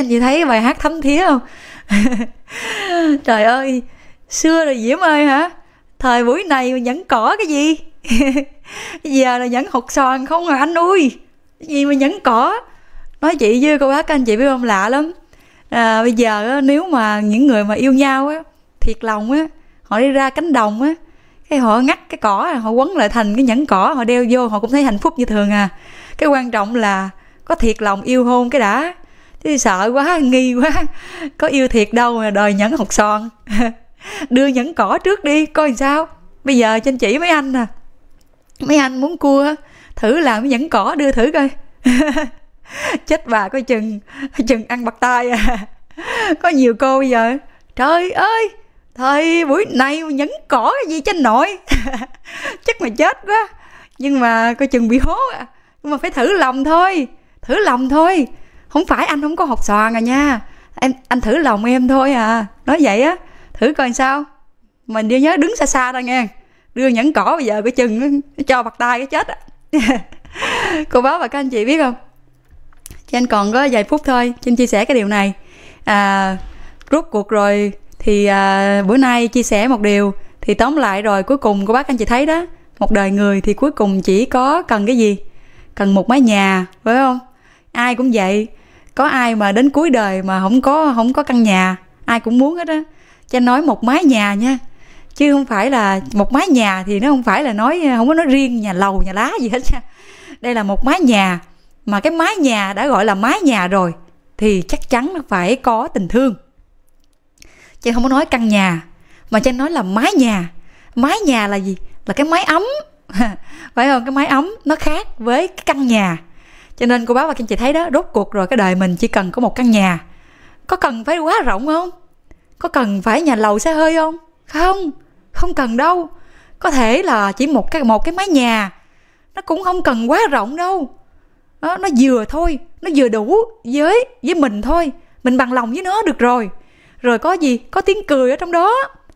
A: Anh
B: chị thấy bài hát thấm thía không? Trời ơi xưa rồi diễm ơi hả? Thời buổi này mà nhẫn cỏ cái gì? Giờ là nhẫn hột xoàn không à anh ui cái gì mà nhẫn cỏ? Nói chị với cô bác anh chị biết không? Lạ lắm. À, bây giờ á, nếu mà những người mà yêu nhau á thiệt lòng á họ đi ra cánh đồng á cái họ ngắt cái cỏ họ quấn lại thành cái nhẫn cỏ họ đeo vô họ cũng thấy hạnh phúc như thường à. Cái quan trọng là có thiệt lòng yêu hôn cái đã thì sợ quá, nghi quá. Có yêu thiệt đâu mà đòi nhẫn hột son. Đưa nhẫn cỏ trước đi, coi làm sao. Bây giờ trên chỉ mấy anh nè mấy anh muốn cua, thử làm nhẫn cỏ đưa thử coi. Chết bà coi chừng chừng ăn bạc tay à. Có nhiều cô bây giờ. Trời ơi, thời buổi này nhẫn cỏ cái gì trên nội. Chắc mà chết quá. Nhưng mà coi chừng bị hố à. Nhưng mà phải thử lòng thôi, thử lòng thôi không phải anh không có học xoàn à nha. Em anh thử lòng em thôi à. Nói vậy á thử coi sao. Mình đi nhớ đứng xa xa ra nghe. Đưa nhẫn cỏ bây giờ cái chừng cho bạc tay cái chết á. Cô báo và các anh chị biết không? Cho anh còn có vài phút thôi xin chia sẻ cái điều này. À, rút cuộc rồi thì à, bữa nay chia sẻ một điều. Thì tóm lại rồi cuối cùng cô bác anh chị thấy đó một đời người thì cuối cùng chỉ có cần cái gì? Cần một mái nhà phải không? Ai cũng vậy có ai mà đến cuối đời mà không có không có căn nhà? Ai cũng muốn hết á. Cho nói một mái nhà nha. Chứ không phải là một mái nhà thì nó không phải là nói, không có nói riêng nhà lầu, nhà lá gì hết nha. Đây là một mái nhà mà cái mái nhà đã gọi là mái nhà rồi thì chắc chắn nó phải có tình thương. Chứ không có nói căn nhà, mà cho nói là mái nhà. Mái nhà là gì? Là cái mái ấm. Phải không? Cái mái ấm nó khác với cái căn nhà cho nên cô bác và các anh chị thấy đó rốt cuộc rồi cái đời mình chỉ cần có một căn nhà. Có cần phải quá rộng không? Có cần phải nhà lầu xe hơi không? Không không cần đâu. Có thể là chỉ một cái một cái mái nhà. Nó cũng không cần quá rộng đâu. Đó, nó vừa thôi nó vừa đủ với với mình thôi. Mình bằng lòng với nó được rồi. Rồi có gì? Có tiếng cười ở trong đó.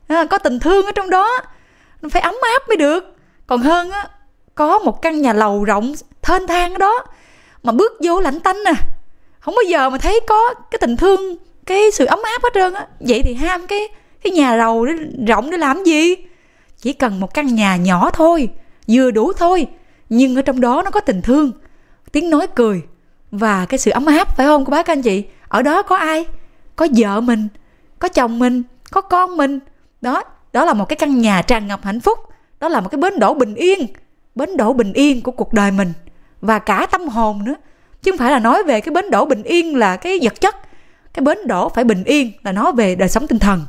B: À, có tình thương ở trong đó. Nó phải ấm áp mới được. Còn hơn á có một căn nhà lầu rộng thênh thang ở đó mà bước vô lạnh tanh nè không bao giờ mà thấy có cái tình thương, cái sự ấm áp hết trơn á. Vậy thì ham cái cái nhà rầu để rộng để làm gì? Chỉ cần một căn nhà nhỏ thôi, vừa đủ thôi, nhưng ở trong đó nó có tình thương, tiếng nói cười và cái sự ấm áp, phải không cô bác anh chị? Ở đó có ai? Có vợ mình, có chồng mình, có con mình. Đó đó là một cái căn nhà tràn ngập hạnh phúc. Đó là một cái bến đỗ bình yên, bến đỗ bình yên của cuộc đời mình và cả tâm hồn nữa. Chứ không phải là nói về cái bến đổ bình yên là cái vật chất. Cái bến đổ phải bình yên là nói về đời sống tinh thần.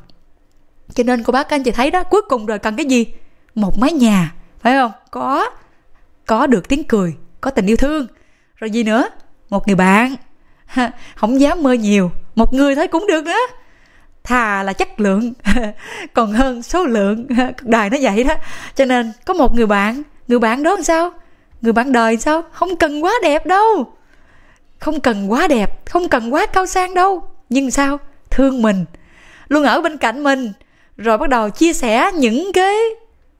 B: Cho nên cô bác các anh chị thấy đó, cuối cùng rồi cần cái gì? Một mái nhà, phải không? Có có được tiếng cười, có tình yêu thương. Rồi gì nữa? Một người bạn. Không dám mơ nhiều. Một người thôi cũng được nữa thà là chất lượng. Còn hơn số lượng. Cuộc đời nó vậy đó. Cho nên có một người bạn. Người bạn đó làm sao? Người bạn đời sao? Không cần quá đẹp đâu. Không cần quá đẹp, không cần quá cao sang đâu. Nhưng sao? Thương mình. Luôn ở bên cạnh mình. Rồi bắt đầu chia sẻ những cái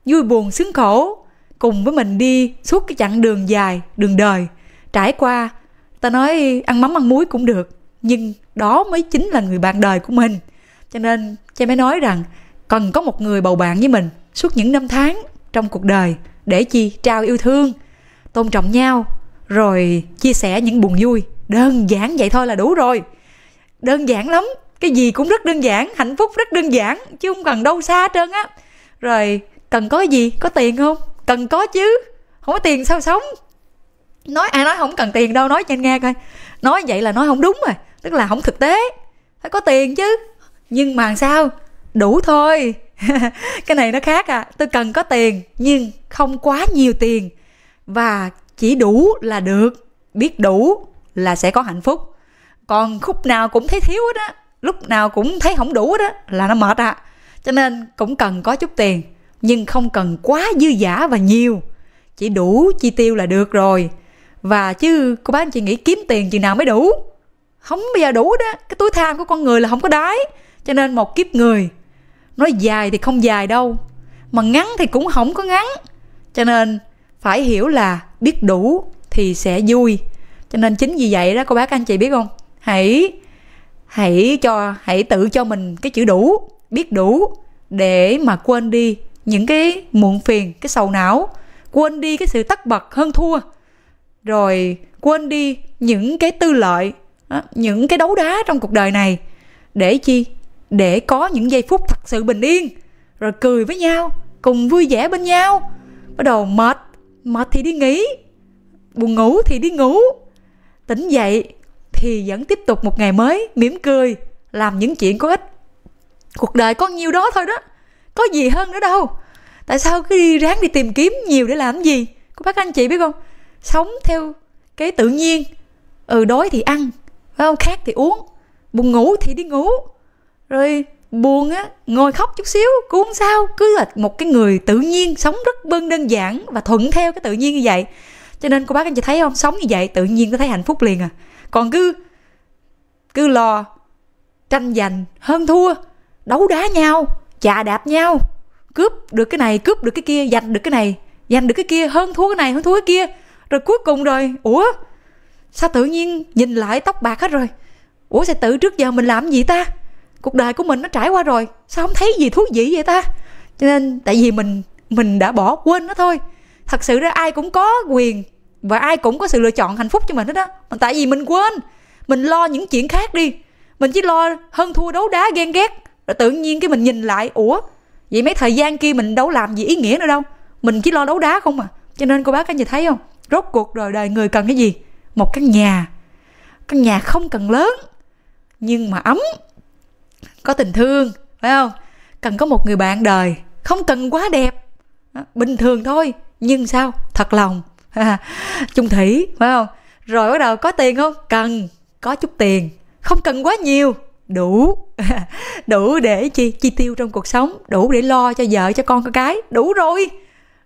B: vui buồn sướng khổ. Cùng với mình đi suốt cái chặng đường dài, đường đời. Trải qua, ta nói ăn mắm, ăn muối cũng được. Nhưng đó mới chính là người bạn đời của mình. Cho nên, cha mới nói rằng, cần có một người bầu bạn với mình suốt những năm tháng trong cuộc đời để chi? Trao yêu thương tôn trọng nhau, rồi chia sẻ những buồn vui. Đơn giản vậy thôi là đủ rồi. Đơn giản lắm. Cái gì cũng rất đơn giản, hạnh phúc rất đơn giản, chứ không cần đâu xa trơn á. Rồi, cần có gì? Có tiền không? Cần có chứ. Không có tiền sao sống? Nói ai nói không cần tiền đâu, nói cho anh nghe coi. Nói vậy là nói không đúng rồi, tức là không thực tế. Phải có tiền chứ. Nhưng mà sao? Đủ thôi. Cái này nó khác à. Tôi cần có tiền, nhưng không quá nhiều tiền và chỉ đủ là được. Biết đủ là sẽ có hạnh phúc. Còn khúc nào cũng thấy thiếu hết á, lúc nào cũng thấy không đủ hết á, là nó mệt à. Cho nên cũng cần có chút tiền, nhưng không cần quá dư giả và nhiều. Chỉ đủ chi tiêu là được rồi. Và chứ cô bác anh chị nghĩ kiếm tiền chừng nào mới đủ. Không bao giờ đủ đó cái túi tham của con người là không có đáy. Cho nên một kiếp người, nói dài thì không dài đâu, mà ngắn thì cũng không có ngắn. Cho nên phải hiểu là biết đủ thì sẽ vui. Cho nên chính vì vậy đó, cô bác anh chị biết không? Hãy hãy cho, hãy tự cho mình cái chữ đủ, biết đủ để mà quên đi những cái muộn phiền, cái sầu não. Quên đi cái sự tất bật, hơn thua. Rồi quên đi những cái tư lợi những cái đấu đá trong cuộc đời này. Để chi? Để có những giây phút thật sự bình yên, rồi cười với nhau, cùng vui vẻ bên nhau. Bắt đầu mệt mệt thì đi nghỉ. Buồn ngủ thì đi ngủ. Tỉnh dậy thì vẫn tiếp tục một ngày mới, mỉm cười, làm những chuyện có ích. Cuộc đời có nhiêu đó thôi đó. Có gì hơn nữa đâu. Tại sao cứ đi ráng đi tìm kiếm nhiều để làm gì? Cô bác anh chị biết không? Sống theo cái tự nhiên. Ừ đói thì ăn, phải không? Khát thì uống. Buồn ngủ thì đi ngủ. Rồi buồn á, ngồi khóc chút xíu cũng không sao, cứ là một cái người tự nhiên, sống rất bơn đơn giản và thuận theo cái tự nhiên như vậy. Cho nên cô bác anh chị thấy không? Sống như vậy, tự nhiên có thấy hạnh phúc liền à. Còn cứ cứ lo, tranh giành, hơn thua, đấu đá nhau, chà đạp nhau, cướp được cái này, cướp được cái kia, giành được cái này, giành được cái kia, hơn thua cái này, hơn thua cái kia. Rồi cuối cùng rồi, ủa, sao tự nhiên nhìn lại tóc bạc hết rồi? Ủa sao tự trước giờ mình làm gì ta? Cuộc đời của mình nó trải qua rồi. Sao không thấy gì thú vị vậy ta? Cho nên, tại vì mình mình đã bỏ quên nó thôi. Thật sự ra ai cũng có quyền và ai cũng có sự lựa chọn hạnh phúc cho mình hết đó mà tại vì mình quên, mình lo những chuyện khác đi. Mình chỉ lo hơn thua đấu đá ghen ghét, rồi tự nhiên cái mình nhìn lại, ủa, vậy mấy thời gian kia mình đâu làm gì ý nghĩa nữa đâu? Mình chỉ lo đấu đá không à? Cho nên cô bác anh chị thấy không? Rốt cuộc rồi đời người cần cái gì? Một căn nhà. Căn nhà không cần lớn, nhưng mà ấm có tình thương, phải không? Cần có một người bạn đời, không cần quá đẹp. Bình thường thôi, nhưng sao? Thật lòng. Chung thủy, phải không? Rồi bắt đầu có tiền không? Cần, có chút tiền. Không cần quá nhiều, đủ. Đủ để chi chi tiêu trong cuộc sống, đủ để lo cho vợ, cho con có cái, đủ rồi.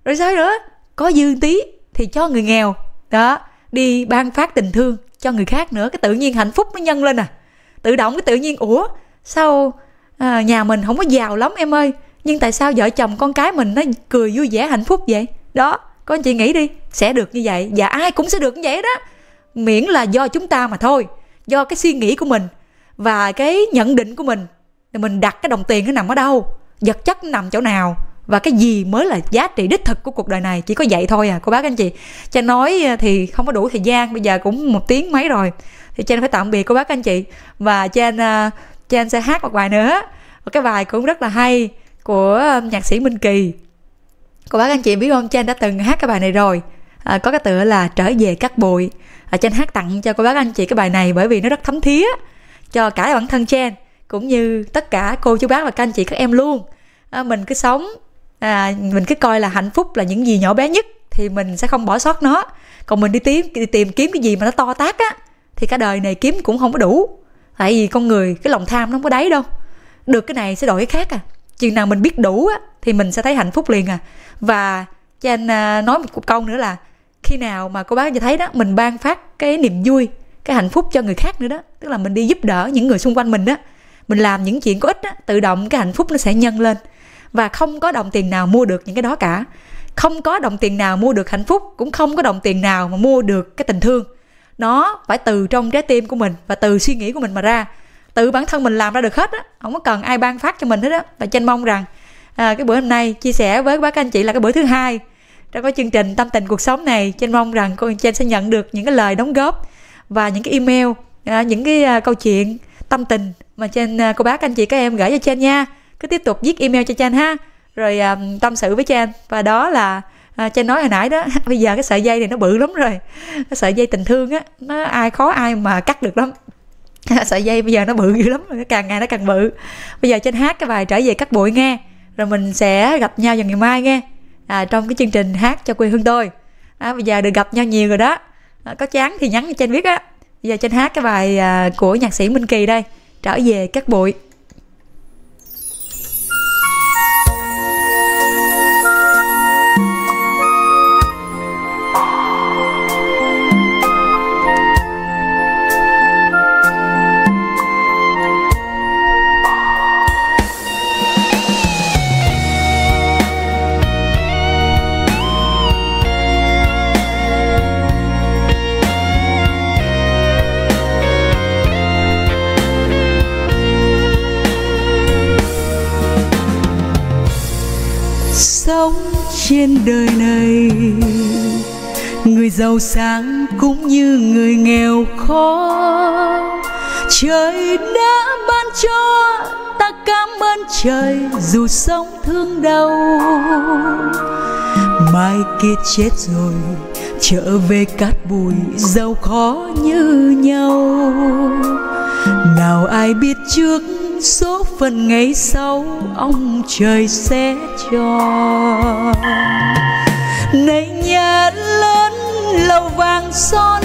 B: Rồi sao nữa? Có dư tí thì cho người nghèo. Đó, đi ban phát tình thương cho người khác nữa, cái tự nhiên hạnh phúc nó nhân lên à. Tự động cái tự nhiên, ủa sao à, nhà mình không có giàu lắm em ơi nhưng tại sao vợ chồng con cái mình nó cười vui vẻ hạnh phúc vậy? Đó có anh chị nghĩ đi sẽ được như vậy và ai cũng sẽ được như vậy đó. Miễn là do chúng ta mà thôi do cái suy nghĩ của mình và cái nhận định của mình. Mình đặt cái đồng tiền nó nằm ở đâu vật chất nó nằm chỗ nào và cái gì mới là giá trị đích thực của cuộc đời này. Chỉ có vậy thôi à cô bác anh chị. Cha nói à, thì không có đủ thời gian bây giờ cũng một tiếng mấy rồi. Thì cha phải tạm biệt cô bác anh chị. Và cha à, cha sẽ hát một bài nữa. Một cái bài cũng rất là hay của um, nhạc sĩ Minh Kỳ. Cô bác anh chị biết không? Chen đã từng hát cái bài này rồi. À, có cái tựa là trở về cắt bụi. À, Chen hát tặng cho cô bác anh chị cái bài này bởi vì nó rất thấm thía cho cả bản thân Chen cũng như tất cả cô chú bác và các anh chị các em luôn. À, mình cứ sống à, mình cứ coi là hạnh phúc là những gì nhỏ bé nhất thì mình sẽ không bỏ sót nó. Còn mình đi tìm đi tìm kiếm cái gì mà nó to tát á thì cả đời này kiếm cũng không có đủ tại vì con người, cái lòng tham nó không có đáy đâu. Được cái này sẽ đổi cái khác à. Chừng nào mình biết đủ á, thì mình sẽ thấy hạnh phúc liền à. Và cho anh à, nói một câu nữa là khi nào mà cô bác cho thấy đó, mình ban phát cái niềm vui, cái hạnh phúc cho người khác nữa đó, tức là mình đi giúp đỡ những người xung quanh mình đó mình làm những chuyện có ích á, tự động cái hạnh phúc nó sẽ nhân lên. Và không có đồng tiền nào mua được những cái đó cả. Không có đồng tiền nào mua được hạnh phúc, cũng không có đồng tiền nào mà mua được cái tình thương nó phải từ trong trái tim của mình và từ suy nghĩ của mình mà ra. Tự bản thân mình làm ra được hết á không có cần ai ban phát cho mình hết á. Và trên mong rằng à, cái bữa hôm nay chia sẻ với các anh chị là cái bữa thứ hai trong cái chương trình tâm tình cuộc sống này. Trên mong rằng cô trên sẽ nhận được những cái lời đóng góp và những cái email à, những cái à, câu chuyện tâm tình mà trên à, cô bác anh chị các em gửi cho trên nha. Cứ tiếp tục viết email cho trên ha. Rồi à, tâm sự với trên và đó là à, cho nói hồi nãy đó bây giờ cái sợi dây này nó bự lắm rồi. Cái sợi dây tình thương á nó ai khó ai mà cắt được lắm. Sợi dây bây giờ nó bự dữ lắm rồi càng ngày nó càng bự. Bây giờ trên hát cái bài trở về cắt bụi nghe rồi mình sẽ gặp nhau vào ngày mai nghe. À, trong cái chương trình hát cho quê hương tôi. À, bây giờ được gặp nhau nhiều rồi đó. À, có chán thì nhắn cho trên biết á. Bây giờ trên hát cái bài à, của nhạc sĩ minh kỳ đây trở về cắt bụi.
A: Trên đời này. Người giàu sang cũng như người nghèo khó. Trời đã ban cho ta cảm ơn trời dù sống thương đau. Mai kia chết rồi, trở về cát bụi giàu khó như nhau. Nào ai biết trước số phận ngày sau, ông trời sẽ cho. Vàng son,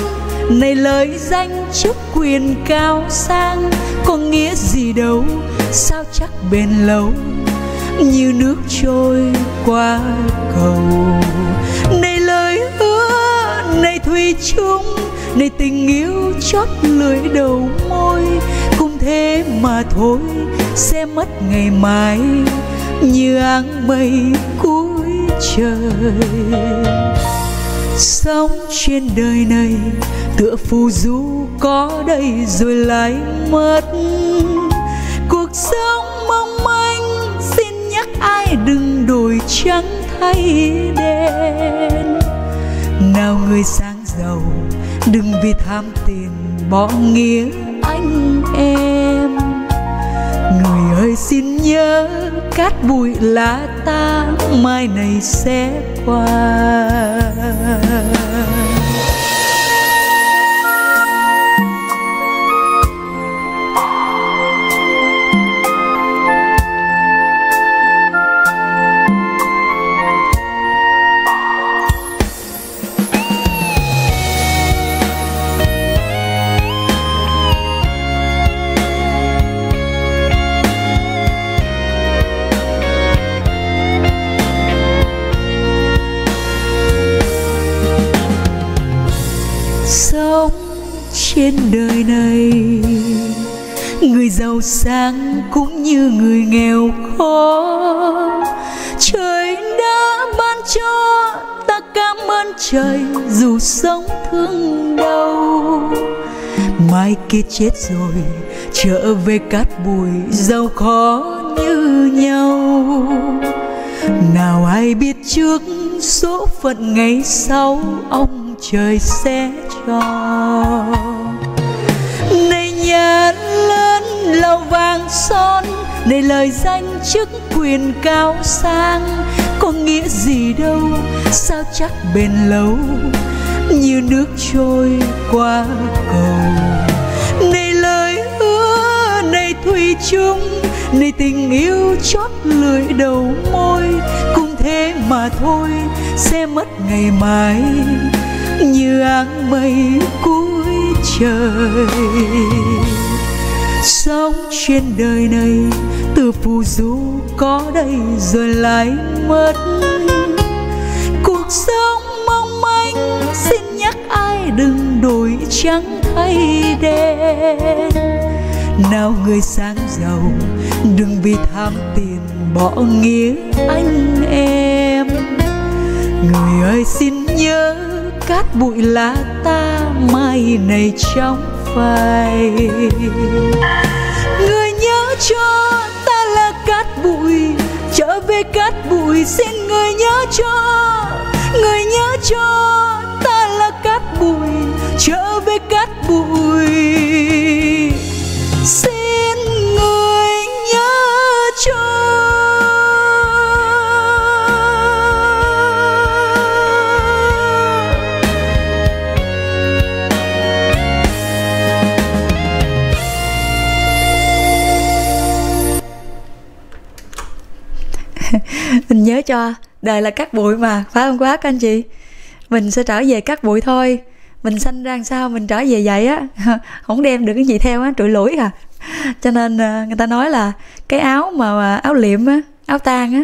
A: này lời danh chức quyền cao sang. Có nghĩa gì đâu, sao chắc bền lâu? Như nước trôi qua cầu. Này lời hứa, này thủy chung, này tình yêu chót lưỡi đầu môi. Cũng thế mà thôi, sẽ mất ngày mai, như áng mây cuối trời sống trên đời này. Tựa phù du có đây rồi lại mất. Cuộc sống mong manh, xin nhắc ai đừng đổi trắng thay đen. Nào người sáng giàu, đừng vì tham tiền bỏ nghĩa anh em. Người ơi xin nhớ cát bụi lá ta mai này sẽ qua. Kia chết rồi, trở về cát bụi giàu khó như nhau. Nào ai biết trước số phận ngày sau ông trời sẽ cho. Này nhà lớn lầu vàng son, này lời danh chức quyền cao sang. Có nghĩa gì đâu, sao chắc bền lâu, như nước trôi qua cầu chung này tình yêu chót lưỡi đầu môi. Cũng thế mà thôi, sẽ mất ngày mai, như áng mây cuối trời. Sống trên đời này, từ phù du có đây rồi lại mất. Cuộc sống mong manh, xin nhắc ai đừng đổi trắng thay đen nào người sáng giàu. Đừng vì tham tiền bỏ nghĩa anh em. Người ơi xin nhớ cát bụi là ta mai này trong phai. Người nhớ cho ta là cát bụi, trở về cát bụi xin người nhớ cho. Người nhớ cho
B: đời là cát bụi mà, phải không quá các anh chị? Mình sẽ trở về cát bụi thôi. Mình sanh ra làm sao mình trở về vậy á? Không đem được cái gì theo á, trụi lũi à. Cho nên à, người ta nói là cái áo mà áo liệm á, áo tang á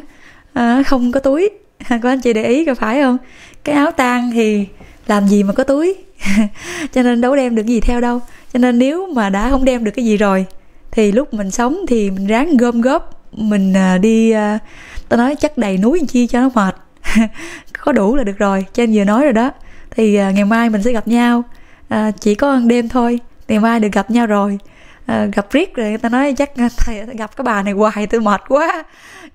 B: à, không có túi. Có anh chị để ý có phải không? Cái áo tang thì làm gì mà có túi? Cho nên đâu đem được gì theo đâu. Cho nên nếu mà đã không đem được cái gì rồi, thì lúc mình sống thì mình ráng gom góp, mình à, đi tôi nói chắc đầy núi chi cho nó mệt. Có đủ là được rồi cho anh vừa nói rồi đó. Thì à, ngày mai mình sẽ gặp nhau. À, chỉ có ăn đêm thôi. Ngày mai được gặp nhau rồi. À, gặp riết rồi người ta nói chắc à, thầy gặp cái bà này hoài tôi mệt quá.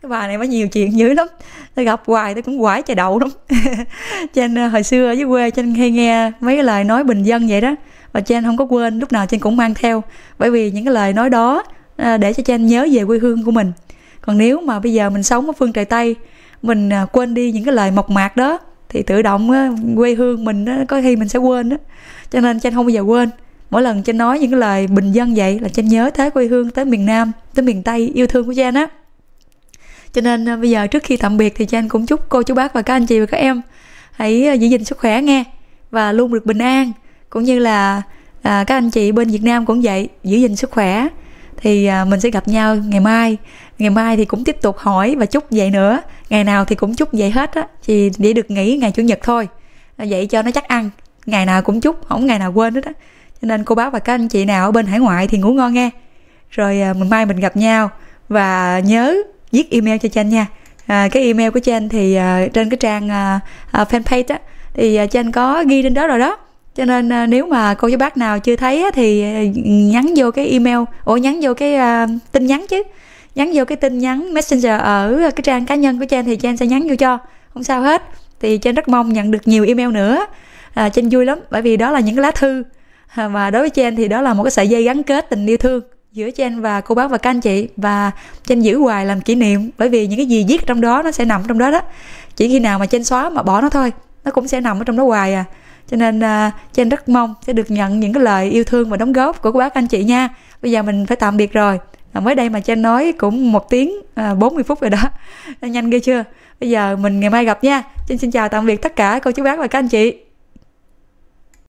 B: Cái bà này có nhiều chuyện dữ lắm. Tôi gặp hoài tôi cũng quải chạy đậu lắm. Trên à, hồi xưa ở dưới quê trên hay nghe mấy cái lời nói bình dân vậy đó. Và trên không có quên lúc nào trên cũng mang theo. Bởi vì những cái lời nói đó à, để cho trên nhớ về quê hương của mình còn nếu mà bây giờ mình sống ở phương trời tây mình à, quên đi những cái lời mộc mạc đó thì tự động à, quê hương mình có khi mình sẽ quên đó cho nên trên không bao giờ quên. Mỗi lần trên nói những cái lời bình dân vậy là trên nhớ tới quê hương tới miền nam tới miền tây yêu thương của trên á. Cho nên à, bây giờ trước khi tạm biệt thì trên cũng chúc cô chú bác và các anh chị và các em hãy giữ gìn sức khỏe nghe và luôn được bình an. Cũng như là à, các anh chị bên Việt Nam cũng vậy giữ gìn sức khỏe thì à, mình sẽ gặp nhau ngày mai. Ngày mai thì cũng tiếp tục hỏi và chúc vậy nữa. Ngày nào thì cũng chúc vậy hết á. Thì để được nghỉ ngày chủ nhật thôi. À, vậy cho nó chắc ăn. Ngày nào cũng chúc không ngày nào quên hết á. Cho nên cô bác và các anh chị nào ở bên hải ngoại thì ngủ ngon nghe. Rồi à, mình mai mình gặp nhau. Và nhớ viết email cho chanh nha. À, cái email của chanh thì à, trên cái trang à, à, fanpage á. Thì à, có ghi trên đó rồi đó cho nên à, nếu mà cô chú bác nào chưa thấy thì à, nhắn vô cái email ủa nhắn vô cái uh, tin nhắn chứ. Nhắn vô cái tin nhắn messenger ở cái trang cá nhân của Trang thì Trang sẽ nhắn vô cho. Không sao hết. Thì Trang rất mong nhận được nhiều email nữa. À, Trang vui lắm bởi vì đó là những cái lá thư. Và đối với Trang thì đó là một cái sợi dây gắn kết tình yêu thương giữa Trang và cô bác và các anh chị. Và Trang giữ hoài làm kỷ niệm bởi vì những cái gì viết trong đó nó sẽ nằm trong đó đó. Chỉ khi nào mà Trang xóa mà bỏ nó thôi nó cũng sẽ nằm ở trong đó hoài à cho nên uh, rất mong sẽ được nhận những cái lời yêu thương và đóng góp của các bác anh chị nha. Bây giờ mình phải tạm biệt rồi. À, mới đây mà trên nói cũng một tiếng à, 40 phút rồi đó. Nhanh ghê chưa? Bây giờ mình ngày mai gặp nha. Trên xin chào tạm biệt tất cả cô chú bác và các anh chị.